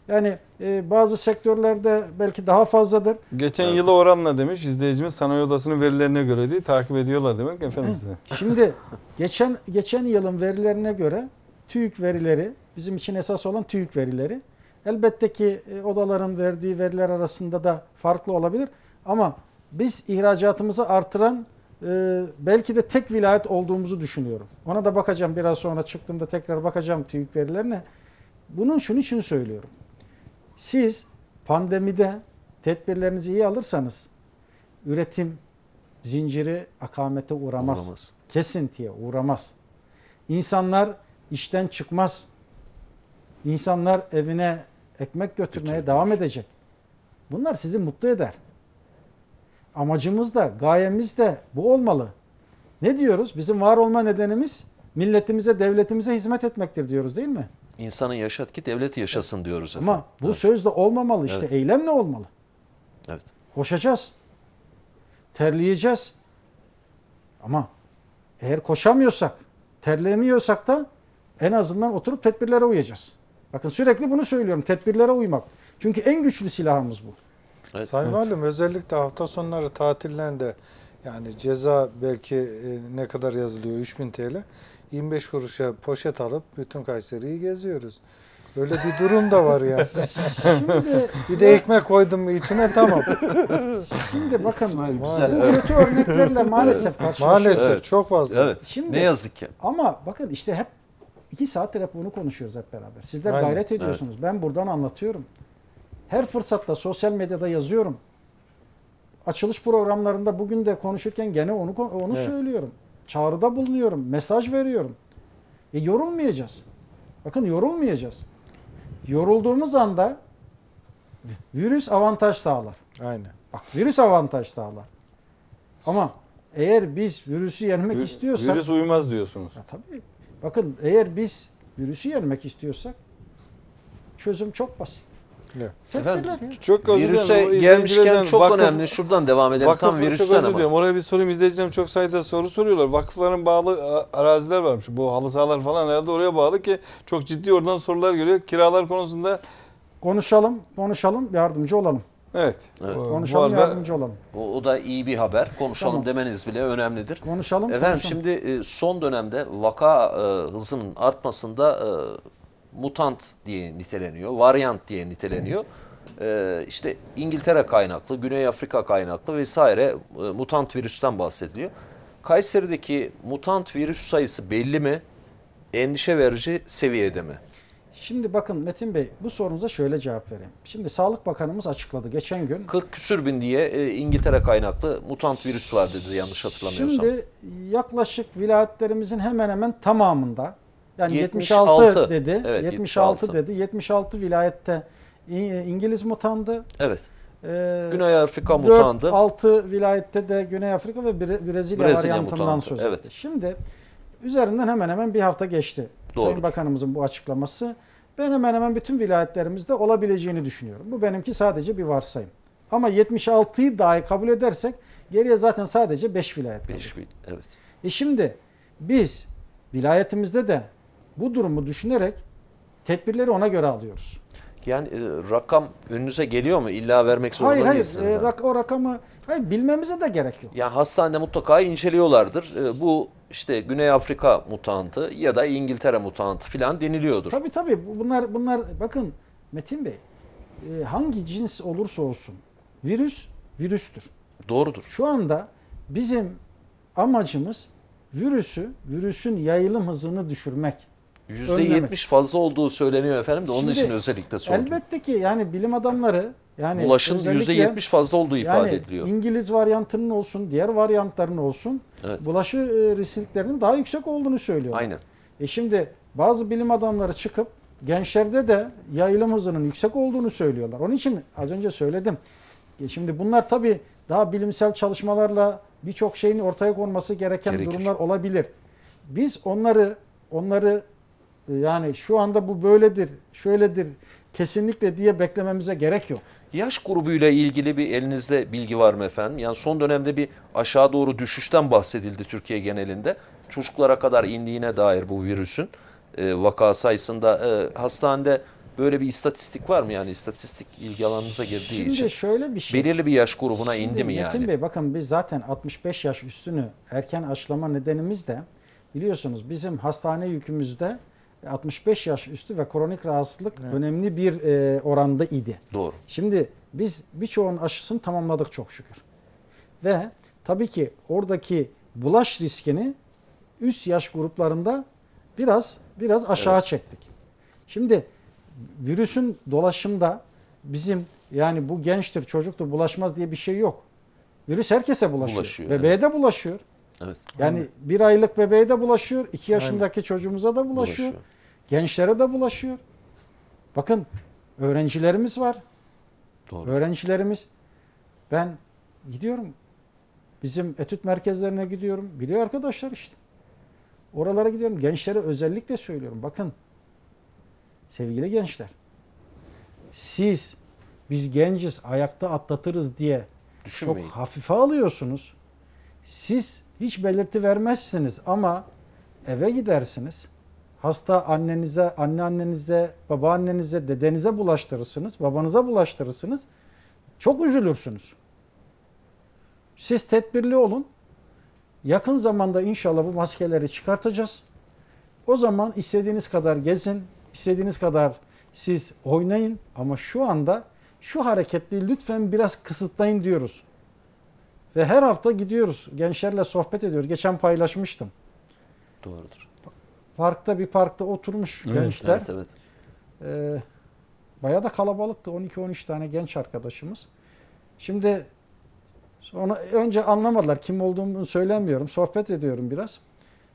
Yani e, bazı sektörlerde belki daha fazladır. Geçen Evet. yıla oranla demiş izleyicimiz sanayi odasının verilerine göre değil takip ediyorlar demek efendim size. Şimdi geçen geçen yılın verilerine göre TÜİK verileri bizim için esas olan TÜİK verileri. Elbette ki e, odaların verdiği veriler arasında da farklı olabilir ama biz ihracatımızı artıran e, belki de tek vilayet olduğumuzu düşünüyorum. Ona da bakacağım biraz sonra çıktığımda tekrar bakacağım TÜİK verilerine. Bunun şunun için söylüyorum. Siz pandemide tedbirlerinizi iyi alırsanız üretim zinciri akamete uğramaz Uğramaz. kesintiye uğramaz. İnsanlar işten çıkmaz. İnsanlar evine ekmek götürmeye Götürmüş. devam edecek. Bunlar sizi mutlu eder. Amacımız da, gayemiz de bu olmalı. Ne diyoruz? Bizim var olma nedenimiz milletimize, devletimize hizmet etmektir diyoruz değil mi? İnsanı yaşat ki devlet yaşasın diyoruz efendim. Ama bu Evet. sözde olmamalı işte. Evet. Eylemle olmalı. Evet. Koşacağız. Terleyeceğiz. Ama eğer koşamıyorsak, terleyemiyorsak da en azından oturup tedbirlere uyacağız. Bakın sürekli bunu söylüyorum. Tedbirlere uymak. Çünkü en güçlü silahımız bu. Evet. Sayın Valim özellikle hafta sonları tatillerinde yani ceza belki e, ne kadar yazılıyor 3000 TL 25 kuruşa poşet alıp bütün Kayseri'yi geziyoruz. Böyle bir durum da var yani. Şimdi, Bir de ekmek koydum mu içine tamam. şimdi bakın güzel. kötü örneklerle maalesef karşılaşıyoruz. Maalesef Evet. çok fazla. Evet. Şimdi- ne yazık ki. Ama bakın işte hep iki saattir hep bunu konuşuyoruz hep beraber. Sizler Aynen, gayret ediyorsunuz. Ben buradan anlatıyorum. Her fırsatta sosyal medyada yazıyorum. Açılış programlarında bugün de konuşurken gene onu onu Evet. söylüyorum. Çağrıda bulunuyorum, mesaj veriyorum. E yorulmayacağız. Bakın yorulmayacağız. Yorulduğumuz anda virüs avantaj sağlar. Aynen. Bak virüs avantaj sağlar. Ama eğer biz virüsü yenmek Vir- istiyorsak Virüs uyumaz diyorsunuz. ya tabii. Bakın eğer biz virüsü yenmek istiyorsak çözüm çok basit. Efendim. Çok özür dilerim. Virüse gelmişken çok vakıf- önemli. Şuradan devam edelim. Vakıf, Tam çok virüsten özür ama. Oraya bir sorayım. İzleyicilerim çok sayıda soru soruyorlar. Vakıfların bağlı araziler varmış. Bu halı sahalar falan herhalde oraya bağlı ki çok ciddi oradan sorular geliyor. Kiralar konusunda Konuşalım, konuşalım, yardımcı olalım. evet. Evet. Bu- Bu Konuşalım, arada yardımcı olalım. O, o da iyi bir haber. Konuşalım Tamam. demeniz bile önemlidir. Konuşalım, Efendim konuşalım. şimdi e, son dönemde vaka e, hızının artmasında e, mutant diye niteleniyor, varyant diye niteleniyor. E, işte İngiltere kaynaklı, Güney Afrika kaynaklı vesaire e, mutant virüsten bahsediliyor. Kayseri'deki mutant virüs sayısı belli mi? Endişe verici seviyede mi? Şimdi bakın Metin Bey bu sorunuza şöyle cevap vereyim. Şimdi Sağlık Bakanımız açıkladı geçen gün. 40 küsür bin diye e, İngiltere kaynaklı mutant virüs var dedi yanlış hatırlamıyorsam. Şimdi yaklaşık vilayetlerimizin hemen hemen tamamında yani 76 76, dedi. Evet, 76 76. dedi. 76 vilayette İngiliz mutandı. Evet. Ee, Güney Afrika mutandı. 6 vilayette de Güney Afrika ve Bre- Brezilya, Brezilya varyantından mutandı, söz evet. etti. Şimdi üzerinden hemen hemen bir hafta geçti. Doğrudur. Sayın Bakanımızın bu açıklaması. Ben hemen hemen bütün vilayetlerimizde olabileceğini düşünüyorum. Bu benimki sadece bir varsayım. Ama 76'yı dahi kabul edersek geriye zaten sadece 5 vilayet kalıyor. 5 bin. Evet. E şimdi biz vilayetimizde de bu durumu düşünerek tedbirleri ona göre alıyoruz. Yani e, rakam önünüze geliyor mu? İlla vermek zorunda Hayır hayır değilsiniz. e, yani. rak- o rakamı hayır, bilmemize de gerek yok. Yani hastanede mutlaka inceliyorlardır. E, bu işte Güney Afrika mutantı ya da İngiltere mutantı filan deniliyordur. Tabii tabii Bu- bunlar bunlar bakın Metin Bey e, hangi cins olursa olsun virüs virüstür. Doğrudur. Şu anda bizim amacımız virüsü virüsün yayılım hızını düşürmek. %70 fazla olduğu söyleniyor efendim de onun Şimdi için özellikle sordum. Elbette ki yani bilim adamları yani Bulaşın özellikle- %70 fazla olduğu ifade yani ediliyor. İngiliz varyantının olsun, diğer varyantların olsun Evet. bulaşı e, risklerinin daha yüksek olduğunu söylüyor. Aynen. E şimdi bazı bilim adamları çıkıp gençlerde de yayılım hızının yüksek olduğunu söylüyorlar. Onun için az önce söyledim. E şimdi bunlar tabii daha bilimsel çalışmalarla birçok şeyin ortaya konması gereken Gerekir. durumlar olabilir. Biz onları onları Yani şu anda bu böyledir, şöyledir kesinlikle diye beklememize gerek yok. Yaş grubuyla ilgili bir elinizde bilgi var mı efendim? Yani son dönemde bir aşağı doğru düşüşten bahsedildi Türkiye genelinde. Çocuklara kadar indiğine dair bu virüsün e, vaka sayısında e, hastanede böyle bir istatistik var mı? Yani istatistik ilgi alanınıza girdiği Şimdi için. şöyle bir şey. Belirli bir yaş grubuna indi Şimdi mi Metin yani? Bey bakın biz zaten 65 yaş üstünü erken aşılama nedenimiz de biliyorsunuz bizim hastane yükümüzde 65 yaş üstü ve kronik rahatsızlık önemli bir e, oranda idi. Doğru. Şimdi biz birçoğun aşısını tamamladık çok şükür. Ve tabii ki oradaki bulaş riskini üst yaş gruplarında biraz biraz aşağı Evet. çektik. Şimdi virüsün dolaşımda bizim yani bu gençtir, çocuktur bulaşmaz diye bir şey yok. Virüs herkese bulaşıyor. Bulaşıyor, Bebeğe de bulaşıyor. Evet. Yani bir aylık bebeğe de bulaşıyor. iki yaşındaki çocuğumuza da bulaşıyor. Bulaşıyor. Gençlere de bulaşıyor. Bakın öğrencilerimiz var. Doğru. Öğrencilerimiz ben gidiyorum. Bizim etüt merkezlerine gidiyorum. Biliyor arkadaşlar işte. Oralara gidiyorum. Gençlere özellikle söylüyorum. Bakın sevgili gençler. Siz biz genciz ayakta atlatırız diye çok Düşünmeyin. hafife alıyorsunuz. Siz hiç belirti vermezsiniz ama eve gidersiniz. Hasta annenize, anneannenize, babaannenize, dedenize bulaştırırsınız, babanıza bulaştırırsınız. Çok üzülürsünüz. Siz tedbirli olun. Yakın zamanda inşallah bu maskeleri çıkartacağız. O zaman istediğiniz kadar gezin, istediğiniz kadar siz oynayın ama şu anda şu hareketliği lütfen biraz kısıtlayın diyoruz. Ve her hafta gidiyoruz. Gençlerle sohbet ediyoruz. Geçen paylaşmıştım. Doğrudur. Parkta bir parkta oturmuş Evet, gençler. Evet evet. Ee, bayağı da kalabalıktı. 12-13 tane genç arkadaşımız. Şimdi sonra önce anlamadılar. Kim olduğumu söylemiyorum. Sohbet ediyorum biraz.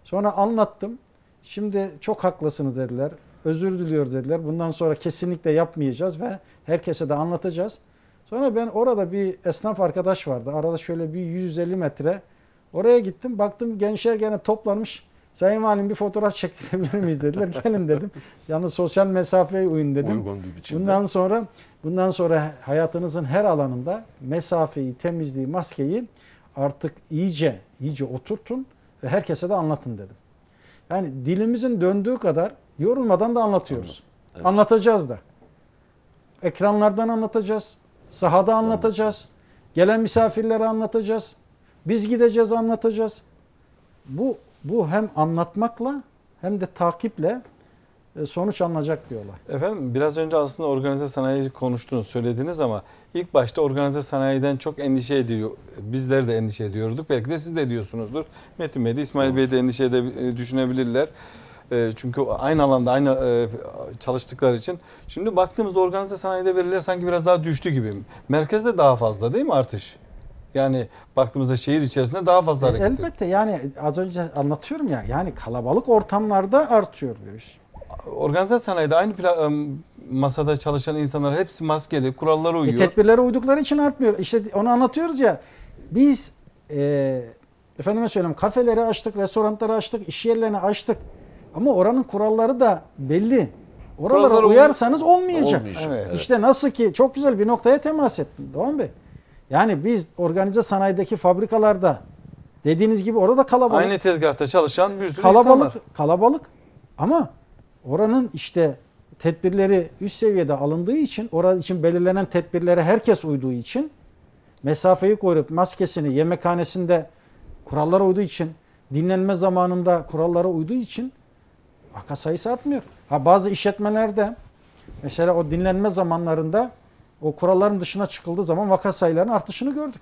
Sonra anlattım. Şimdi çok haklısınız dediler. Özür diliyoruz dediler. Bundan sonra kesinlikle yapmayacağız ve herkese de anlatacağız. Sonra ben orada bir esnaf arkadaş vardı. Arada şöyle bir 150 metre. Oraya gittim. Baktım gençler gene toplanmış. Sayın Valim bir fotoğraf çektirebilir miyiz dediler. Gelin dedim. Yalnız sosyal mesafeye uyun dedim. Uygun bir biçimde. Bundan sonra bundan sonra hayatınızın her alanında mesafeyi, temizliği, maskeyi artık iyice iyice oturtun ve herkese de anlatın dedim. Yani dilimizin döndüğü kadar yorulmadan da anlatıyoruz. Evet. Anlatacağız da. Ekranlardan anlatacağız. Sahada anlatacağız. Gelen misafirlere anlatacağız. Biz gideceğiz anlatacağız. Bu bu hem anlatmakla hem de takiple e, sonuç alınacak diyorlar. Efendim biraz önce aslında organize sanayi konuştunuz, söylediniz ama ilk başta organize sanayiden çok endişe ediyor. Bizler de endişe ediyorduk. Belki de siz de ediyorsunuzdur. Metin Bey de İsmail Bey de endişe ede, e, düşünebilirler. E, Çünkü aynı alanda aynı e, çalıştıkları için. Şimdi baktığımızda organize sanayide veriler sanki biraz daha düştü gibi. Merkezde daha fazla değil mi artış? Yani baktığımızda şehir içerisinde daha fazla E, hareket. Elbette yani az önce anlatıyorum ya yani kalabalık ortamlarda artıyor virüs. Organize sanayide aynı e, masada çalışan insanlar hepsi maskeli, kurallara E, uyuyor. tedbirlere uydukları için artmıyor. İşte onu anlatıyoruz ya. Biz e, efendime söyleyeyim kafeleri açtık, restoranları açtık, iş yerlerini açtık. Ama oranın kuralları da belli. Oralara Kurallara uy- uyarsanız olmayacak. Olmayacak, Evet. evet. İşte nasıl ki çok güzel bir noktaya temas ettin Doğan Bey. Yani biz organize sanayideki fabrikalarda dediğiniz gibi orada kalabalık. Aynı tezgahta çalışan bir sürü insan var. kalabalık kalabalık ama oranın işte tedbirleri üst seviyede alındığı için orada için belirlenen tedbirlere herkes uyduğu için mesafeyi koruyup maskesini yemekhanesinde kurallara uyduğu için dinlenme zamanında kurallara uyduğu için vaka sayısı artmıyor. Ha bazı işletmelerde mesela o dinlenme zamanlarında o kuralların dışına çıkıldığı zaman vaka sayılarının artışını gördük.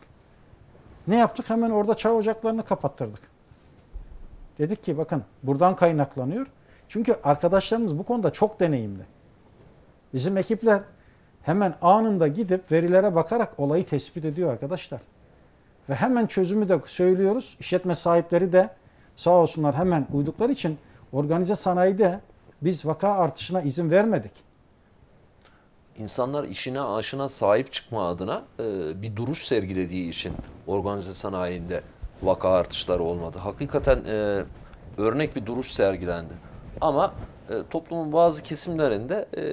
Ne yaptık? Hemen orada çay ocaklarını kapattırdık. Dedik ki bakın buradan kaynaklanıyor. Çünkü arkadaşlarımız bu konuda çok deneyimli. Bizim ekipler hemen anında gidip verilere bakarak olayı tespit ediyor arkadaşlar. Ve hemen çözümü de söylüyoruz. İşletme sahipleri de sağ olsunlar hemen uydukları için organize sanayide biz vaka artışına izin vermedik. İnsanlar işine aşına sahip çıkma adına e, bir duruş sergilediği için organize sanayinde vaka artışları olmadı. Hakikaten e, örnek bir duruş sergilendi. Ama e, toplumun bazı kesimlerinde e,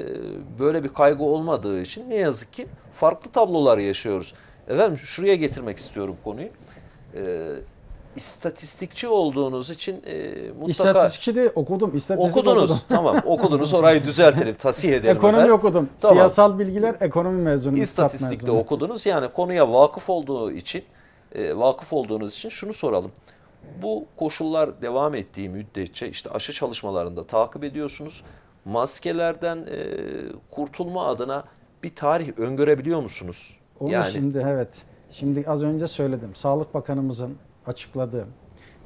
böyle bir kaygı olmadığı için ne yazık ki farklı tablolar yaşıyoruz. Efendim şuraya getirmek istiyorum konuyu. E, istatistikçi olduğunuz için e, mutlaka İstatistikçi de okudum. İstatistik okudunuz. okudum. tamam okudunuz orayı düzeltelim, tasih edelim. Ekonomi efendim. okudum. Tamam. Siyasal bilgiler ekonomi mezunu. İstatistikte mezunu. okudunuz. Yani konuya vakıf olduğu için, e, vakıf olduğunuz için şunu soralım. Bu koşullar devam ettiği müddetçe işte aşı çalışmalarında takip ediyorsunuz. Maskelerden e, kurtulma adına bir tarih öngörebiliyor musunuz? Onu yani şimdi evet. Şimdi az önce söyledim. Sağlık Bakanımızın açıkladığı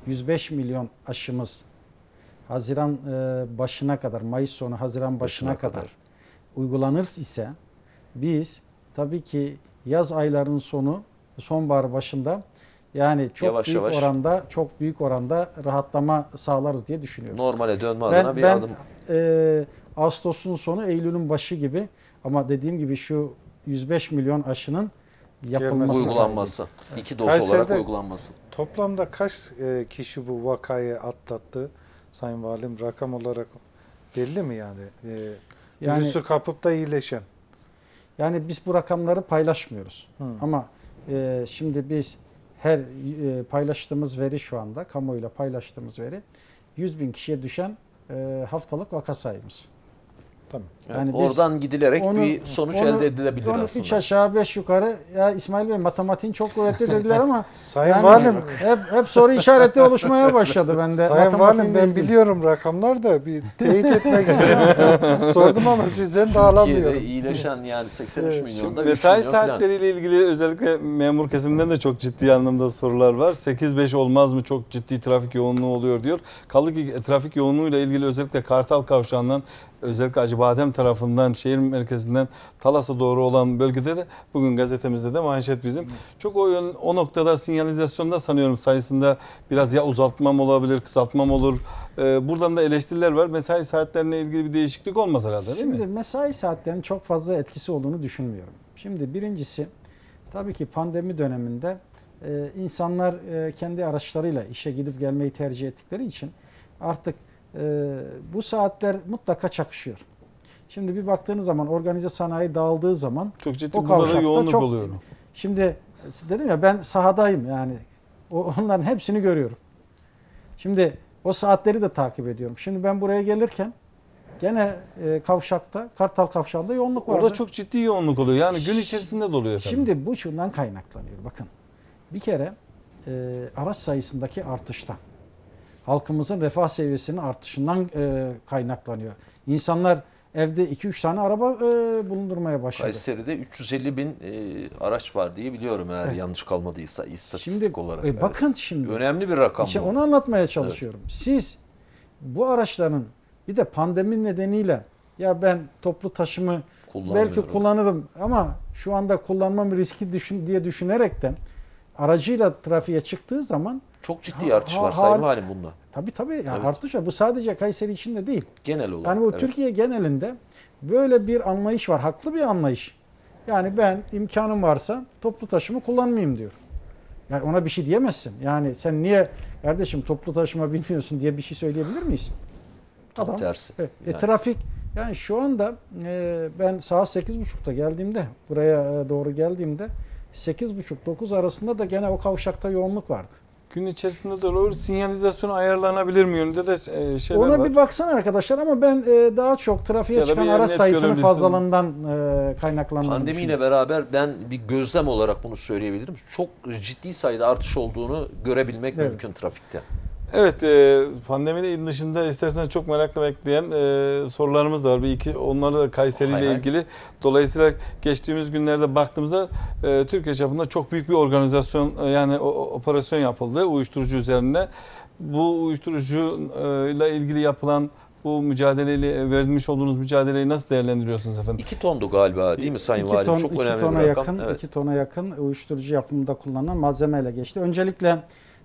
105 milyon aşımız Haziran e, başına kadar, Mayıs sonu Haziran başına, Başına kadar, kadar. uygulanır ise biz tabii ki yaz aylarının sonu, sonbahar başında yani çok Yavaş büyük yavaş. oranda çok büyük oranda rahatlama sağlarız diye düşünüyorum. normale dönme Ben, adına bir ben adım. e, Ağustos'un sonu Eylül'ün başı gibi ama dediğim gibi şu 105 milyon aşının yapılması uygulanması. iki doz Kayseri'de- olarak uygulanması. Toplamda kaç e, kişi bu vakayı atlattı Sayın Valim? Rakam olarak belli mi yani? E, Yani- virüsü kapıp da iyileşen. Yani biz bu rakamları paylaşmıyoruz. Hı. Ama e, şimdi biz her e, paylaştığımız veri şu anda kamuoyuyla paylaştığımız veri 100 bin kişiye düşen e, haftalık vaka sayımız. Tamam. Yani Yani oradan gidilerek onu- bir sonuç onu- elde edilebilir Onu aslında. üç aşağı beş yukarı ya İsmail Bey matematiğin çok kuvvetli dediler ama Sayın yani Valim, hep, hep soru işareti oluşmaya başladı bende. Sayın Valim ben ilgili. biliyorum rakamlar da bir teyit etmek için sordum ama sizden de Türkiye'de alamıyorum. iyileşen yani 83 Evet. milyonda 3 Mesai milyon falan. saatleriyle ilgili özellikle memur kesiminden de çok ciddi anlamda sorular var. 8-5 olmaz mı? Çok ciddi trafik yoğunluğu oluyor diyor. Kaldı ki trafik yoğunluğuyla ilgili özellikle Kartal Kavşağı'ndan özellikle Acıbadem tarafından şehir merkezinden Talas'a doğru olan bölgede de bugün gazetemizde de manşet bizim. Çok o, yön, o noktada sinyalizasyonda sanıyorum sayısında biraz ya uzatmam olabilir, kısaltmam olur. Ee, buradan da eleştiriler var. Mesai saatlerine ilgili bir değişiklik olmaz herhalde değil mi? Şimdi mesai saatlerinin çok fazla etkisi olduğunu düşünmüyorum. Şimdi birincisi tabii ki pandemi döneminde e, insanlar e, kendi araçlarıyla işe gidip gelmeyi tercih ettikleri için artık bu saatler mutlaka çakışıyor. Şimdi bir baktığınız zaman organize sanayi dağıldığı zaman Çok ciddi O kavşakta yoğunluk çok- oluyor. Şimdi dedim ya ben sahadayım yani onların hepsini görüyorum. Şimdi o saatleri de takip ediyorum. Şimdi ben buraya gelirken gene e, kavşakta Kartal Kavşağı'nda yoğunluk vardı. Orada çok ciddi yoğunluk oluyor. Yani gün içerisinde doluyor efendim. Şimdi bu şundan kaynaklanıyor. Bakın bir kere e, araç sayısındaki artıştan, halkımızın refah seviyesinin artışından e, kaynaklanıyor. İnsanlar evde 2-3 tane araba e, bulundurmaya başladı. Kayseri'de 350 bin e, araç var diye biliyorum eğer Evet. yanlış kalmadıysa istatistik Şimdi olarak. e, evet. bakın şimdi Önemli bir rakam İşte bu. onu anlatmaya çalışıyorum. Siz bu araçların bir de pandemi nedeniyle ya ben toplu taşımı belki kullanırım ama şu anda kullanmam riski düşün diye düşünerekten aracıyla trafiğe çıktığı zaman Çok ciddi artış var ha- Sayın Valim bunda. tabii tabii ya Evet. artış var. Bu sadece Kayseri için de değil. Genel olarak. Yani bu evet. Türkiye genelinde böyle bir anlayış var. Haklı bir anlayış. Yani ben imkanım varsa toplu taşımı kullanmayayım diyor. Yani ona bir şey diyemezsin. Yani sen niye kardeşim toplu taşıma bilmiyorsun diye bir şey söyleyebilir miyiz? Tam Adam- tersi. Evet. E, Yani. trafik yani şu anda e, ben saat 8.30'da geldiğimde buraya e, doğru geldiğimde 8.30-9 arasında da gene o kavşakta yoğunluk vardı. Gün içerisinde de olur. Sinyalizasyon ayarlanabilir mi yönünde de e, şeyler Ona var. bir baksana arkadaşlar ama ben e, daha çok trafiğe Ya çıkan araç sayısının fazlalığından e, kaynaklandığını Pandemiyle beraber ben bir gözlem olarak bunu söyleyebilirim. Çok ciddi sayıda artış olduğunu görebilmek Evet. mümkün trafikte. Evet, e, pandeminin dışında isterseniz çok merakla bekleyen e, sorularımız da var. Bir iki onları da Kayseri ile ilgili. Dolayısıyla geçtiğimiz günlerde baktığımızda e, Türkiye çapında çok büyük bir organizasyon e, yani o- o- operasyon yapıldı uyuşturucu üzerine. Bu uyuşturucu e, ile ilgili yapılan bu mücadeleyle verilmiş olduğunuz mücadeleyi nasıl değerlendiriyorsunuz efendim? 2 tondu galiba değil mi Sayın İki Valim? ton, Çok iki önemli tona bir rakam. yakın, evet. iki tona yakın uyuşturucu yapımında kullanılan malzemeyle geçti. Öncelikle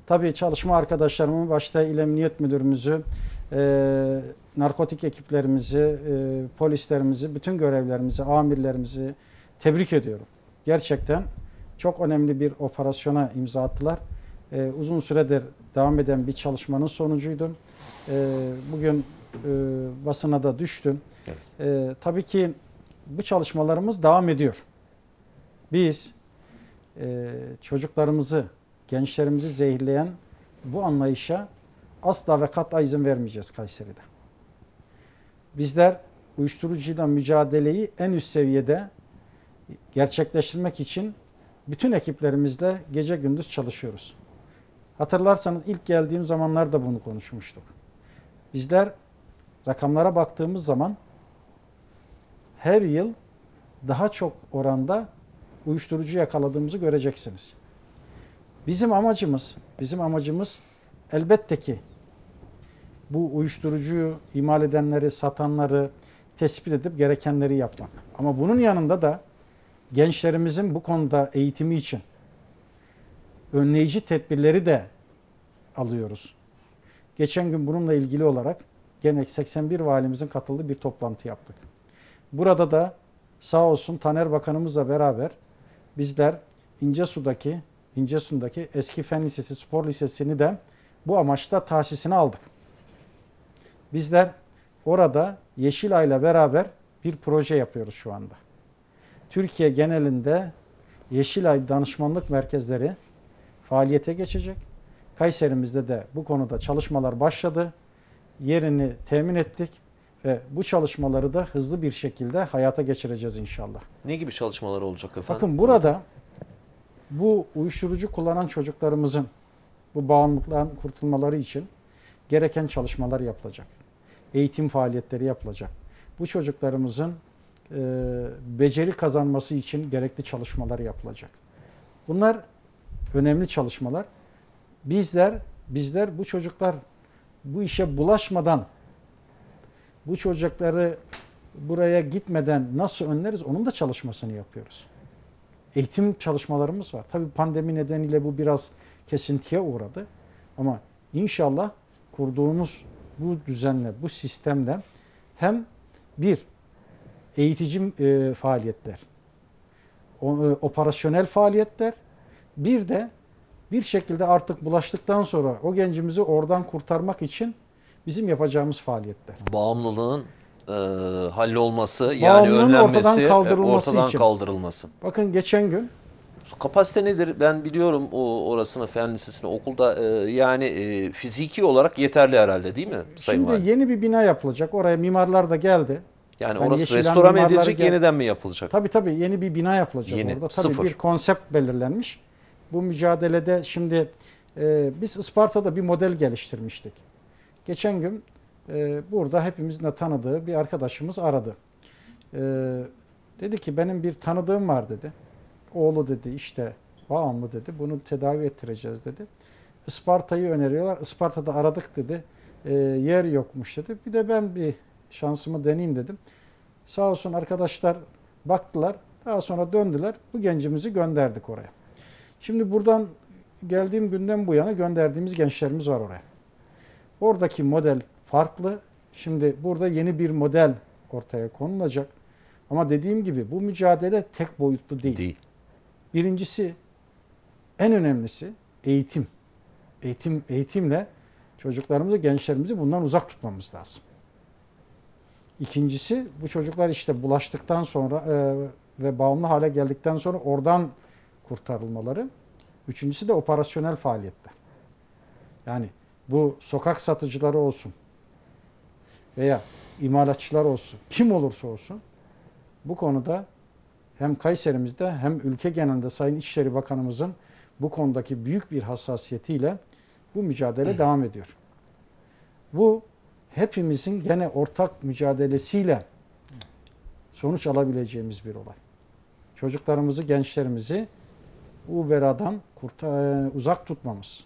tabii çalışma arkadaşlarımın başta İl Emniyet Müdürümüzü, e, narkotik ekiplerimizi, e, polislerimizi, bütün görevlerimizi, amirlerimizi tebrik ediyorum. Gerçekten çok önemli bir operasyona imza attılar. E, uzun süredir devam eden bir çalışmanın sonucuydu. E, bugün e, basına da düştü. Evet. E, tabii ki bu çalışmalarımız devam ediyor. Biz e, çocuklarımızı, gençlerimizi zehirleyen bu anlayışa asla ve kat'a izin vermeyeceğiz Kayseri'de. Bizler uyuşturucuyla mücadeleyi en üst seviyede gerçekleştirmek için bütün ekiplerimizle gece gündüz çalışıyoruz. Hatırlarsanız ilk geldiğim zamanlarda bunu konuşmuştuk. Bizler rakamlara baktığımız zaman her yıl daha çok oranda uyuşturucu yakaladığımızı göreceksiniz. Bizim amacımız, bizim amacımız elbette ki bu uyuşturucuyu imal edenleri, satanları tespit edip gerekenleri yapmak. Ama bunun yanında da gençlerimizin bu konuda eğitimi için önleyici tedbirleri de alıyoruz. Geçen gün bununla ilgili olarak gene 81 valimizin katıldığı bir toplantı yaptık. Burada da sağ olsun Taner Bakanımızla beraber bizler İncesu'daki İncesu'daki eski Fen Lisesi, Spor Lisesi'ni de bu amaçla tahsisine aldık. Bizler orada Yeşilay'la beraber bir proje yapıyoruz şu anda. Türkiye genelinde Yeşilay danışmanlık merkezleri faaliyete geçecek. Kayserimizde de bu konuda çalışmalar başladı. Yerini temin ettik ve bu çalışmaları da hızlı bir şekilde hayata geçireceğiz inşallah. Ne gibi çalışmalar olacak efendim? Bakın burada bu uyuşturucu kullanan çocuklarımızın bu bağımlılıktan kurtulmaları için gereken çalışmalar yapılacak. Eğitim faaliyetleri yapılacak. Bu çocuklarımızın e, beceri kazanması için gerekli çalışmalar yapılacak. Bunlar önemli çalışmalar. Bizler bizler bu çocuklar bu işe bulaşmadan bu çocukları buraya gitmeden nasıl önleriz onun da çalışmasını yapıyoruz. Eğitim çalışmalarımız var. Tabii pandemi nedeniyle bu biraz kesintiye uğradı. Ama inşallah kurduğumuz bu düzenle, bu sistemle hem bir eğitici e, faaliyetler, o, e, operasyonel faaliyetler, bir de bir şekilde artık bulaştıktan sonra o gencimizi oradan kurtarmak için bizim yapacağımız faaliyetler. Bağımlılığın e, hallolması yani Bağımlılığın önlenmesi, ortadan e, kaldırılması ortadan için. kaldırılması. Bakın geçen gün Kapasite nedir? Ben biliyorum o orasını fen lisesini okulda e, yani e, fiziki olarak yeterli herhalde değil mi Sayın şimdi Valim? yeni bir bina yapılacak. Oraya mimarlar da geldi. Yani ben orası Yeşilen mimarları edilecek gel- yeniden mi yapılacak? Tabii tabii yeni bir bina yapılacak Yeni, orada. Tabii sıfır. bir konsept belirlenmiş. Bu mücadelede şimdi e, biz Isparta'da bir model geliştirmiştik. Geçen gün e, burada hepimizin tanıdığı bir arkadaşımız aradı. E, dedi ki benim bir tanıdığım var dedi. Oğlu dedi işte bağımlı dedi. Bunu tedavi ettireceğiz dedi. Isparta'yı öneriyorlar. Isparta'da aradık dedi. E, yer yokmuş dedi. Bir de ben bir şansımı deneyeyim dedim. Sağ olsun arkadaşlar baktılar. Daha sonra döndüler. Bu gencimizi gönderdik oraya. Şimdi buradan geldiğim günden bu yana gönderdiğimiz gençlerimiz var oraya. Oradaki model farklı. Şimdi burada yeni bir model ortaya konulacak. Ama dediğim gibi bu mücadele tek boyutlu değil. Değil. Birincisi en önemlisi eğitim. Eğitim eğitimle çocuklarımızı, gençlerimizi bundan uzak tutmamız lazım. İkincisi bu çocuklar işte bulaştıktan sonra e, ve bağımlı hale geldikten sonra oradan kurtarılmaları. Üçüncüsü de operasyonel faaliyetler. Yani bu sokak satıcıları olsun veya imalatçılar olsun, kim olursa olsun bu konuda hem Kayserimizde hem ülke genelinde Sayın İçişleri Bakanımızın bu konudaki büyük bir hassasiyetiyle bu mücadele devam ediyor. Bu hepimizin gene ortak mücadelesiyle sonuç alabileceğimiz bir olay. Çocuklarımızı, gençlerimizi bu beladan kurta- uzak tutmamız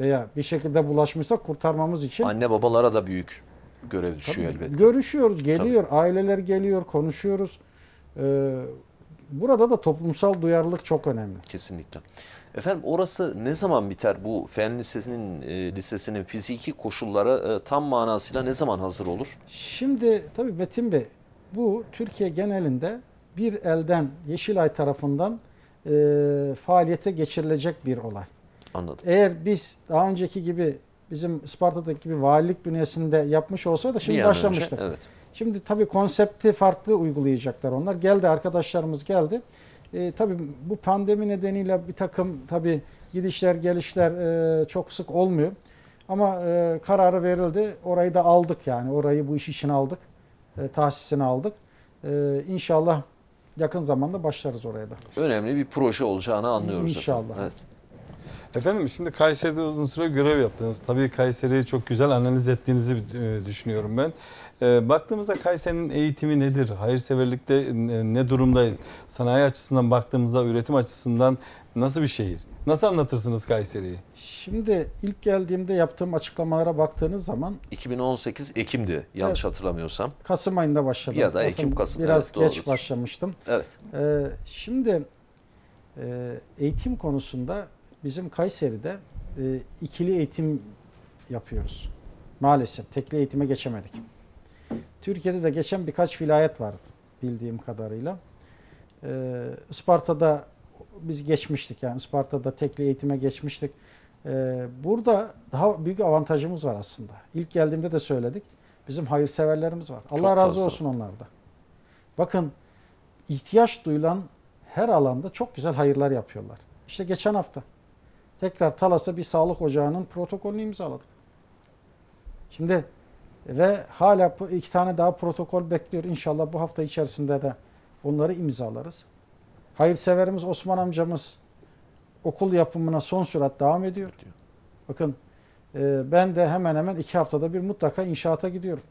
veya bir şekilde bulaşmışsa kurtarmamız için Anne babalara da büyük görev düşüyor Tabii, elbette. Görüşüyoruz, geliyor, aileler geliyor, konuşuyoruz. Ee, burada da toplumsal duyarlılık çok önemli. Kesinlikle. Efendim orası ne zaman biter bu fen lisesinin e, lisesinin fiziki koşulları e, tam manasıyla ne zaman hazır olur? Şimdi tabii Metin Bey, bu Türkiye genelinde bir elden Yeşilay tarafından e, faaliyete geçirilecek bir olay. Anladım. Eğer biz daha önceki gibi bizim Isparta'daki gibi valilik bünyesinde yapmış olsa da Bir şimdi an önce, başlamıştık. evet. Şimdi tabii konsepti farklı uygulayacaklar onlar. Geldi arkadaşlarımız geldi. E, tabii bu pandemi nedeniyle bir takım tabii gidişler gelişler e, çok sık olmuyor. Ama e, kararı verildi. Orayı da aldık yani. Orayı bu iş için aldık. E, tahsisini aldık. E, inşallah yakın zamanda başlarız oraya da. Önemli bir proje olacağını anlıyoruz İnşallah. efendim. Evet. Efendim şimdi Kayseri'de uzun süre görev yaptınız. Tabii Kayseri'yi çok güzel analiz ettiğinizi e, düşünüyorum ben. E, baktığımızda Kayseri'nin eğitimi nedir? Hayırseverlikte ne, ne durumdayız? Sanayi açısından baktığımızda üretim açısından nasıl bir şehir? Nasıl anlatırsınız Kayseri'yi? Şimdi ilk geldiğimde yaptığım açıklamalara baktığınız zaman 2018 Ekim'di yanlış hatırlamıyorsam. Kasım ayında başladım. Ya da Ekim, Kasım, Biraz evet, geç doğrudur. başlamıştım. Evet. Ee, şimdi e, eğitim konusunda bizim Kayseri'de e, ikili eğitim yapıyoruz. Maalesef tekli eğitime geçemedik. Türkiye'de de geçen birkaç vilayet var bildiğim kadarıyla. Ee, Isparta'da biz geçmiştik yani Isparta'da tekli eğitime geçmiştik. Ee, burada daha büyük avantajımız var aslında. İlk geldiğimde de söyledik. Bizim hayırseverlerimiz var. Allah Çok razı fazla. olsun onlarda. Bakın ihtiyaç duyulan her alanda çok güzel hayırlar yapıyorlar. İşte geçen hafta tekrar Talas'a bir sağlık ocağının protokolünü imzaladık. Şimdi ve hala iki tane daha protokol bekliyor. İnşallah bu hafta içerisinde de onları imzalarız. Hayırseverimiz Osman amcamız okul yapımına son sürat devam ediyor. Bakın e, ben de hemen hemen iki haftada bir mutlaka inşaata gidiyorum.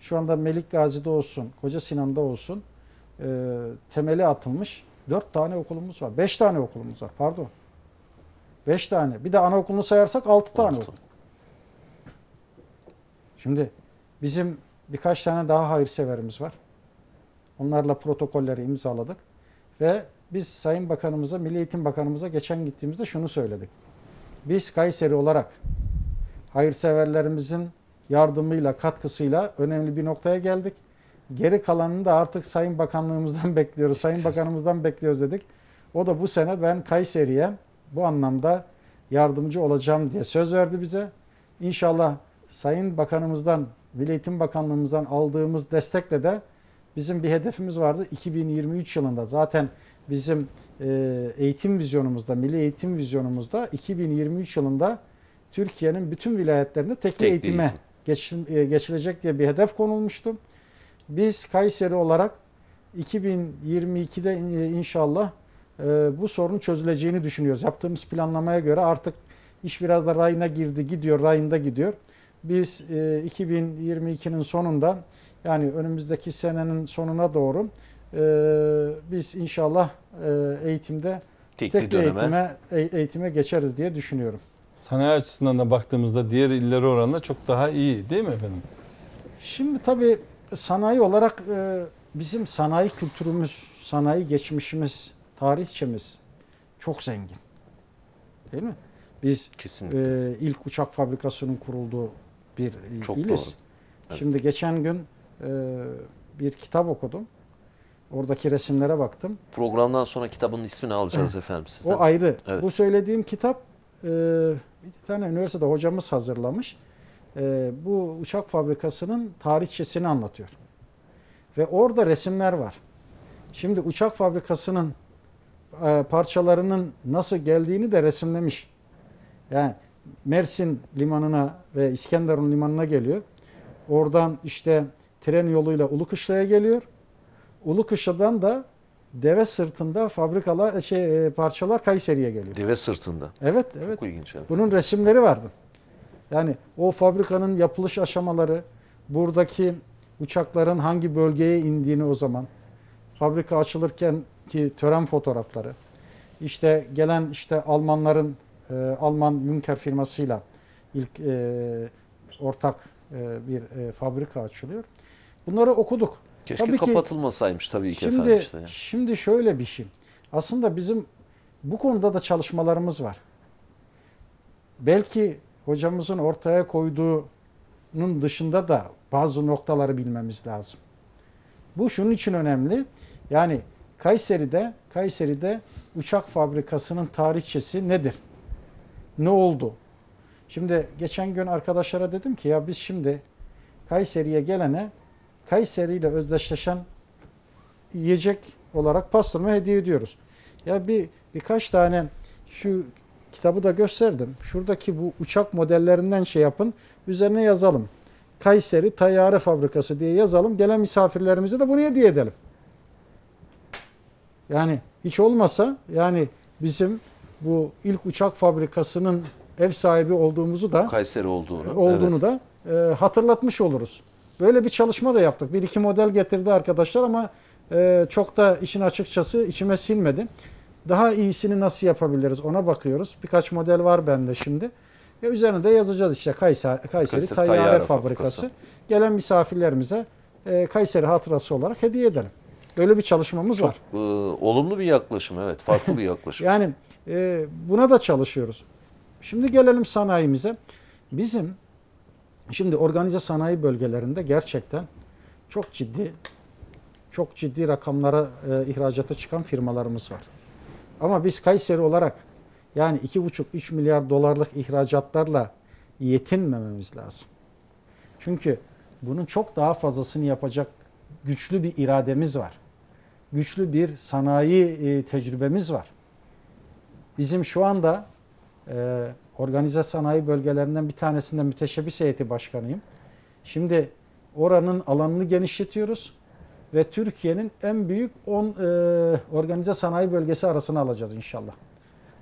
Şu anda Melik Gazi'de olsun, Koca Sinan'da olsun e, temeli atılmış dört tane okulumuz var. Beş tane okulumuz var pardon. Beş tane. Bir de anaokulunu sayarsak altı tane okul. Şimdi bizim birkaç tane daha hayırseverimiz var. Onlarla protokolleri imzaladık. Ve biz Sayın Bakanımıza, Milli Eğitim Bakanımıza geçen gittiğimizde şunu söyledik. Biz Kayseri olarak hayırseverlerimizin yardımıyla, katkısıyla önemli bir noktaya geldik. Geri kalanını da artık Sayın Bakanlığımızdan bekliyoruz, Sayın Bakanımızdan bekliyoruz dedik. O da bu sene ben Kayseri'ye bu anlamda yardımcı olacağım diye söz verdi bize. İnşallah Sayın Bakanımızdan, Milli Eğitim Bakanlığımızdan aldığımız destekle de bizim bir hedefimiz vardı. 2023 yılında zaten bizim e, eğitim vizyonumuzda, milli eğitim vizyonumuzda 2023 yılında Türkiye'nin bütün vilayetlerinde tekli, Tekli eğitime eğitim. e, geçilecek diye bir hedef konulmuştu. Biz Kayseri olarak 2022'de e, inşallah bu sorun çözüleceğini düşünüyoruz. Yaptığımız planlamaya göre artık iş biraz da rayına girdi, gidiyor, rayında gidiyor. Biz e, 2022'nin sonunda yani önümüzdeki senenin sonuna doğru e, biz inşallah e, eğitimde Tekli, tekli döneme. eğitime, e- eğitime geçeriz diye düşünüyorum. Sanayi açısından da baktığımızda diğer illere oranla çok daha iyi değil mi efendim? Şimdi tabii sanayi olarak e, bizim sanayi kültürümüz, sanayi geçmişimiz, tarihçemiz çok zengin. Değil mi? Biz Kesinlikle. e, ilk uçak fabrikasının kurulduğu bir Çok iliz. doğru. Evet. Şimdi geçen gün e, bir kitap okudum. Oradaki resimlere baktım. Programdan sonra kitabın ismini alacağız efendim sizden. O ayrı. Evet. Bu söylediğim kitap e, bir tane üniversitede hocamız hazırlamış. E, bu uçak fabrikasının tarihçesini anlatıyor. Ve orada resimler var. Şimdi uçak fabrikasının e, parçalarının nasıl geldiğini de resimlemiş. Yani Mersin limanına ve İskenderun limanına geliyor. Oradan işte tren yoluyla Ulukışla'ya geliyor. Ulukışla'dan da deve sırtında fabrikalar şey e, parçalar Kayseri'ye geliyor. Deve sırtında. Evet, evet. Çok ilginç. Evet. Bunun resimleri vardı. Yani o fabrikanın yapılış aşamaları, buradaki uçakların hangi bölgeye indiğini o zaman, fabrika açılırken ki tören fotoğrafları, işte gelen işte Almanların e, Alman Junker firmasıyla ilk e, ortak e, bir e, fabrika açılıyor. Bunları okuduk. Keşke Tabii ki- kapatılmasaymış tabii ki Şimdi efendim işte. ya. şimdi şöyle bir şey. Aslında bizim bu konuda da çalışmalarımız var. Belki hocamızın ortaya koyduğunun dışında da bazı noktaları bilmemiz lazım. Bu şunun için önemli. Yani Kayseri'de Kayseri'de uçak fabrikasının tarihçesi nedir? Ne oldu? Şimdi geçen gün arkadaşlara dedim ki ya biz şimdi Kayseri'ye gelene Kayseri ile özdeşleşen yiyecek olarak pastırma hediye ediyoruz. Ya bir birkaç tane şu kitabı da gösterdim. Şuradaki bu uçak modellerinden şey yapın. Üzerine yazalım. Kayseri Tayyare Fabrikası diye yazalım. Gelen misafirlerimize de bunu hediye edelim. Yani hiç olmasa yani bizim bu ilk uçak fabrikasının ev sahibi olduğumuzu da Kayseri olduğunu. olduğunu evet. da e, hatırlatmış oluruz. Böyle bir çalışma da yaptık. Bir iki model getirdi arkadaşlar ama e, çok da işin açıkçası içime sinmedi. Daha iyisini nasıl yapabiliriz ona bakıyoruz. Birkaç model var bende şimdi. E, üzerine de yazacağız işte Kayseri, Kayseri, Kayseri Tayyare, Tayyare Fabrikası. Fabrikası. Gelen misafirlerimize e, Kayseri hatırası olarak hediye edelim. Böyle bir çalışmamız Çok var. e, olumlu bir yaklaşım evet. Farklı bir yaklaşım. Yani e, buna da çalışıyoruz. Şimdi gelelim sanayimize. Bizim şimdi organize sanayi bölgelerinde gerçekten çok ciddi çok ciddi rakamlara e, ihracata çıkan firmalarımız var. Ama biz Kayseri olarak yani 2,5-3 milyar dolarlık ihracatlarla yetinmememiz lazım. Çünkü bunun çok daha fazlasını yapacak güçlü bir irademiz var. Güçlü bir sanayi e, tecrübemiz var. Bizim şu anda e, organize sanayi bölgelerinden bir tanesinde müteşebbis heyeti başkanıyım. Şimdi oranın alanını genişletiyoruz ve Türkiye'nin en büyük 10 e, organize sanayi bölgesi arasına alacağız inşallah.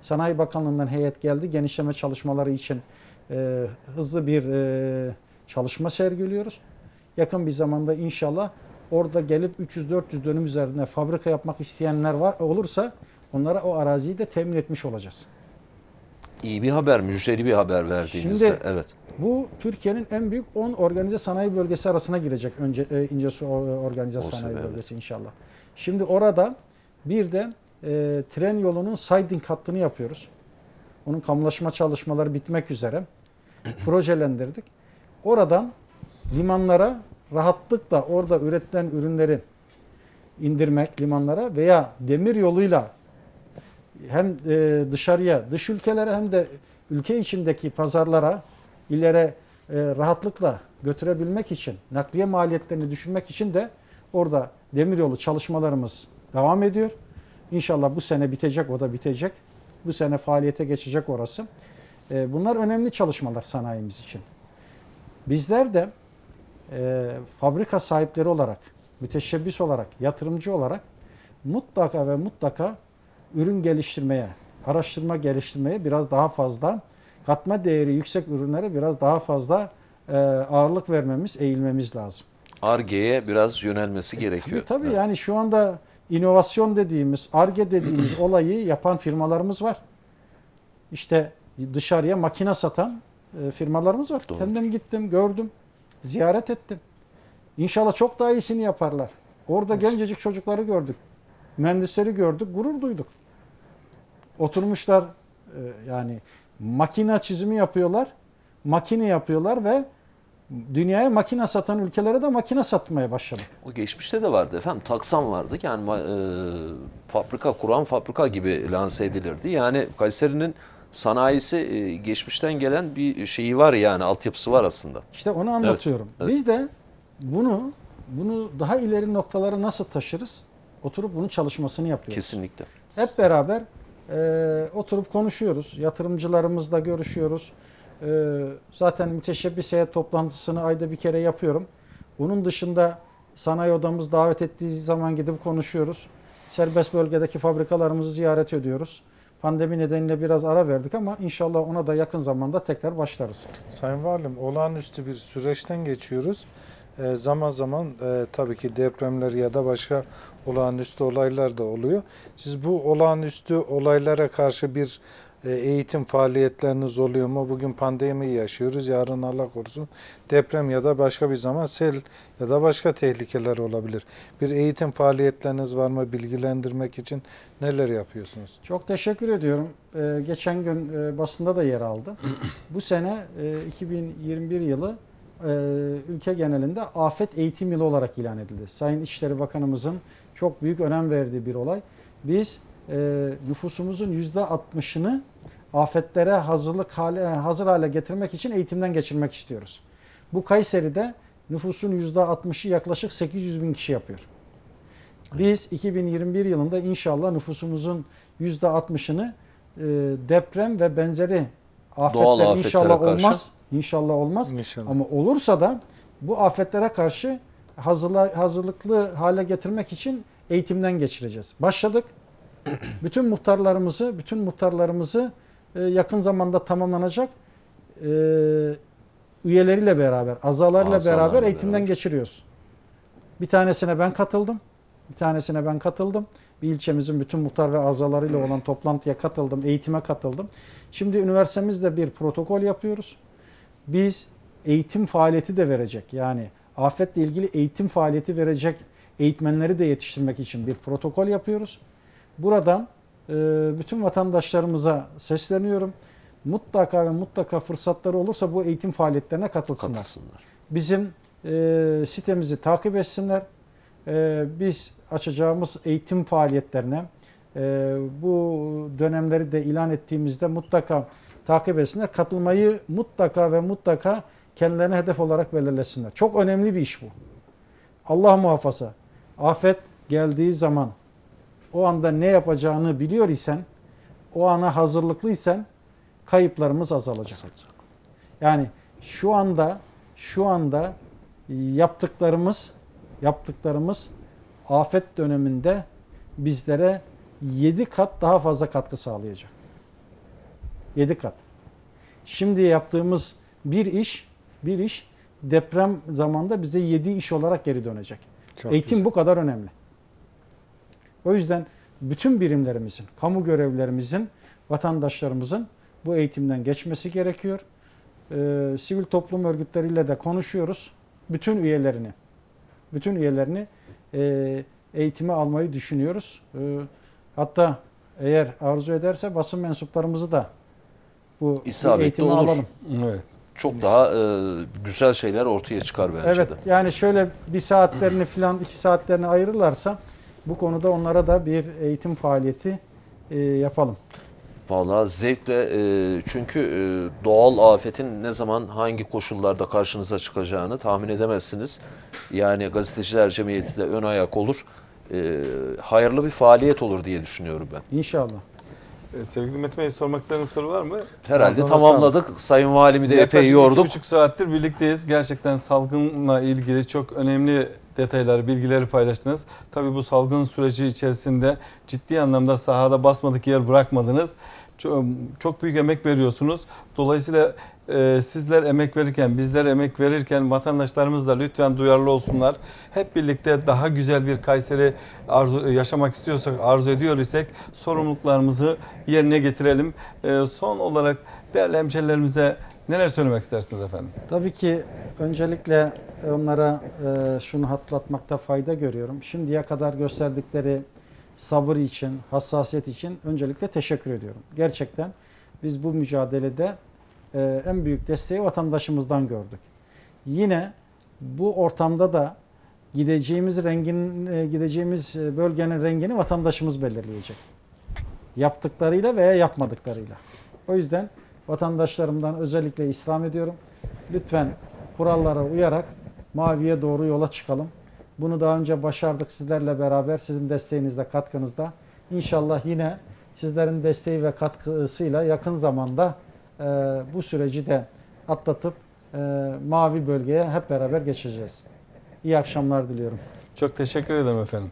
Sanayi Bakanlığı'ndan heyet geldi. Genişleme çalışmaları için hızlı bir çalışma sergiliyoruz. Yakın bir zamanda inşallah orada gelip 300-400 dönüm üzerine fabrika yapmak isteyenler var olursa onlara o araziyi de temin etmiş olacağız. İyi bir haber, müjdeli bir haber verdiğinizde. Şimdi- evet. Bu Türkiye'nin en büyük 10 organize sanayi bölgesi arasına girecek önce e, İncesu o- Organize Olsun, Sanayi evet. Bölgesi inşallah. Şimdi orada bir de e, tren yolunun siding hattını yapıyoruz. Onun kamulaşma çalışmaları bitmek üzere. Projelendirdik. Oradan limanlara rahatlıkla orada üretilen ürünleri indirmek limanlara veya demir yoluyla hem e, dışarıya, dış ülkelere hem de ülke içindeki pazarlara illere e, rahatlıkla götürebilmek için, nakliye maliyetlerini düşürmek için de orada demiryolu çalışmalarımız devam ediyor. İnşallah bu sene bitecek, o da bitecek. Bu sene faaliyete geçecek orası. E, bunlar önemli çalışmalar sanayimiz için. Bizler de e, fabrika sahipleri olarak, müteşebbis olarak, yatırımcı olarak mutlaka ve mutlaka ürün geliştirmeye, araştırma geliştirmeye biraz daha fazla katma değeri yüksek ürünlere biraz daha fazla e, ağırlık vermemiz, eğilmemiz lazım. Arge'ye biraz yönelmesi gerekiyor. Tabii, tabii Evet. yani şu anda inovasyon dediğimiz, ARGE dediğimiz olayı yapan firmalarımız var. İşte dışarıya makine satan e, firmalarımız var. Doğrudur. Kendim gittim, gördüm, ziyaret ettim. İnşallah çok daha iyisini yaparlar. Orada gencecik çocukları gördük. Mühendisleri gördük, gurur duyduk. Oturmuşlar e, yani makine çizimi yapıyorlar, makine yapıyorlar ve dünyaya makine satan ülkelere de makine satmaya başladık. O geçmişte de vardı efendim. Taksan vardı. Yani e, fabrika kuran fabrika gibi lanse edilirdi. Yani Kayseri'nin sanayisi e, geçmişten gelen bir şeyi var yani altyapısı var aslında. İşte onu anlatıyorum. evet. Biz de bunu bunu daha ileri noktalara nasıl taşırız? Oturup bunun çalışmasını yapıyoruz. Kesinlikle. Hep beraber e, oturup konuşuyoruz. Yatırımcılarımızla görüşüyoruz. E, zaten müteşebbis heyet toplantısını ayda bir kere yapıyorum. Bunun dışında sanayi odamız davet ettiği zaman gidip konuşuyoruz. Serbest bölgedeki fabrikalarımızı ziyaret ediyoruz. Pandemi nedeniyle biraz ara verdik ama inşallah ona da yakın zamanda tekrar başlarız. Sayın Valim olağanüstü bir süreçten geçiyoruz. Ee, zaman zaman e, tabii ki depremler ya da başka olağanüstü olaylar da oluyor. Siz bu olağanüstü olaylara karşı bir e, eğitim faaliyetleriniz oluyor mu? Bugün pandemi yaşıyoruz. Yarın Allah korusun deprem ya da başka bir zaman sel ya da başka tehlikeler olabilir. Bir eğitim faaliyetleriniz var mı? Bilgilendirmek için neler yapıyorsunuz? Çok teşekkür ediyorum. Ee, geçen gün e, basında da yer aldı. Bu sene e, 2021 yılı e, ülke genelinde afet eğitim yılı olarak ilan edildi. Sayın İçişleri Bakanımızın çok büyük önem verdiği bir olay. Biz e, nüfusumuzun %60'ını afetlere hazırlık hale, hazır hale getirmek için eğitimden geçirmek istiyoruz. Bu Kayseri'de nüfusun %60'ı yaklaşık 800 bin kişi yapıyor. Biz 2021 yılında inşallah nüfusumuzun %60'ını e, deprem ve benzeri afetler inşallah karşı. olmaz. İnşallah olmaz. İnşallah. Ama olursa da bu afetlere karşı hazırla, hazırlıklı hale getirmek için eğitimden geçireceğiz. Başladık. bütün muhtarlarımızı, bütün muhtarlarımızı e, yakın zamanda tamamlanacak e, üyeleriyle beraber, azalarıyla Azalarla beraber eğitimden beraber. geçiriyoruz. Bir tanesine ben katıldım. Bir tanesine ben katıldım. Bir ilçemizin bütün muhtar ve azalarıyla olan toplantıya katıldım, eğitime katıldım. Şimdi üniversitemizde bir protokol yapıyoruz. Biz eğitim faaliyeti de verecek. Yani afetle ilgili eğitim faaliyeti verecek eğitmenleri de yetiştirmek için bir protokol yapıyoruz. Buradan e, bütün vatandaşlarımıza sesleniyorum. Mutlaka ve mutlaka fırsatları olursa bu eğitim faaliyetlerine katılsınlar. Katılsınlar. Bizim e, sitemizi takip etsinler. E, biz açacağımız eğitim faaliyetlerine e, bu dönemleri de ilan ettiğimizde mutlaka takip etsinler. Katılmayı mutlaka ve mutlaka kendilerine hedef olarak belirlesinler. Çok önemli bir iş bu. Allah muhafaza. Afet geldiği zaman o anda ne yapacağını biliyor isen, o ana hazırlıklıysan kayıplarımız azalacak. Yani şu anda şu anda yaptıklarımız yaptıklarımız afet döneminde bizlere 7 kat daha fazla katkı sağlayacak. 7 kat. Şimdi yaptığımız bir iş bir iş deprem zamanında bize 7 iş olarak geri dönecek. Çok Eğitim güzel. bu kadar önemli. O yüzden bütün birimlerimizin, kamu görevlilerimizin, vatandaşlarımızın bu eğitimden geçmesi gerekiyor. Ee, sivil toplum örgütleriyle de konuşuyoruz. Bütün üyelerini, bütün üyelerini e, eğitime almayı düşünüyoruz. Ee, hatta eğer arzu ederse basın mensuplarımızı da bu, bu İsabetli eğitime olur. alalım. Evet. Çok daha e, güzel şeyler ortaya çıkar bence Evet de. yani şöyle bir saatlerini falan iki saatlerini ayırırlarsa bu konuda onlara da bir eğitim faaliyeti e, yapalım. Vallahi zevkle e, çünkü e, doğal afetin ne zaman hangi koşullarda karşınıza çıkacağını tahmin edemezsiniz. Yani gazeteciler cemiyeti de ön ayak olur. E, hayırlı bir faaliyet olur diye düşünüyorum ben. İnşallah. Ee, Sevgili Metin Bey sormak istediğiniz soru var mı? Herhalde tamamladık. Sayın Valimi de epey Yaklaşık yorduk. iki buçuk saattir birlikteyiz. Gerçekten salgınla ilgili çok önemli detayları, bilgileri paylaştınız. Tabii bu salgın süreci içerisinde ciddi anlamda sahada basmadık yer bırakmadınız. Çok, çok büyük emek veriyorsunuz. Dolayısıyla e, sizler emek verirken, bizler emek verirken vatandaşlarımız da lütfen duyarlı olsunlar. Hep birlikte daha güzel bir Kayseri arzu, yaşamak istiyorsak, arzu ediyor isek sorumluluklarımızı yerine getirelim. E, son olarak değerli hemşerilerimize neler söylemek istersiniz efendim? Tabii ki öncelikle onlara e, şunu hatırlatmakta fayda görüyorum. Şimdiye kadar gösterdikleri sabır için, hassasiyet için öncelikle teşekkür ediyorum. Gerçekten biz bu mücadelede e, en büyük desteği vatandaşımızdan gördük. Yine bu ortamda da gideceğimiz rengin e, gideceğimiz e, bölgenin rengini vatandaşımız belirleyecek. Yaptıklarıyla veya yapmadıklarıyla. O yüzden vatandaşlarımdan özellikle istirham ediyorum. Lütfen kurallara uyarak maviye doğru yola çıkalım. Bunu daha önce başardık sizlerle beraber, sizin desteğinizle, katkınızda. İnşallah yine sizlerin desteği ve katkısıyla yakın zamanda e, bu süreci de atlatıp e, mavi bölgeye hep beraber geçeceğiz. İyi akşamlar diliyorum. Çok teşekkür ederim efendim.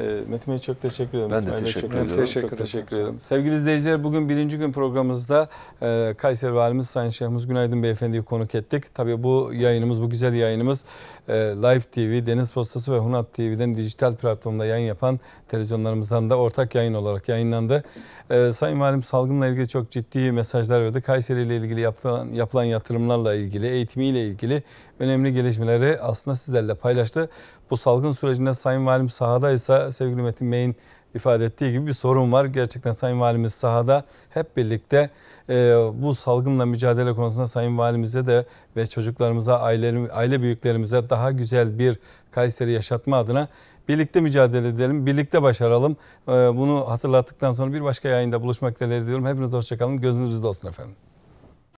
Ee, Metin Bey çok teşekkür ederim. Ben de teşekkür çok ediyorum. Teşekkür çok ederim. teşekkür ederim. Sevgili izleyiciler bugün birinci gün programımızda e, Kayseri Valimiz Sayın Şehmuz Günaydın Beyefendi'yi konuk ettik. Tabii bu yayınımız, bu güzel yayınımız e, Live TV, Deniz Postası ve Hunat TV'den dijital platformda yayın yapan televizyonlarımızdan da ortak yayın olarak yayınlandı. E, Sayın Valim salgınla ilgili çok ciddi mesajlar verdi. Kayseri ile ilgili yapılan, yapılan yatırımlarla ilgili, eğitimiyle ilgili önemli gelişmeleri aslında sizlerle paylaştı. Bu salgın sürecinde Sayın Valim sahadaysa sevgili Metin Bey'in ifade ettiği gibi bir sorun var. Gerçekten Sayın Valimiz sahada hep birlikte e, bu salgınla mücadele konusunda Sayın Valimize de ve çocuklarımıza, aile, aile büyüklerimize daha güzel bir Kayseri yaşatma adına birlikte mücadele edelim, birlikte başaralım. E, bunu hatırlattıktan sonra bir başka yayında buluşmak dileğiyle diyorum. Hepinize hoşçakalın. Gözünüz bizde olsun efendim.